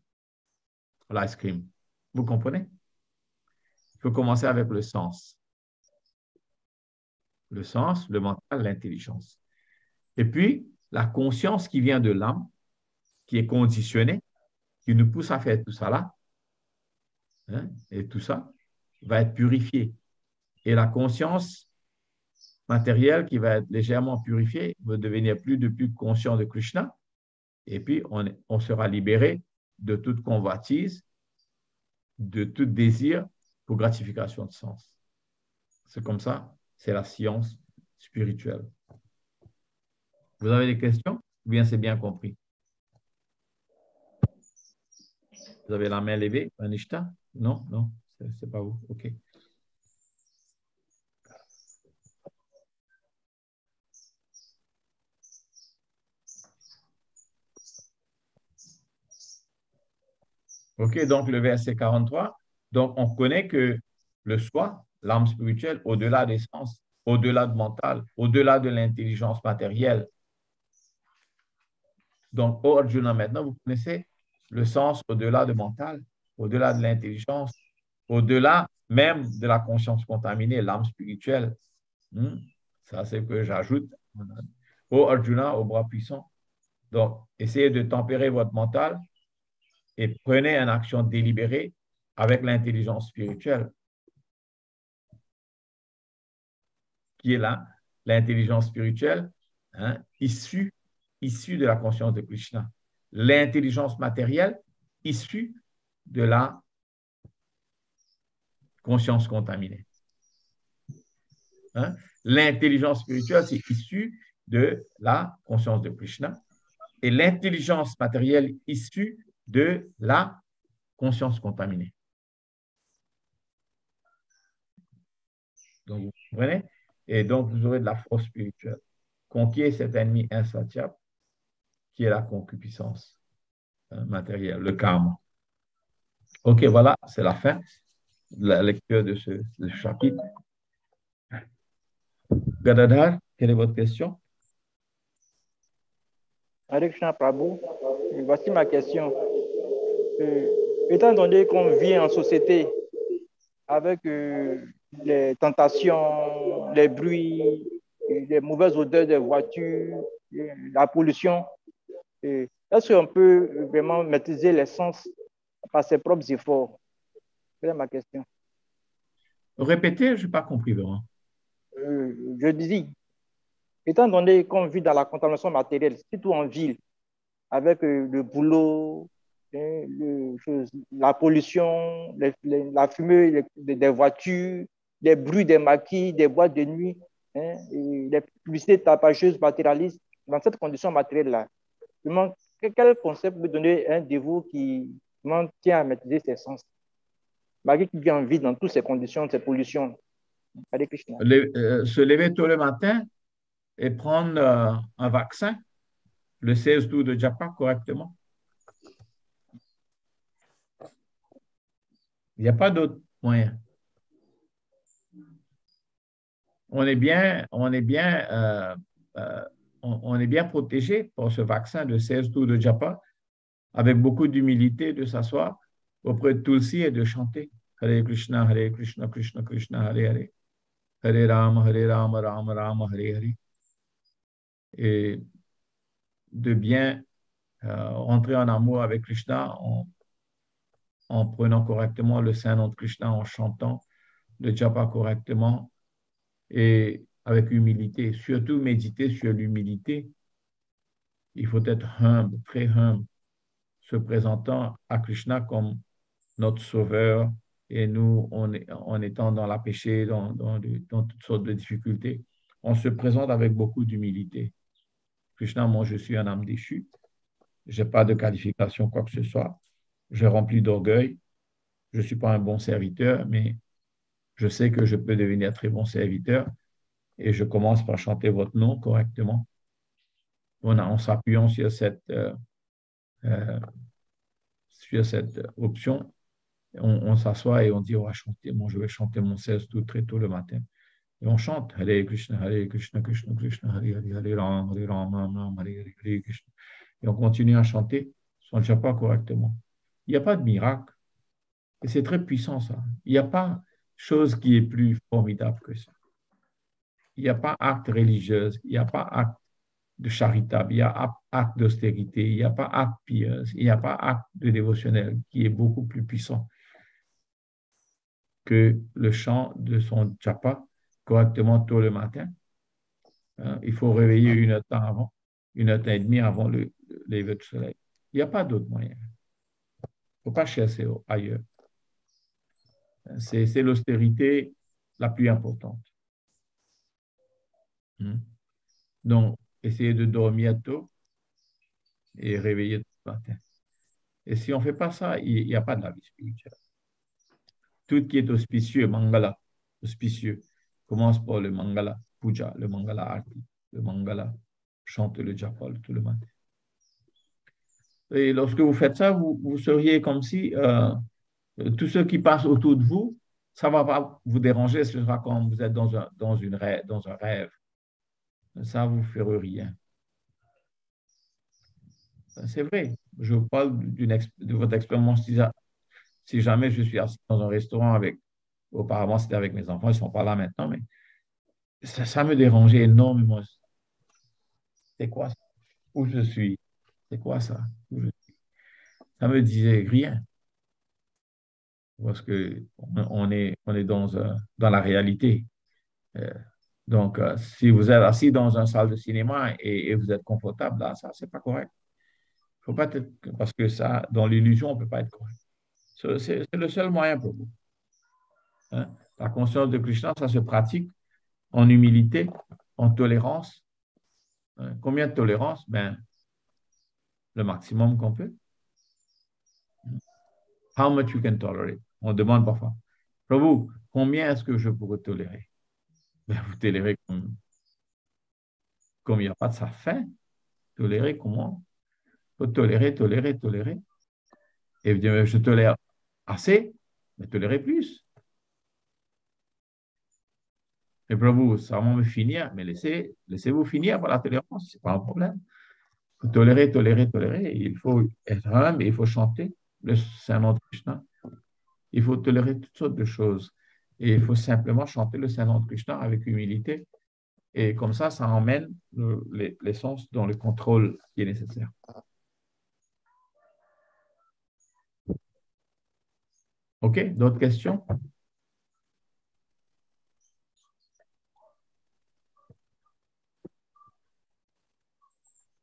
l'ice cream. Vous comprenez? Il faut commencer avec le sens. Le sens, le mental, l'intelligence. Et puis, la conscience qui vient de l'âme, qui est conditionnée, qui nous pousse à faire tout ça là, Hein, et tout ça va être purifié. Et la conscience matérielle qui va être légèrement purifiée va devenir plus de plus conscient de Krishna. Et puis, on sera libéré de toute convoitise, de tout désir pour gratification de sens. C'est comme ça, c'est la science spirituelle. Vous avez des questions? Ou bien c'est bien compris? Vous avez la main levée, Anishta? Non, non, ce n'est pas vous. OK. OK, donc le verset 43. Donc, on connaît que le soi, l'âme spirituelle, au-delà des sens, au-delà de mental, au-delà de l'intelligence matérielle. Donc, oh Arjuna, maintenant, vous connaissez le sens au-delà de mental, au-delà de l'intelligence, au-delà même de la conscience contaminée, l'âme spirituelle. Hmm? Ça, c'est ce que j'ajoute. Oh Arjuna, au bras puissant. Donc, essayez de tempérer votre mental et prenez une action délibérée avec l'intelligence spirituelle qui est là, l'intelligence spirituelle hein, issue, issue de la conscience de Krishna. L'intelligence matérielle issue de la conscience contaminée. Hein? L'intelligence spirituelle, c'est issue de la conscience de Krishna. Et l'intelligence matérielle issue de la conscience contaminée. Donc, vous comprenez? Et donc, vous aurez de la force spirituelle. Conquiert cet ennemi insatiable qui est la concupiscence euh, matérielle, le karma. OK, voilà, c'est la fin de la lecture de ce, chapitre. Gadadhar, quelle est votre question? Krishna Prabhu, voici ma question. Euh, étant donné qu'on vit en société avec euh, les tentations, les bruits, les mauvaises odeurs des voitures, la pollution. Est-ce qu'on peut vraiment maîtriser l'essence par ses propres efforts C'est ma question. Répétez, je n'ai pas compris vraiment. Euh, je dis, étant donné qu'on vit dans la contamination matérielle, surtout en ville, avec euh, le boulot, hein, la pollution, la fumée des voitures, des bruits des maquis, des boîtes de nuit, hein, les publicités tapageuses matérialistes, dans cette condition matérielle-là. Quel concept peut donner un de vous qui tient à maîtriser ses sens, malgré qu'il vit en vie dans toutes ces conditions, ces pollutions euh, Se lever tôt le matin et prendre euh, un vaccin, le 16 12 de Japon correctement. Il n'y a pas d'autre moyen on est bien, on est bien, euh, euh, on, est bien protégé par ce vaccin de 16 tours de Japa, avec beaucoup d'humilité, de s'asseoir auprès de Tulsi et de chanter Hare Krishna, Hare Krishna, Krishna Krishna, Hare Hare, Hare Rama, Hare Rama, Rama Rama, Hare Hare. Et de bien euh, entrer en amour avec Krishna en, en prenant correctement le saint nom de Krishna, en chantant le japa correctement, et avec humilité, surtout méditer sur l'humilité. Il faut être humble, très humble, se présentant à Krishna comme notre sauveur et nous, en étant dans la péché, dans, toutes sortes de difficultés, on se présente avec beaucoup d'humilité. Krishna, moi, je suis un âme déchu. Je n'ai pas de qualification, quoi que ce soit. Je remplis d'orgueil. Je ne suis pas un bon serviteur, mais je sais que je peux devenir très bon serviteur et je commence par chanter votre nom correctement. On en s'appuyant sur cette, euh, euh, sur cette option, on, s'assoit et on dit, on va chanter, bon, je vais chanter mon 16 tout très tôt le matin. Et on chante Hare Krishna, Hare Krishna, Krishna Krishna, Hare Hare, Hare Ram, Hare Ram, Ram Ram, Hare Hare, Krishna. Et on continue à chanter ne pas correctement. Il n'y a pas de miracle. Et c'est très puissant, ça. Il n'y a pas chose qui est plus formidable que ça. Il n'y a pas acte religieux, il n'y a pas acte de charitable, il n'y a acte d'austérité, il n'y a pas acte pieux, il n'y a pas acte de dévotionnel qui est beaucoup plus puissant que le chant de son japa correctement tôt le matin. Hein, il faut réveiller une heure avant, une heure et demie avant le lever du soleil. Il n'y a pas d'autre moyen. Il ne faut pas chercher ailleurs. C'est l'austérité la plus importante. Hmm. Donc, essayer de dormir tôt et réveiller tout le matin. Et si on ne fait pas ça, il n'y a pas de la vie spirituelle. Tout qui est auspicieux, mangala, auspicieux, commence par le mangala, puja, le mangala arti, le mangala, chante le japal tout le matin. Et lorsque vous faites ça, vous, vous seriez comme si euh, tous ceux qui passent autour de vous, ça ne va pas vous déranger, ce sera comme vous êtes dans un, dans une rêve. Ça ne vous fera rien. C'est vrai. Je vous parle de votre expérience. Si jamais je suis assis dans un restaurant avec, auparavant c'était avec mes enfants, ils ne sont pas là maintenant, mais ça, me dérangeait énormément. C'est quoi ça? Où je suis? C'est quoi ça? Ça me disait rien. Parce que on est, on est dans, dans la réalité. Euh, donc, euh, si vous êtes assis dans une salle de cinéma et, vous êtes confortable, là, ça, c'est pas correct. Faut pas être, parce que ça, dans l'illusion, on peut pas être correct. C'est le seul moyen pour vous. Hein? La conscience de Krishna, ça se pratique en humilité, en tolérance. Hein? Combien de tolérance? Ben, le maximum qu'on peut. How much you can tolerate? On demande parfois. Prabhu, combien est-ce que je pourrais tolérer? Ben, vous tolérez comme, comme il n'y a pas de sa fin. Tolérer comment? Faut tolérer, tolérer, tolérer. Et vous dites, je tolère assez, mais tolérer plus. Mais Prabhu, ça va me finir, mais laissez, laissez-vous finir par la tolérance, ce n'est pas un problème. Faut tolérer, tolérer, tolérer. Il faut être humble, il faut chanter le Saint-Nom de Krishna. Il faut tolérer toutes sortes de choses. Et il faut simplement chanter le Saint-Nom de Krishna avec humilité. Et comme ça, ça emmène l'essence dans le contrôle qui est nécessaire. OK, d'autres questions?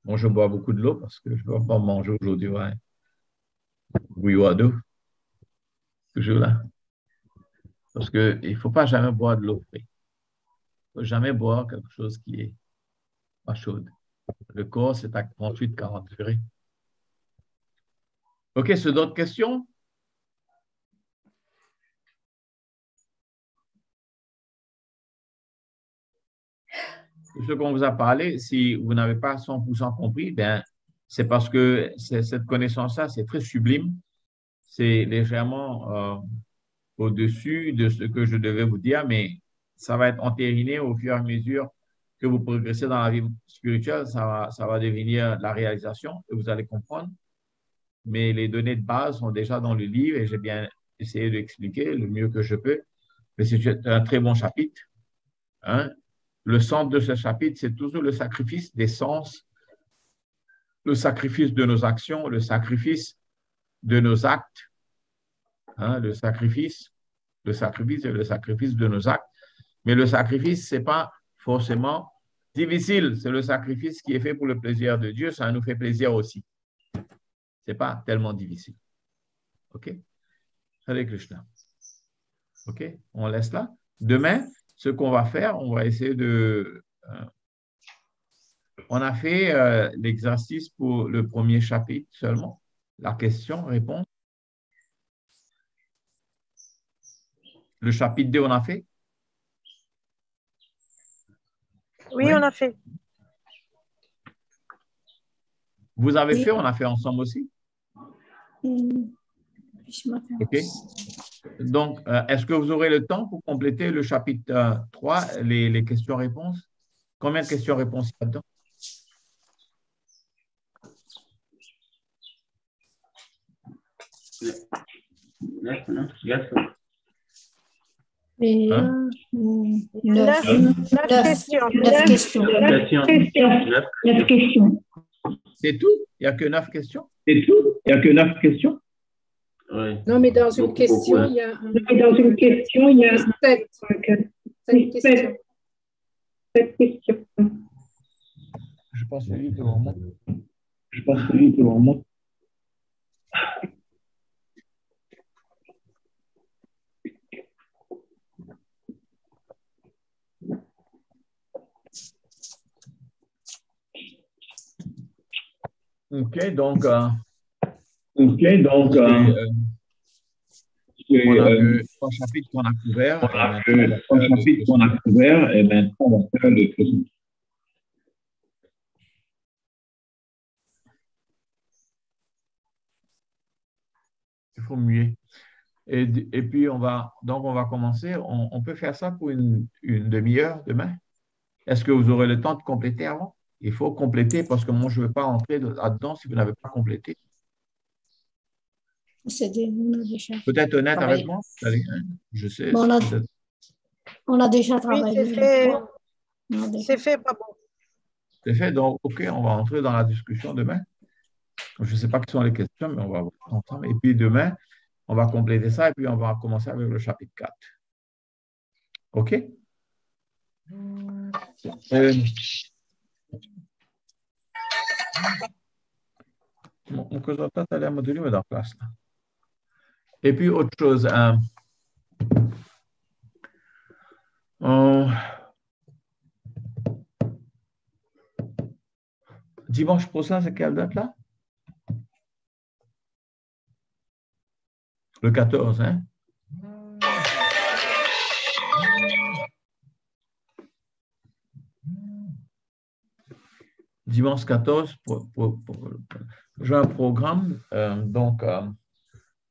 Moi, je bois beaucoup de l'eau parce que je ne vais pas manger aujourd'hui. Ouais. Bouillon d'eau. Toujours là. Parce qu'il ne faut pas jamais boire de l'eau Il ne faut jamais boire quelque chose qui est pas chaude. Le corps, c'est à 38-40 degrés. OK, c'est d'autres questions? ce qu'on vous a parlé, si vous n'avez pas 100% compris, ben, c'est parce que cette connaissance-là, c'est très sublime. C'est légèrement euh, au-dessus de ce que je devais vous dire, mais ça va être entériné au fur et à mesure que vous progressez dans la vie spirituelle. Ça va, ça va devenir la réalisation et vous allez comprendre. Mais les données de base sont déjà dans le livre et j'ai bien essayé d'expliquer le mieux que je peux. Mais c'est un très bon chapitre. Hein? le centre de ce chapitre, c'est toujours le sacrifice des sens, le sacrifice de nos actions, le sacrifice de nos actes, hein, le sacrifice, le sacrifice et le sacrifice de nos actes. Mais le sacrifice, ce n'est pas forcément difficile, c'est le sacrifice qui est fait pour le plaisir de Dieu, ça nous fait plaisir aussi. Ce n'est pas tellement difficile. OK? Hare Krishna. OK? On laisse là. Demain, ce qu'on va faire, on va essayer de... Euh, on a fait euh, l'exercice pour le premier chapitre seulement, la question-réponse. Le chapitre 2, on a fait? Oui, on a fait. Vous avez fait, on a fait ensemble aussi? OK. Donc, euh, est-ce que vous aurez le temps pour compléter le chapitre 3, euh, les, questions-réponses? Combien de questions-réponses il y a dedans? Hein? Neuf, questions. Neuf questions. C'est tout? Il n'y a que neuf questions? C'est tout? Il n'y a que neuf questions? Non, mais dans une question, il y a. dans une question, il y a sept, questions. Sept questions. Je pense que lui devant moi. Je pense que lui devant moi. OK, donc, euh, OK, donc, euh, euh, on a euh, deux trois chapitres qu'on a couverts. on a les trois chapitres qu'on a couverts et maintenant on va faire le truc. Il faut muer. Et, et puis, on va, donc, on va commencer. On, on peut faire ça pour une, une demi-heure demain? Est-ce que vous aurez le temps de compléter avant? Il faut compléter parce que moi, je ne veux pas entrer de- là-dedans si vous n'avez pas complété. Peut-être honnête Travailler. avec moi. hein, Je sais. Bon, on a- on déjà Oui, travaillé. c'est fait. Fait, pas bon. C'est fait. Donc, OK, on va entrer dans la discussion demain. Je ne sais pas quelles sont les questions, mais on va voir ensemble. Et puis demain, on va compléter ça et puis on va commencer avec le chapitre 4. OK? Euh, Tata, elle est à Montpellier, mais dans la classe. Là. Et puis, autre chose. hein. Dimanche prochain, c'est quelle date là? Le 14, hein? Dimanche 14, pour, pour- pour- j'ai un programme. euh, donc, euh,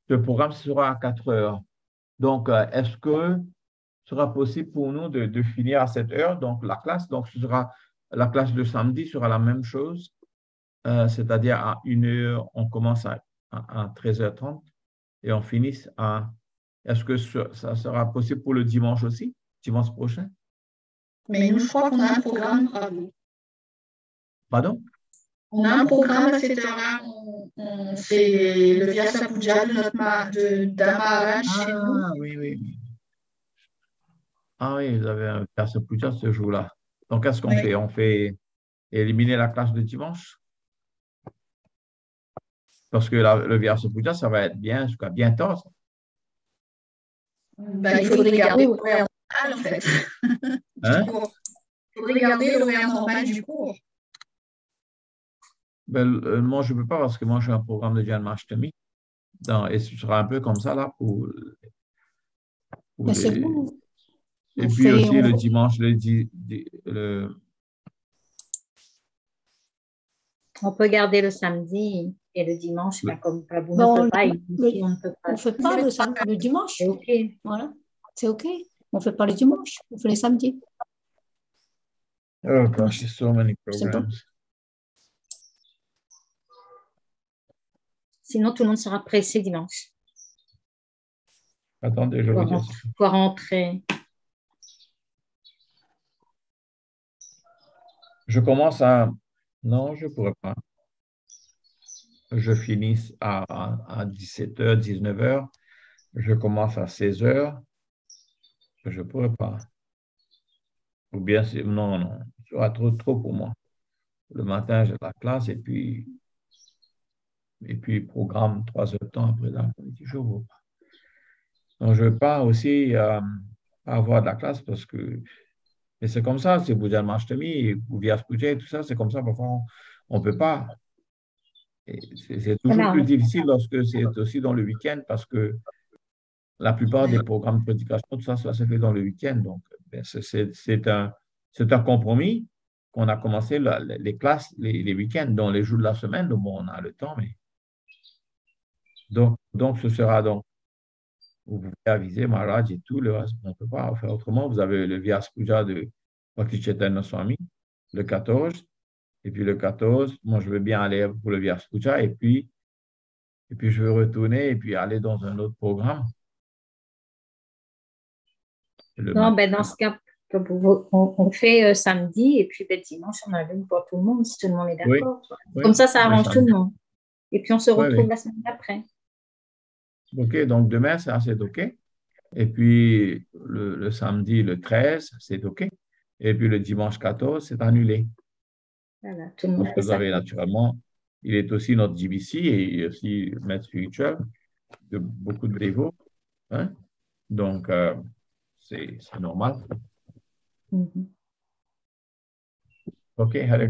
le programme sera à 4 heures. Donc, euh, est-ce que ce sera possible pour nous de, finir à 7 heures? Donc, la classe, donc, ce sera, la classe de samedi sera la même chose, euh, c'est-à-dire à 1 heure, on commence à, à, à 13h30 et on finisse à. Est-ce que ce- ça sera possible pour le dimanche aussi, dimanche prochain? Mais une fois qu'on a un programme. Pardon? On a un programme à cette heure-là, on, on fait le Vyasa Puja de notre ma- de d'Amaraj chez nous. Ah oui, oui. oui. Ah oui, vous avez un classe plus ce jour-là. Donc, qu'est-ce qu'on Oui. fait? On fait éliminer la classe de dimanche? Parce que la- le Vyasa Puja, ça va être bien jusqu'à bien tard. ça. Ben, il faudrait garder l'horaire normal, en fait. Hein? Il faudrait garder l'horaire normal du cours. Ben, euh, moi, je ne peux pas parce que moi, j'ai un programme de Janmashtami. Dans- Et ce sera un peu comme ça là pour. pour Mais c'est les- bon. Et On puis fait- aussi on- le dimanche, le, di- di- le, On peut garder le samedi et le dimanche, mais comme Prabhu Bon, ne peut pas, le- ici, on ne peut pas. On ne fait pas le, sam- le dimanche. C'est OK. Voilà, c'est OK. On ne fait pas le dimanche, on fait les samedis. Oh gosh, there's so many programs. Sinon, tout le monde sera pressé dimanche Attendez, je vais dire. rentrer- pour rentrer. Je commence à. Non, je ne pourrais pas. Je finis à, à, 17h, 19h. Je commence à 16h. Je ne pourrais pas. Ou bien, non, non, ce sera trop, trop pour moi. Le matin, j'ai la classe et puis, et puis programme trois heures de temps après l'après-midi. Je ne veux pas. Donc, je ne veux pas aussi euh, avoir de la classe parce que et c'est comme ça, c'est Bouddha Mashtami, et tout ça, c'est comme ça, parfois, on ne peut pas. C'est toujours Voilà. plus difficile lorsque c'est aussi dans le week-end parce que la plupart des programmes de prédication, tout ça, ça se fait dans le week-end. Donc, ben, c'est- un, compromis qu'on a commencé la- les classes les, les week-ends, dans les jours de la semaine. Donc, bon, on a le temps, mais. Donc, donc ce sera donc. Vous pouvez aviser Maharaj et tout, le reste, on ne peut pas faire autrement. Vous avez le Vyas Puja de Bhakti Chaitanya Swami, le 14. Et puis le 14, moi, je veux bien aller pour le Vyas Puja et puis, et puis je veux retourner et puis aller dans un autre programme. Le Non, ben dans ce cas, on, on fait euh, samedi et puis ben, dimanche, on allume pour tout le monde, si tout le monde est d'accord. oui, Comme ça, ça arrange tout le monde. Et puis on se retrouve oui. la semaine d'après. OK, donc demain, c'est assez OK. Et puis le, le samedi, le 13, c'est OK. Et puis le dimanche 14, c'est annulé. Voilà, tout le monde vous ça. avez naturellement, il est aussi notre GBC et aussi maître spirituel de beaucoup de dévots. Hein? Donc, euh, c'est c'est normal. Mhm. OK, Hare.